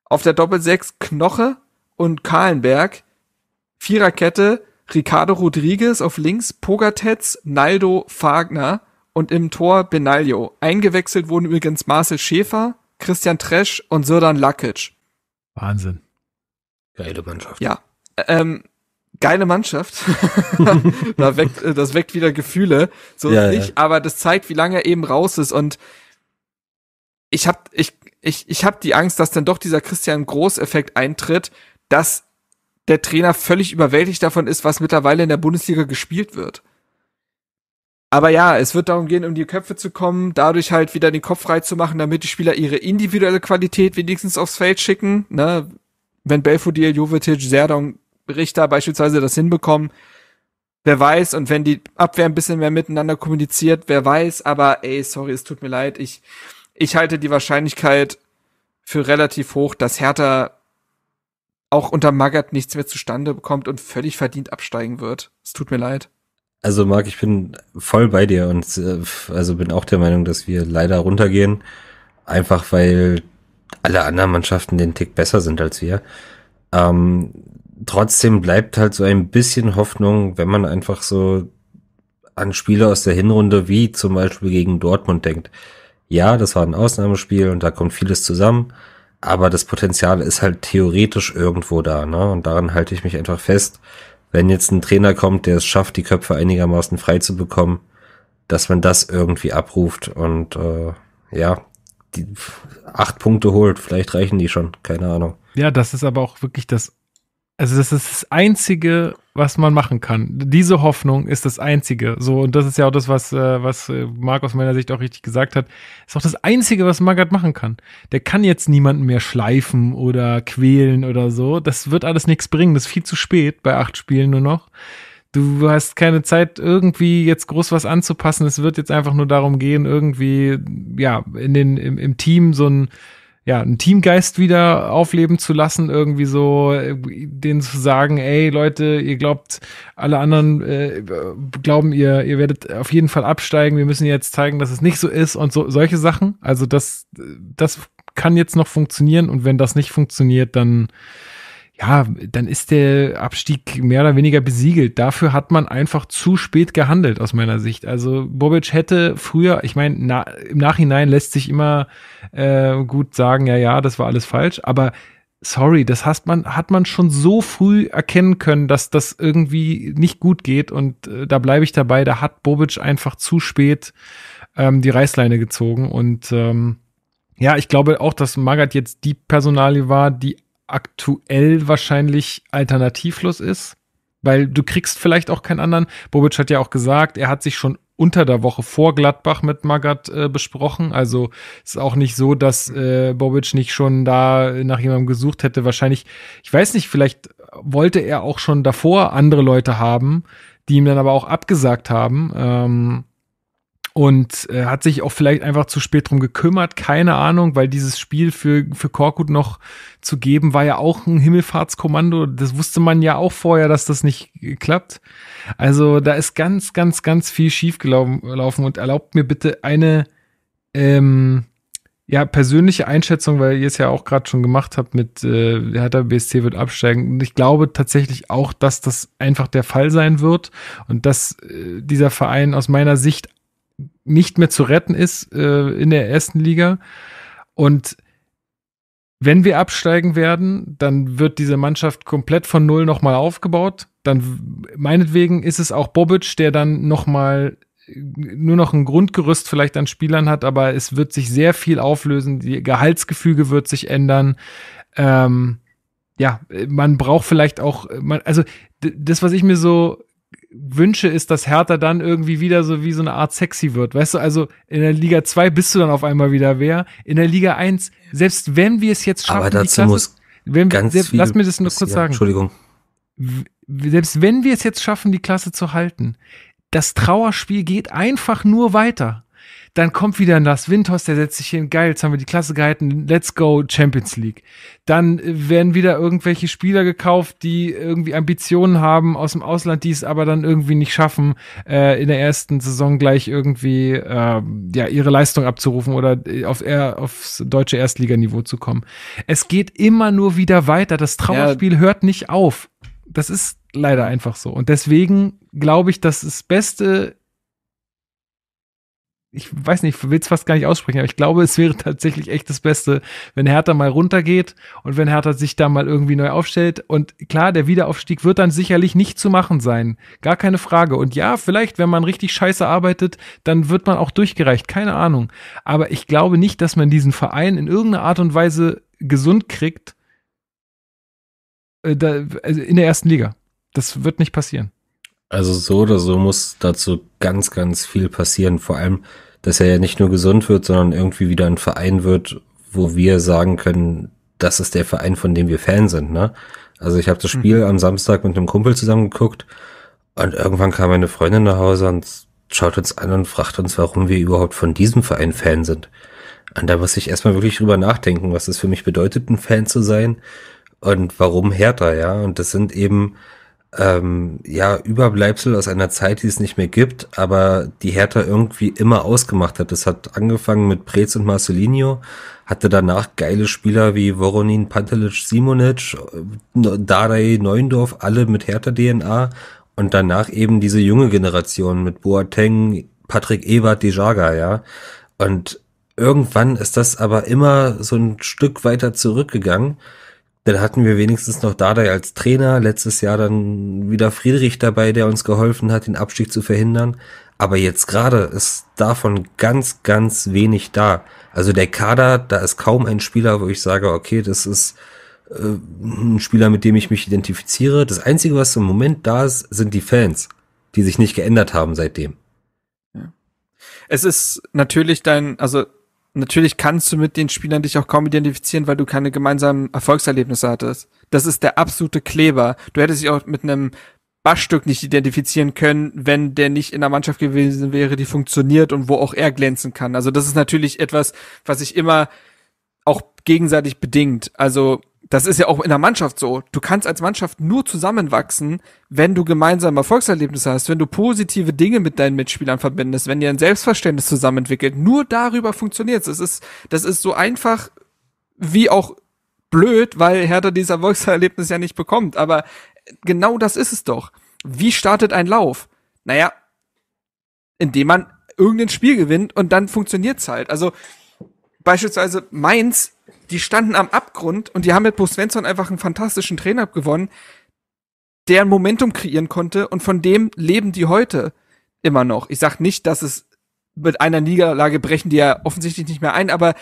Auf der Doppelsechs Knoche und Kahlenberg. Viererkette Ricardo Rodriguez auf links, Pogatetz, Naldo, Fagner und im Tor Benaglio. Eingewechselt wurden übrigens Marcel Schäfer, Christian Tresch und Sirdan Lakic. Wahnsinn. Geile Mannschaft. Ja, ähm, geile Mannschaft. da weckt, äh, das weckt wieder Gefühle. So Ja, ist ja. nicht, aber das zeigt, wie lange er eben raus ist. Und ich hab, ich, ich, ich hab die Angst, dass dann doch dieser Christian Groß-Effekt eintritt, dass der Trainer völlig überwältigt davon ist, was mittlerweile in der Bundesliga gespielt wird. Aber ja, es wird darum gehen, um die Köpfe zu kommen, dadurch halt wieder den Kopf frei zu machen, damit die Spieler ihre individuelle Qualität wenigstens aufs Feld schicken. Ne? Wenn Belfodil, Jovetic, Serdong, Richter beispielsweise das hinbekommen, wer weiß, und wenn die Abwehr ein bisschen mehr miteinander kommuniziert, wer weiß, aber ey, sorry, es tut mir leid, ich, ich halte die Wahrscheinlichkeit für relativ hoch, dass Hertha auch unter Magath nichts mehr zustande bekommt und völlig verdient absteigen wird. Es tut mir leid. Also Marc, ich bin voll bei dir und äh, also bin auch der Meinung, dass wir leider runtergehen, einfach weil alle anderen Mannschaften den Tick besser sind als wir. Ähm, trotzdem bleibt halt so ein bisschen Hoffnung, wenn man einfach so an Spiele aus der Hinrunde wie zum Beispiel gegen Dortmund denkt. Ja, das war ein Ausnahmespiel und da kommt vieles zusammen, aber das Potenzial ist halt theoretisch irgendwo da, ne? Und daran halte ich mich einfach fest wenn jetzt ein Trainer kommt, der es schafft, die Köpfe einigermaßen frei zu bekommen, dass man das irgendwie abruft und äh, ja, die acht Punkte holt, vielleicht reichen die schon, keine Ahnung. Ja, das ist aber auch wirklich das, also das ist das Einzige, was man machen kann. Diese Hoffnung ist das Einzige. So, und das ist ja auch das, was, äh, was äh, Marc aus meiner Sicht auch richtig gesagt hat. Ist auch das Einzige, was Magath machen kann. Der kann jetzt niemanden mehr schleifen oder quälen oder so. Das wird alles nichts bringen. Das ist viel zu spät bei acht Spielen nur noch. Du hast keine Zeit, irgendwie jetzt groß was anzupassen. Es wird jetzt einfach nur darum gehen, irgendwie, ja, in den, im, im Team so ein, ja, einen Teamgeist wieder aufleben zu lassen, irgendwie so, äh, denen zu sagen, ey Leute, ihr glaubt, alle anderen äh, glauben, ihr, ihr werdet auf jeden Fall absteigen, wir müssen jetzt zeigen, dass es nicht so ist und so, solche Sachen. Also das, das kann jetzt noch funktionieren und wenn das nicht funktioniert, dann, ja, dann ist der Abstieg mehr oder weniger besiegelt. Dafür hat man einfach zu spät gehandelt, aus meiner Sicht. Also Bobic hätte früher, ich meine, na, im Nachhinein lässt sich immer äh, gut sagen, ja, ja, das war alles falsch, aber sorry, das hat man, hat man schon so früh erkennen können, dass das irgendwie nicht gut geht und äh, da bleibe ich dabei, da hat Bobic einfach zu spät ähm, die Reißleine gezogen und ähm, ja, ich glaube auch, dass Magath jetzt die Personalie war, die aktuell wahrscheinlich alternativlos ist, weil du kriegst vielleicht auch keinen anderen. Bobic hat ja auch gesagt, er hat sich schon unter der Woche vor Gladbach mit Magath äh, besprochen. Also ist auch nicht so, dass äh, Bobic nicht schon da nach jemandem gesucht hätte. Wahrscheinlich, ich weiß nicht, vielleicht wollte er auch schon davor andere Leute haben, die ihm dann aber auch abgesagt haben. Ähm, und äh, hat sich auch vielleicht einfach zu spät drum gekümmert, keine Ahnung, weil dieses Spiel für, für Korkut noch zu geben, war ja auch ein Himmelfahrtskommando. Das wusste man ja auch vorher, dass das nicht klappt. Also da ist ganz, ganz, ganz viel schiefgelaufen und erlaubt mir bitte eine ähm, ja, persönliche Einschätzung, weil ihr es ja auch gerade schon gemacht habt mit äh, Hertha BSC wird absteigen. Und ich glaube tatsächlich auch, dass das einfach der Fall sein wird und dass äh, dieser Verein aus meiner Sicht nicht mehr zu retten ist äh, in der ersten Liga. Und wenn wir absteigen werden, dann wird diese Mannschaft komplett von Null nochmal aufgebaut. Dann meinetwegen ist es auch Bobic, der dann nochmal nur noch ein Grundgerüst vielleicht an Spielern hat, aber es wird sich sehr viel auflösen. Die Gehaltsgefüge wird sich ändern. Ähm, ja, man braucht vielleicht auch, man, also das, was ich mir so wünsche, ist, dass Hertha dann irgendwie wieder so wie so eine Art sexy wird. Weißt du, also in der Liga 2 bist du dann auf einmal wieder wer. In der Liga 1, selbst wenn wir es jetzt schaffen, Aber dazu Klasse, muss wenn wir, ganz selbst, viel lass mir das nur kurz sagen. Entschuldigung. Selbst wenn wir es jetzt schaffen, die Klasse zu halten, das Trauerspiel geht einfach nur weiter. Dann kommt wieder ein Lars Windhorst, der setzt sich hin, geil, jetzt haben wir die Klasse gehalten, let's go Champions League. Dann äh, werden wieder irgendwelche Spieler gekauft, die irgendwie Ambitionen haben aus dem Ausland, die es aber dann irgendwie nicht schaffen, äh, in der ersten Saison gleich irgendwie äh, ja, ihre Leistung abzurufen oder auf eher aufs deutsche Erstliganiveau zu kommen. Es geht immer nur wieder weiter. Das Trauerspiel hört nicht auf. Das ist leider einfach so. Und deswegen glaube ich, dass das Beste ich weiß nicht, ich will es fast gar nicht aussprechen, aber ich glaube, es wäre tatsächlich echt das Beste, wenn Hertha mal runtergeht und wenn Hertha sich da mal irgendwie neu aufstellt. Und klar, der Wiederaufstieg wird dann sicherlich nicht zu machen sein. Gar keine Frage. Und ja, vielleicht, wenn man richtig scheiße arbeitet, dann wird man auch durchgereicht. Keine Ahnung. Aber ich glaube nicht, dass man diesen Verein in irgendeiner Art und Weise gesund kriegt äh, also in der ersten Liga. Das wird nicht passieren. Also so oder so muss dazu ganz, ganz viel passieren. Vor allem, dass er ja nicht nur gesund wird, sondern irgendwie wieder ein Verein wird, wo wir sagen können, das ist der Verein, von dem wir Fan sind. Ne? Also ich habe das Spiel mhm. am Samstag mit einem Kumpel zusammen geguckt und irgendwann kam meine Freundin nach Hause und schaut uns an und fragt uns, warum wir überhaupt von diesem Verein Fan sind. Und da muss ich erstmal wirklich drüber nachdenken, was es für mich bedeutet, ein Fan zu sein und warum Hertha, ja. Und das sind eben ähm, ja, Überbleibsel aus einer Zeit, die es nicht mehr gibt, aber die Hertha irgendwie immer ausgemacht hat. Das hat angefangen mit Prez und Marcelinho, hatte danach geile Spieler wie Voronin, Pantelic, Simonic, Dardai, Neuendorf, alle mit Hertha-DNA und danach eben diese junge Generation mit Boateng, Patrick Ebert, Dejaga, ja. Und irgendwann ist das aber immer so ein Stück weiter zurückgegangen dann hatten wir wenigstens noch Dardai als Trainer. Letztes Jahr dann wieder Friedrich dabei, der uns geholfen hat, den Abstieg zu verhindern. Aber jetzt gerade ist davon ganz, ganz wenig da. Also der Kader, da ist kaum ein Spieler, wo ich sage, okay, das ist äh, ein Spieler, mit dem ich mich identifiziere. Das Einzige, was im Moment da ist, sind die Fans, die sich nicht geändert haben seitdem. Ja. Es ist natürlich dein, also natürlich kannst du mit den Spielern dich auch kaum identifizieren, weil du keine gemeinsamen Erfolgserlebnisse hattest. Das ist der absolute Kleber. Du hättest dich auch mit einem Bassstück nicht identifizieren können, wenn der nicht in der Mannschaft gewesen wäre, die funktioniert und wo auch er glänzen kann. Also das ist natürlich etwas, was sich immer auch gegenseitig bedingt. Also das ist ja auch in der Mannschaft so. Du kannst als Mannschaft nur zusammenwachsen, wenn du gemeinsame Erfolgserlebnisse hast, wenn du positive Dinge mit deinen Mitspielern verbindest, wenn ihr ein Selbstverständnis zusammen entwickelt. Nur darüber funktioniert es. Ist, das ist so einfach wie auch blöd, weil Hertha dieses Erfolgserlebnis ja nicht bekommt. Aber genau das ist es doch. Wie startet ein Lauf? Naja, indem man irgendein Spiel gewinnt und dann funktioniert's halt. Also beispielsweise Mainz die standen am Abgrund und die haben mit Bo Svensson einfach einen fantastischen Trainer gewonnen, der ein Momentum kreieren konnte und von dem leben die heute immer noch. Ich sag nicht, dass es mit einer Niederlage brechen die ja offensichtlich nicht mehr ein, aber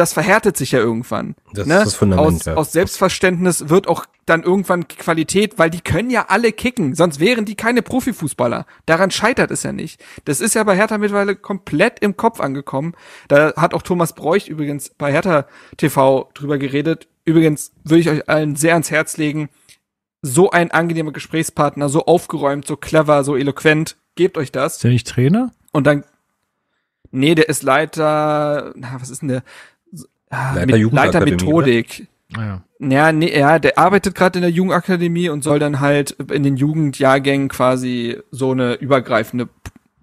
das verhärtet sich ja irgendwann. Das ne? ist das Fundament. Aus, ja. aus Selbstverständnis wird auch dann irgendwann Qualität, weil die können ja alle kicken, sonst wären die keine Profifußballer. Daran scheitert es ja nicht. Das ist ja bei Hertha mittlerweile komplett im Kopf angekommen. Da hat auch Thomas Bräuch übrigens bei Hertha TV drüber geredet. Übrigens würde ich euch allen sehr ans Herz legen, so ein angenehmer Gesprächspartner, so aufgeräumt, so clever, so eloquent. Gebt euch das. Ist der nicht Trainer? Und dann, nee, der ist Leiter, na, was ist denn der? Ah, Leiter mit, Leiter Methodik. Ah, ja. Ja, nee, ja, der arbeitet gerade in der Jugendakademie und soll dann halt in den Jugendjahrgängen quasi so eine übergreifende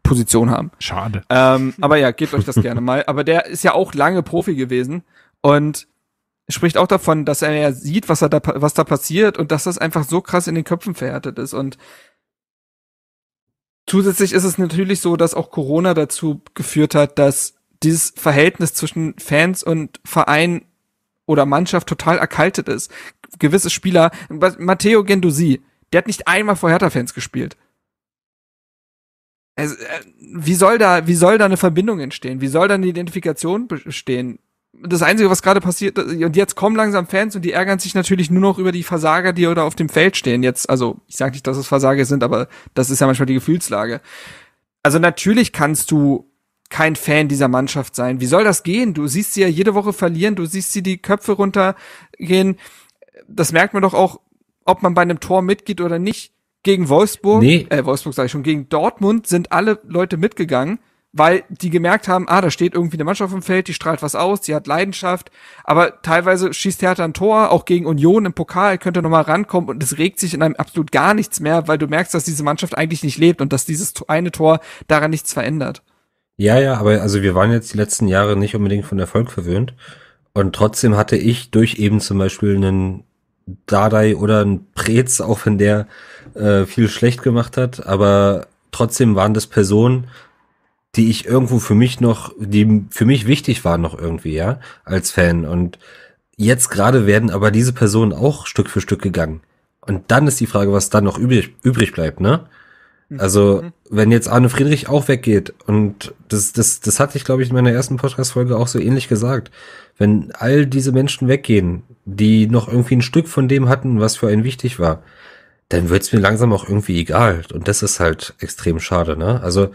Position haben. Schade. Ähm, aber ja, gebt euch das gerne mal. Aber der ist ja auch lange Profi gewesen und spricht auch davon, dass er ja sieht, was, er da, was da passiert und dass das einfach so krass in den Köpfen verhärtet ist. Und zusätzlich ist es natürlich so, dass auch Corona dazu geführt hat, dass dieses Verhältnis zwischen Fans und Verein oder Mannschaft total erkaltet ist. Gewisse Spieler, Matteo Gendosi, der hat nicht einmal vor Hertha-Fans gespielt. Also, wie soll da, wie soll da eine Verbindung entstehen? Wie soll da eine Identifikation bestehen? Das Einzige, was gerade passiert, und jetzt kommen langsam Fans und die ärgern sich natürlich nur noch über die Versager, die da auf dem Feld stehen. Jetzt, also ich sage nicht, dass es Versager sind, aber das ist ja manchmal die Gefühlslage. Also natürlich kannst du kein Fan dieser Mannschaft sein. Wie soll das gehen? Du siehst sie ja jede Woche verlieren, du siehst sie die Köpfe runtergehen. Das merkt man doch auch, ob man bei einem Tor mitgeht oder nicht. Gegen Wolfsburg, Nee. äh, Wolfsburg sage ich schon, gegen Dortmund sind alle Leute mitgegangen, weil die gemerkt haben, ah, da steht irgendwie eine Mannschaft im Feld, die strahlt was aus, die hat Leidenschaft, aber teilweise schießt Hertha ein Tor, auch gegen Union im Pokal, könnte nochmal rankommen und es regt sich in einem absolut gar nichts mehr, weil du merkst, dass diese Mannschaft eigentlich nicht lebt und dass dieses eine Tor daran nichts verändert. Ja, ja, aber also wir waren jetzt die letzten Jahre nicht unbedingt von Erfolg verwöhnt. Und trotzdem hatte ich durch eben zum Beispiel einen Dardai oder einen Prez, auch wenn der äh, viel schlecht gemacht hat, aber trotzdem waren das Personen, die ich irgendwo für mich noch, die für mich wichtig waren noch irgendwie, ja, als Fan. Und jetzt gerade werden aber diese Personen auch Stück für Stück gegangen. Und dann ist die Frage, was dann noch übrig, übrig bleibt, ne? Also, wenn jetzt Arne Friedrich auch weggeht, und das, das, das hatte ich, glaube ich, in meiner ersten Podcast-Folge auch so ähnlich gesagt. Wenn all diese Menschen weggehen, die noch irgendwie ein Stück von dem hatten, was für einen wichtig war, dann wird's mir langsam auch irgendwie egal. Und das ist halt extrem schade, ne? Also,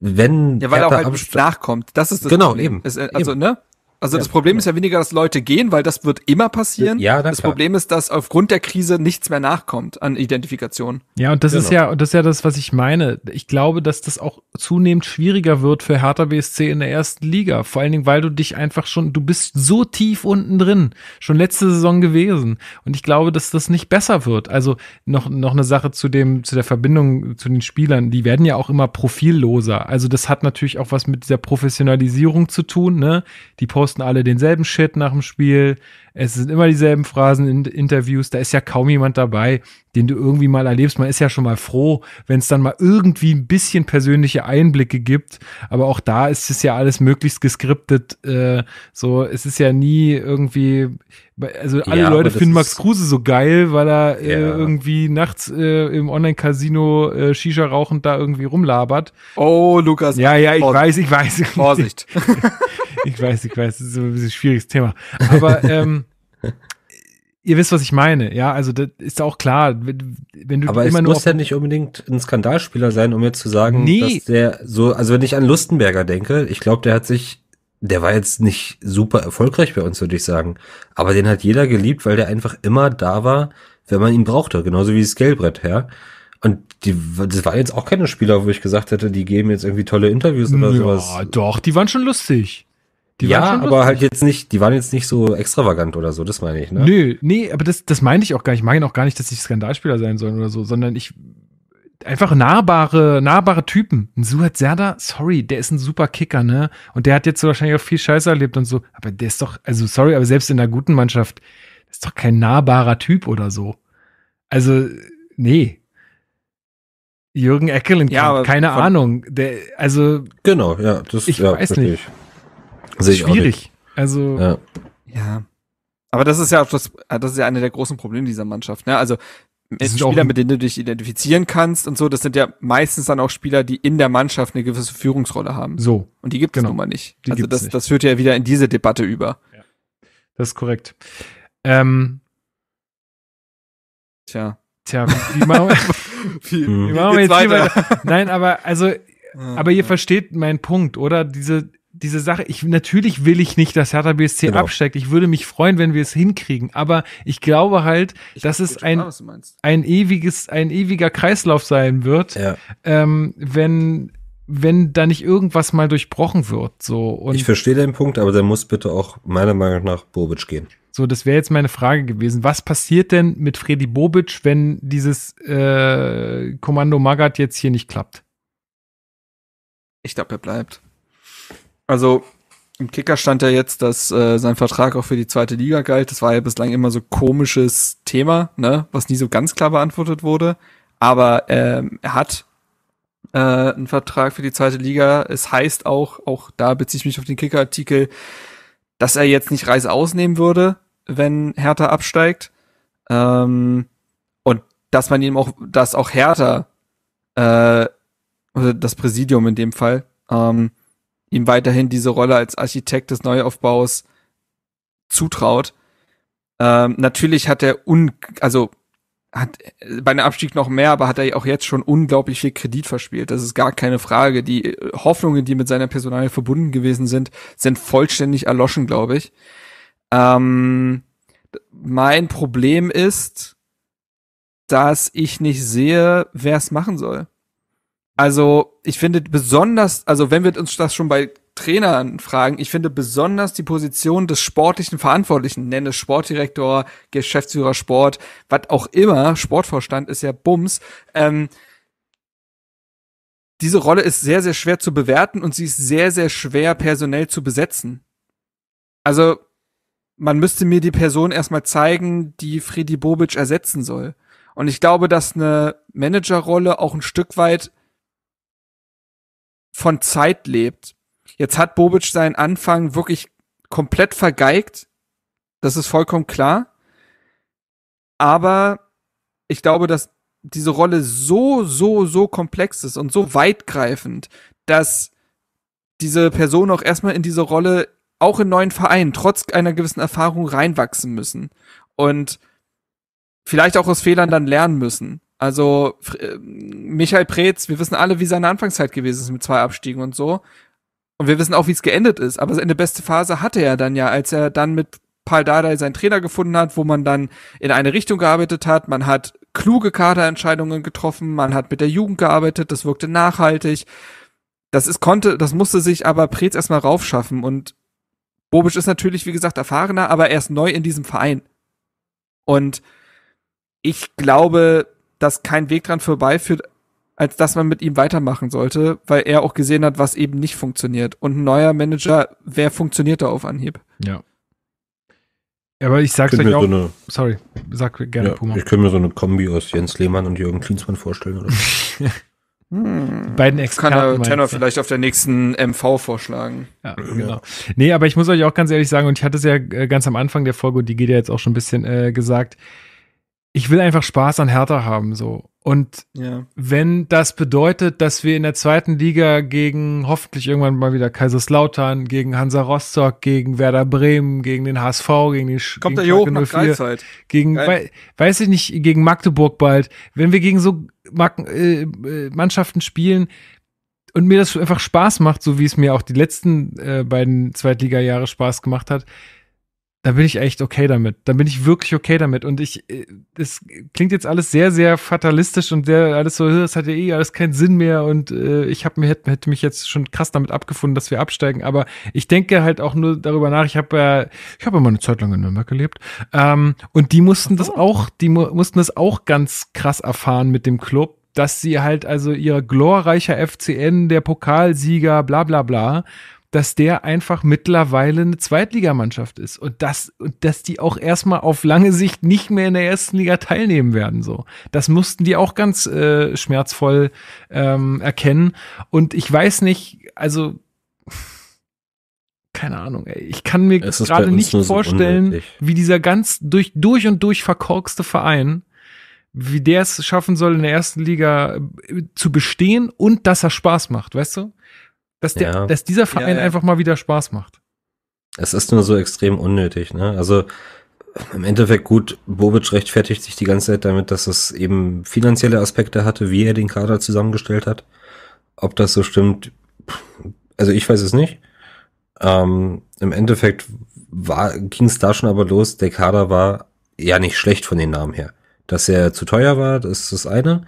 wenn Ja, weil er auch halt nicht nachkommt. Das ist das Genau, Problem. eben. Es, äh, also, Eben. ne? Also Ja, das Problem ist ja weniger, dass Leute gehen, weil das wird immer passieren. Ja, das klar. Problem ist, dass aufgrund der Krise nichts mehr nachkommt an Identifikation. Ja, und das ist Genau. ja, und das ist ja das, was ich meine. Ich glaube, dass das auch zunehmend schwieriger wird für Hertha BSC in der ersten Liga. Vor allen Dingen, weil du dich einfach schon, du bist so tief unten drin, schon letzte Saison gewesen. Und ich glaube, dass das nicht besser wird. Also noch, noch eine Sache zu dem, zu der Verbindung zu den Spielern. Die werden ja auch immer profilloser. Also das hat natürlich auch was mit dieser Professionalisierung zu tun, ne? Die posten alle denselben Shit nach dem Spiel. Es sind immer dieselben Phrasen in Interviews. Da ist ja kaum jemand dabei, den du irgendwie mal erlebst. Man ist ja schon mal froh, wenn es dann mal irgendwie ein bisschen persönliche Einblicke gibt. Aber auch da ist es ja alles möglichst geskriptet. Äh, so, es ist ja nie irgendwie, also alle Ja, Leute finden Max Kruse so geil, weil er äh, Ja. irgendwie nachts äh, im Online-Casino äh, Shisha rauchend da irgendwie rumlabert. Oh, Lukas. Ja, ja, ich Vorsicht. weiß, ich weiß. Vorsicht. Ich weiß, ich weiß, das ist so ein bisschen ein schwieriges Thema. Aber ähm, ihr wisst, was ich meine. Ja, also das ist auch klar, wenn, wenn du Aber immer es nur muss ja nicht unbedingt ein Skandalspieler sein, um jetzt zu sagen, Nee. dass der so, also wenn ich an Lustenberger denke, ich glaube, der hat sich, der war jetzt nicht super erfolgreich bei uns, würde ich sagen. Aber den hat jeder geliebt, weil der einfach immer da war, wenn man ihn brauchte. Genauso wie das Gelbrett, ja. Und die, das waren jetzt auch keine Spieler, wo ich gesagt hätte, die geben jetzt irgendwie tolle Interviews oder sowas. ja, doch, die waren schon lustig. Die ja, waren schon aber lustig. halt jetzt nicht, die waren jetzt nicht so extravagant oder so, das meine ich, ne? Nö, nee, aber das, das meinte ich auch gar nicht. Ich meine auch gar nicht, dass sie Skandalspieler sein sollen oder so, sondern ich einfach nahbare, nahbare Typen. Ein Suat Serda, sorry, der ist ein super Kicker, ne? Und der hat jetzt so wahrscheinlich auch viel Scheiße erlebt und so. Aber der ist doch, also sorry, aber selbst in einer guten Mannschaft, das ist doch kein nahbarer Typ oder so. Also, nee. Jürgen Eckelenkamp, Ja, keine von- Ahnung. Der, also, Genau, ja, das Ich ja, weiß verstehe nicht. schwierig. Also, Ja. Ja. Aber das ist ja auch das, das ist ja eine der großen Probleme dieser Mannschaft. Ne? Also Spieler, mit denen du dich identifizieren kannst und so, das sind ja meistens dann auch Spieler, die in der Mannschaft eine gewisse Führungsrolle haben. so, Und die gibt es Genau. nun mal nicht. Die also das, nicht. das führt ja wieder in diese Debatte über. das ist korrekt. Ähm, Tja. tja, wie machen wir, Wie, Hm. wie machen wir jetzt weiter? Nein, aber also, aber ihr versteht meinen Punkt, oder? Diese, diese Sache, ich, natürlich will ich nicht, dass Hertha BSC Genau. absteigt. Ich würde mich freuen, wenn wir es hinkriegen. Aber ich glaube halt, dass es ein, meinst. ein ewiges, ein ewiger Kreislauf sein wird, Ja. ähm, wenn, wenn da nicht irgendwas mal durchbrochen wird, so. Und Ich verstehe den Punkt, aber der muss bitte auch meiner Meinung nach Bobic gehen. So, das wäre jetzt meine Frage gewesen. Was passiert denn mit Freddy Bobic, wenn dieses äh, Kommando Magath jetzt hier nicht klappt? Ich glaube, er bleibt. Also im Kicker stand ja jetzt, dass äh, sein Vertrag auch für die zweite Liga galt. Das war ja bislang immer so komisches Thema, ne, was nie so ganz klar beantwortet wurde. Aber ähm, er hat äh, einen Vertrag für die zweite Liga. Es heißt auch, auch da beziehe ich mich auf den Kicker-Artikel, dass er jetzt nicht Reise ausnehmen würde, wenn Hertha absteigt. Ähm, und dass man ihm auch, dass auch Hertha, äh, oder das Präsidium in dem Fall, ähm, ihm weiterhin diese Rolle als Architekt des Neuaufbaus zutraut. Ähm, natürlich hat er un, also hat bei einem Abstieg noch mehr, aber hat er auch jetzt schon unglaublich viel Kredit verspielt. Das ist gar keine Frage. Die äh, Hoffnungen, die mit seiner Personalie verbunden gewesen sind, sind vollständig erloschen, glaube ich. Ähm, mein Problem ist, dass ich nicht sehe, wer es machen soll. Also, ich finde besonders, also wenn wir uns das schon bei Trainern fragen, ich finde besonders die Position des sportlichen Verantwortlichen, nenne Sportdirektor, Geschäftsführer Sport, was auch immer, Sportvorstand ist ja Bums, ähm, diese Rolle ist sehr, sehr schwer zu bewerten und sie ist sehr, sehr schwer personell zu besetzen. Also, man müsste mir die Person erstmal zeigen, die Freddy Bobic ersetzen soll. Und ich glaube, dass eine Managerrolle auch ein Stück weit von Zeit lebt. Jetzt hat Bobic seinen Anfang wirklich komplett vergeigt. Das ist vollkommen klar. Aber ich glaube, dass diese Rolle so, so, so komplex ist und so weitgreifend, dass diese Person auch erstmal in diese Rolle auch in neuen Vereinen trotz einer gewissen Erfahrung reinwachsen müssen und vielleicht auch aus Fehlern dann lernen müssen. Also äh, Michael Preetz, wir wissen alle, wie seine Anfangszeit gewesen ist mit zwei Abstiegen und so. Und wir wissen auch, wie es geendet ist. Aber seine beste Phase hatte er dann ja, als er dann mit Paul Dardai seinen Trainer gefunden hat, wo man dann in eine Richtung gearbeitet hat. Man hat kluge Kaderentscheidungen getroffen, man hat mit der Jugend gearbeitet, das wirkte nachhaltig. Das ist konnte, das musste sich aber Preetz erstmal raufschaffen und Bobisch ist natürlich, wie gesagt, erfahrener, aber er ist neu in diesem Verein. Und ich glaube, dass kein Weg dran vorbeiführt, als dass man mit ihm weitermachen sollte, weil er auch gesehen hat, was eben nicht funktioniert. Und ein neuer Manager, wer funktioniert da auf Anhieb? Ja. Aber ich sag's Könnte euch auch. so eine, sorry, sag gerne, ja, Puma. ich könnte mir so eine Kombi aus Jens Lehmann und Jürgen Klinsmann vorstellen. Oder? Hm. Beiden kann Experten. der meinst Tenor vielleicht auf der nächsten MV vorschlagen. Ja, genau. Nee, aber ich muss euch auch ganz ehrlich sagen, und ich hatte es ja äh, ganz am Anfang der Folge, und die geht ja jetzt auch schon ein bisschen äh, gesagt, ich will einfach Spaß an Hertha haben, so. Und Ja. wenn das bedeutet, dass wir in der zweiten Liga gegen hoffentlich irgendwann mal wieder Kaiserslautern, gegen Hansa Rostock, gegen Werder Bremen, gegen den HSV, gegen Sch- Kommt gegen er hier hoch nach 04, Greifswald? gegen, Geil. weiß ich nicht, gegen Magdeburg bald, wenn wir gegen so äh, äh, Mannschaften spielen und mir das einfach Spaß macht, so wie es mir auch die letzten äh, beiden Zweitliga-Jahre Spaß gemacht hat, da bin ich echt okay damit. Da bin ich wirklich okay damit. Und ich, äh, das klingt jetzt alles sehr, sehr fatalistisch und sehr alles so, das hat ja eh alles keinen Sinn mehr und äh, ich habe mir hätte, hätte mich jetzt schon krass damit abgefunden, dass wir absteigen. Aber ich denke halt auch nur darüber nach. Ich habe ja, ich habe ja mal eine Zeit lang in Nürnberg gelebt ähm, und die mussten das auch, die mu mussten das auch ganz krass erfahren mit dem Club, dass sie halt also ihr glorreicher FCN, der Pokalsieger, bla bla bla, dass der einfach mittlerweile eine Zweitligamannschaft ist und das und dass die auch erstmal auf lange Sicht nicht mehr in der ersten Liga teilnehmen werden so. Das mussten die auch ganz äh, schmerzvoll ähm, erkennen und ich weiß nicht, also keine Ahnung, ey. ich kann mir gerade nicht so vorstellen, unnötig. wie dieser ganz durch durch und durch verkorkste Verein wie der es schaffen soll, in der ersten Liga äh, zu bestehen und dass er Spaß macht, weißt du? Dass, der, Ja. dass dieser Verein Ja, ja. einfach mal wieder Spaß macht. Es ist nur so extrem unnötig, ne? Also im Endeffekt gut, Bobic rechtfertigt sich die ganze Zeit damit, dass es eben finanzielle Aspekte hatte, wie er den Kader zusammengestellt hat. Ob das so stimmt, also ich weiß es nicht. Ähm, Im Endeffekt ging es da schon aber los, der Kader war ja nicht schlecht von den Namen her. Dass er zu teuer war, das ist das eine.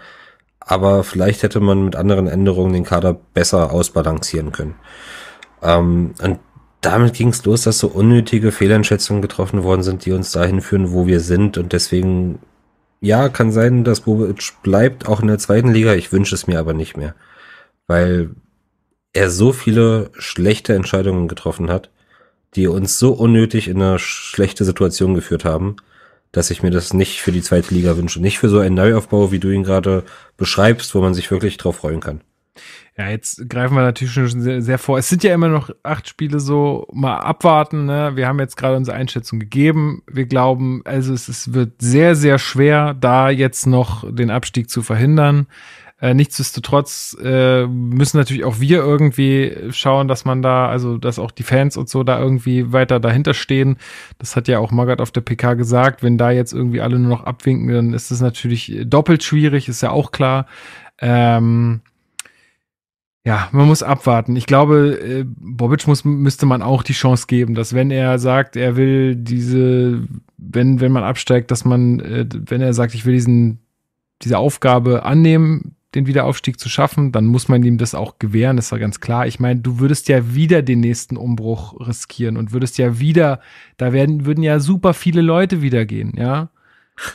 Aber vielleicht hätte man mit anderen Änderungen den Kader besser ausbalancieren können. Ähm, und damit ging es los, dass so unnötige Fehleinschätzungen getroffen worden sind, die uns dahin führen, wo wir sind. Und deswegen, ja, kann sein, dass Bobic bleibt, auch in der zweiten Liga. Ich wünsche es mir aber nicht mehr. Weil er so viele schlechte Entscheidungen getroffen hat, die uns so unnötig in eine schlechte Situation geführt haben, dass ich mir das nicht für die zweite Liga wünsche. Nicht für so einen Neuaufbau, wie du ihn gerade beschreibst, wo man sich wirklich drauf freuen kann. Ja, jetzt greifen wir natürlich schon sehr, sehr vor. Es sind ja immer noch acht Spiele so, mal abwarten. Ne? Wir haben jetzt gerade unsere Einschätzung gegeben. Wir glauben, also es, es wird sehr, sehr schwer, da jetzt noch den Abstieg zu verhindern. Äh, nichtsdestotrotz äh, müssen natürlich auch wir irgendwie schauen, dass man da, also dass auch die Fans und so da irgendwie weiter dahinter stehen. Das hat ja auch Magath auf der PK gesagt. Wenn da jetzt irgendwie alle nur noch abwinken, dann ist es natürlich doppelt schwierig, ist ja auch klar. Ähm, ja, man muss abwarten. Ich glaube, äh, Bobic muss, müsste man auch die Chance geben, dass wenn er sagt, er will diese, wenn, wenn man absteigt, dass man, äh, wenn er sagt, ich will diesen, diese Aufgabe annehmen, den Wiederaufstieg zu schaffen, dann muss man ihm das auch gewähren, das ist ja ganz klar. Ich meine, du würdest ja wieder den nächsten Umbruch riskieren und würdest ja wieder, da werden, würden ja super viele Leute wieder gehen, ja.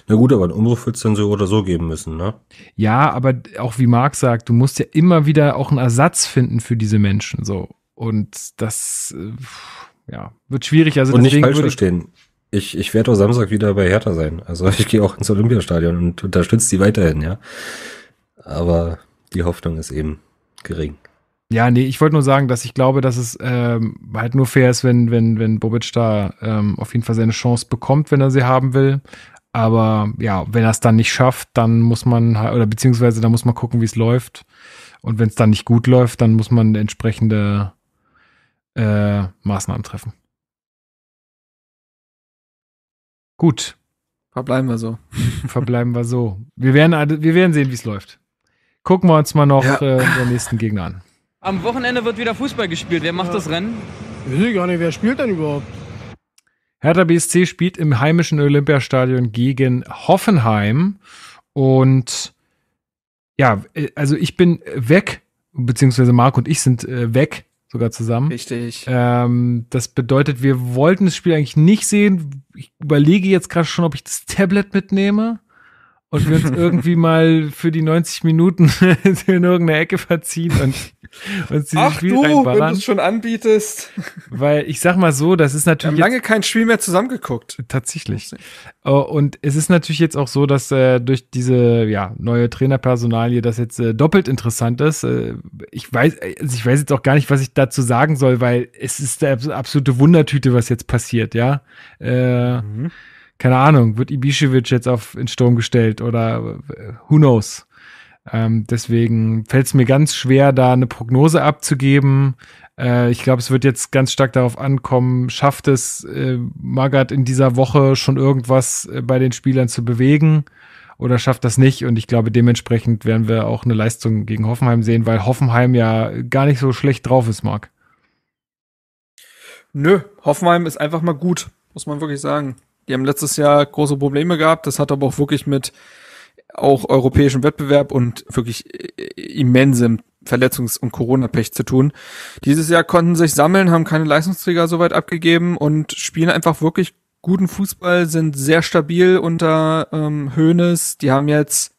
Na gut, aber einen Umbruch wird es dann so oder so geben müssen, ne? Ja, aber auch wie Marc sagt, du musst ja immer wieder auch einen Ersatz finden für diese Menschen, so. Und das, äh, ja, wird schwierig. Also Und nicht falsch verstehen. Ich, ich werde auch Samstag wieder bei Hertha sein. Also ich gehe auch ins Olympiastadion und unterstütze die weiterhin, ja. Aber die Hoffnung ist eben gering. Ja, nee, ich wollte nur sagen, dass ich glaube, dass es ähm, halt nur fair ist, wenn, wenn, wenn Bobic da ähm, auf jeden Fall seine Chance bekommt, wenn er sie haben will. Aber ja, wenn er es dann nicht schafft, dann muss man, halt- oder beziehungsweise da muss man gucken, wie es läuft. Und wenn es dann nicht gut läuft, dann muss man entsprechende äh, Maßnahmen treffen. Gut, Verbleiben wir so. verbleiben wir so. Wir werden, wir werden sehen, wie es läuft. Gucken wir uns mal noch Ja. äh, den nächsten Gegner an. Am Wochenende wird wieder Fußball gespielt. Wer macht das Rennen? Weiß ich gar nicht, wer spielt denn überhaupt? Hertha BSC spielt im heimischen Olympiastadion gegen Hoffenheim. Und ja, äh, also ich bin weg, beziehungsweise Marc und ich sind äh, weg, sogar zusammen. Richtig. Ähm, das bedeutet, wir wollten das Spiel eigentlich nicht sehen. Ich überlege jetzt gerade schon, ob ich das Tablet mitnehme und wir uns irgendwie mal für die 90 Minuten in irgendeine Ecke verziehen und uns dieses Ach Spiel du, wenn du reinballern. es schon anbietest. Weil ich sag mal so, das ist Wir haben natürlich lange kein Spiel mehr zusammengeguckt. tatsächlich. Oh, Und es ist natürlich jetzt auch so, dass äh, durch diese ja, neue Trainerpersonalie das jetzt äh, doppelt interessant ist. Äh, ich weiß, also ich weiß jetzt auch gar nicht, was ich dazu sagen soll, weil es ist der abs- absolute Wundertüte, was jetzt passiert, ja. Äh, Keine Ahnung, wird Ibišević jetzt auf in Sturm gestellt oder who knows? Ähm, deswegen fällt es mir ganz schwer, da eine Prognose abzugeben. Äh, ich glaube, es wird jetzt ganz stark darauf ankommen, schafft es äh, Magath in dieser Woche schon irgendwas äh, bei den Spielern zu bewegen oder schafft das nicht? Und ich glaube, dementsprechend werden wir auch eine Leistung gegen Hoffenheim sehen, weil Hoffenheim ja gar nicht so schlecht drauf ist, Marc. Nö, Hoffenheim ist einfach mal gut, muss man wirklich sagen. Die haben letztes Jahr große Probleme gehabt. Das hat aber auch wirklich mit auch europäischem Wettbewerb und wirklich äh, immensem Verletzungs- und Corona-Pech zu tun. Dieses Jahr konnten sich sammeln, haben keine Leistungsträger soweit abgegeben und spielen einfach wirklich guten Fußball, sind sehr stabil unter ähm, Hoeneß. Die haben jetzt,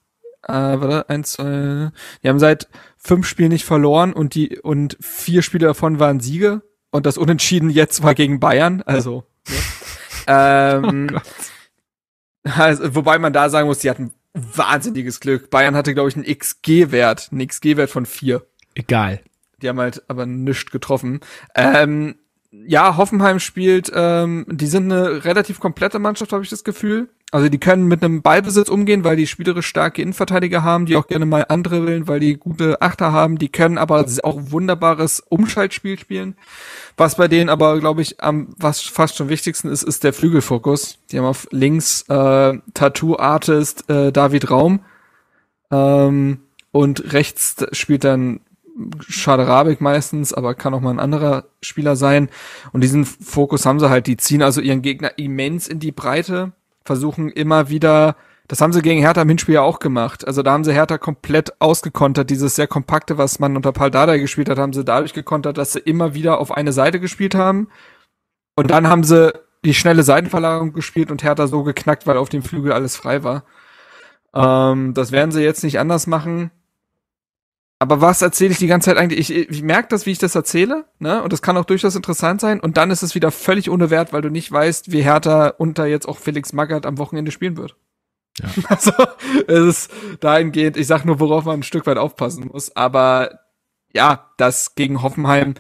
äh, warte, eins, zwei, die haben seit fünf Spielen nicht verloren und die und vier Spiele davon waren Siege und das Unentschieden jetzt war gegen Bayern, also. Ja. Ähm, also, wobei man da sagen muss, die hatten wahnsinniges Glück. Bayern hatte, glaube ich, einen XG-Wert, einen XG-Wert von vier. Egal. Die haben halt aber nichts getroffen. Ähm, ja, Hoffenheim spielt, ähm, die sind eine relativ komplette Mannschaft, habe ich das Gefühl. Also die können mit einem Ballbesitz umgehen, weil die spielerisch starke Innenverteidiger haben, die auch gerne mal andere willen, weil die gute Achter haben. Die können aber auch wunderbares Umschaltspiel spielen. Was bei denen aber, glaube ich, am was fast schon wichtigsten ist, ist der Flügelfokus. Die haben auf links äh, Tattoo-Artist äh, David Raum ähm, und rechts spielt dann Schade Rabik meistens, aber kann auch mal ein anderer Spieler sein. Und diesen Fokus haben sie halt. Die ziehen also ihren Gegner immens in die Breite, versuchen immer wieder, das haben sie gegen Hertha im Hinspiel ja auch gemacht. Also da haben sie Hertha komplett ausgekontert. Dieses sehr kompakte, was man unter Paldada gespielt hat, haben sie dadurch gekontert, dass sie immer wieder auf eine Seite gespielt haben. Und dann haben sie die schnelle Seitenverlagerung gespielt und Hertha so geknackt, weil auf dem Flügel alles frei war. Ähm, das werden sie jetzt nicht anders machen. Aber was erzähle ich die ganze Zeit eigentlich? Ich, ich merke das, wie ich das erzähle, ne? Und das kann auch durchaus interessant sein. Und dann ist es wieder völlig ohne Wert, weil du nicht weißt, wie Hertha unter jetzt auch Felix Magath am Wochenende spielen wird. Ja. Also, es ist dahingehend, ich sag nur, worauf man ein Stück weit aufpassen muss. Aber ja, das gegen Hoffenheim,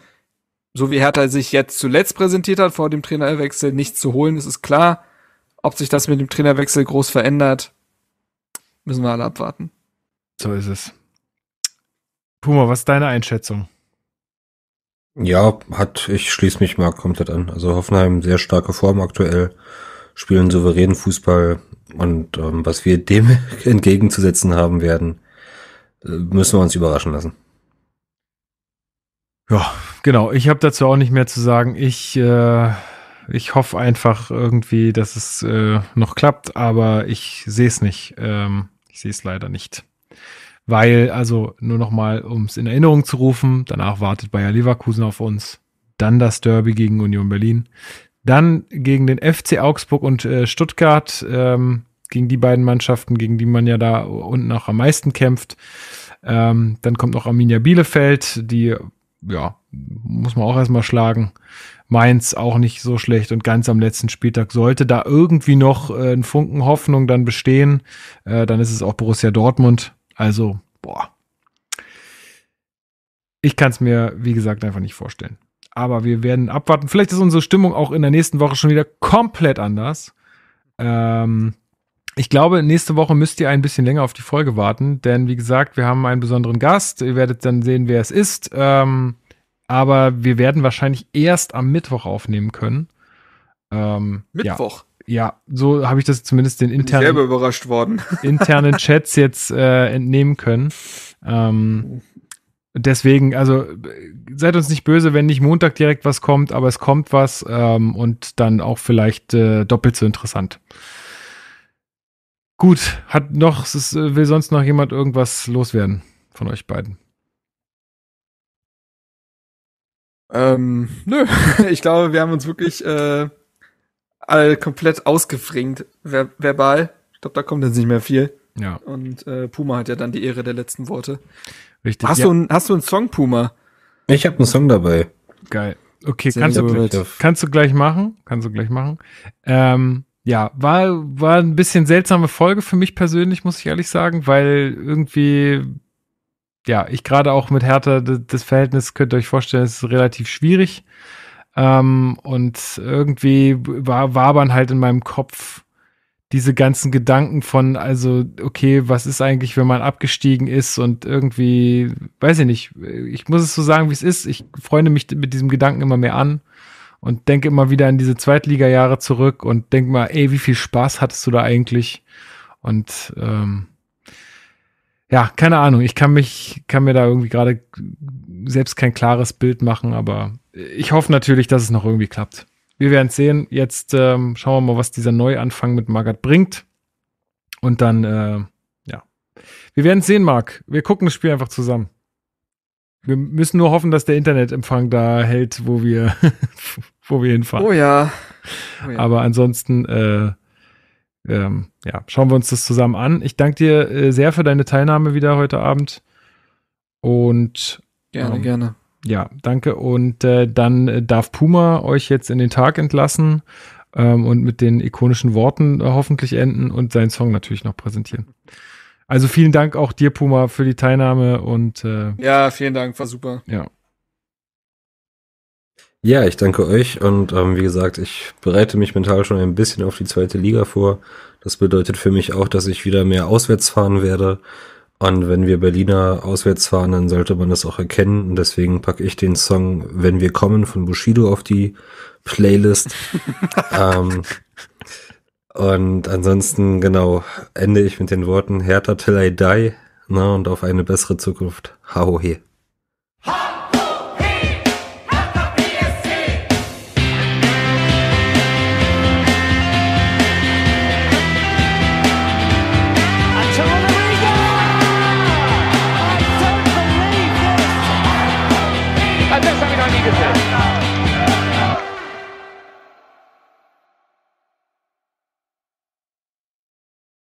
so wie Hertha sich jetzt zuletzt präsentiert hat, vor dem Trainerwechsel nichts zu holen, das ist klar. Ob sich das mit dem Trainerwechsel groß verändert, müssen wir alle abwarten. So ist es. Puma, was ist deine Einschätzung? Ja, hat, ich schließe mich mal komplett an. Also Hoffenheim sehr starke Form aktuell, spielen souveränen Fußball und ähm, was wir dem entgegenzusetzen haben werden, äh, müssen wir uns überraschen lassen. Ja, genau. Ich habe dazu auch nicht mehr zu sagen. Ich, äh, ich hoffe einfach irgendwie, dass es äh, noch klappt, aber ich sehe es nicht. Ähm, ich sehe es leider nicht. Weil, also nur noch mal, um es in Erinnerung zu rufen, danach wartet Bayer Leverkusen auf uns, dann das Derby gegen Union Berlin, dann gegen den FC Augsburg und äh, Stuttgart, ähm, gegen die beiden Mannschaften, gegen die man ja da unten auch am meisten kämpft. Ähm, dann kommt noch Arminia Bielefeld, die, ja, muss man auch erstmal schlagen. Mainz auch nicht so schlecht und ganz am letzten Spieltag sollte da irgendwie noch äh, ein Funken Hoffnung dann bestehen, äh, dann ist es auch Borussia Dortmund. Also, boah. Ich kann es mir, wie gesagt, einfach nicht vorstellen. Aber wir werden abwarten. Vielleicht ist unsere Stimmung auch in der nächsten Woche schon wieder komplett anders. Ähm, ich glaube, nächste Woche müsst ihr ein bisschen länger auf die Folge warten, denn wie gesagt, wir haben einen besonderen Gast. Ihr werdet dann sehen, wer es ist. Ähm, aber wir werden wahrscheinlich erst am Mittwoch aufnehmen können. Ähm, Mittwoch. Ja, ja so habe ich das zumindest den internen, selber überrascht worden. internen Chats jetzt äh, entnehmen können. Ähm, deswegen, also seid uns nicht böse, wenn nicht Montag direkt was kommt, aber es kommt was ähm, und dann auch vielleicht äh, doppelt so interessant. Gut, hat noch, ist, äh, will sonst noch jemand irgendwas loswerden von euch beiden? Ähm, nö. Ich glaube, wir haben uns wirklich äh, alle komplett ausgefringt, ver verbal. Ich glaube, da kommt jetzt nicht mehr viel. Ja, Und äh, Puma hat ja dann die Ehre der letzten Worte. richtig. Hast, ja, du, ein, hast du einen Song, Puma? Ich habe einen Song dabei. geil. Okay, Sehr kannst du, kannst du gleich machen. Kannst du gleich machen. Ähm, ja, war, war ein bisschen seltsame Folge für mich persönlich, muss ich ehrlich sagen, weil irgendwie, ja, ich gerade auch mit Hertha, das Verhältnis könnt ihr euch vorstellen, ist relativ schwierig. Ähm, und irgendwie war, wabern halt in meinem Kopf diese ganzen Gedanken von, also, okay, was ist eigentlich, wenn man abgestiegen ist und irgendwie, weiß ich nicht, ich muss es so sagen, wie es ist. Ich freunde mich mit diesem Gedanken immer mehr an und denke immer wieder an diese Zweitliga-Jahre zurück und denke mal, ey, wie viel Spaß hattest du da eigentlich? Und ähm, ja, keine Ahnung, ich kann mich, kann mir da irgendwie gerade selbst kein klares Bild machen, aber ich hoffe natürlich, dass es noch irgendwie klappt. Wir werden es sehen. Jetzt ähm, schauen wir mal, was dieser Neuanfang mit Magath bringt. Und dann, äh, ja. Wir werden es sehen, Marc. Wir gucken das Spiel einfach zusammen. Wir müssen nur hoffen, dass der Internetempfang da hält, wo wir, wo wir hinfahren. Oh ja. Oh ja. Aber ansonsten, äh, ähm, ja, schauen wir uns das zusammen an. Ich danke dir äh, sehr für deine Teilnahme wieder heute Abend. Und gerne, ähm, gerne. Ja, danke. Und äh, dann äh, darf Puma euch jetzt in den Tag entlassen ähm, und mit den ikonischen Worten äh, hoffentlich enden und seinen Song natürlich noch präsentieren. Also vielen Dank auch dir, Puma, für die Teilnahme und äh, Ja, vielen Dank, war super. ja. Ja, ich danke euch und ähm, wie gesagt, ich bereite mich mental schon ein bisschen auf die zweite Liga vor. Das bedeutet für mich auch, dass ich wieder mehr auswärts fahren werde. Und wenn wir Berliner auswärts fahren, dann sollte man das auch erkennen. Und deswegen packe ich den Song Wenn wir kommen von Bushido auf die Playlist. ähm, und ansonsten, genau, ende ich mit den Worten Hertha till I die. Na, und auf eine bessere Zukunft. Hau he. Ha!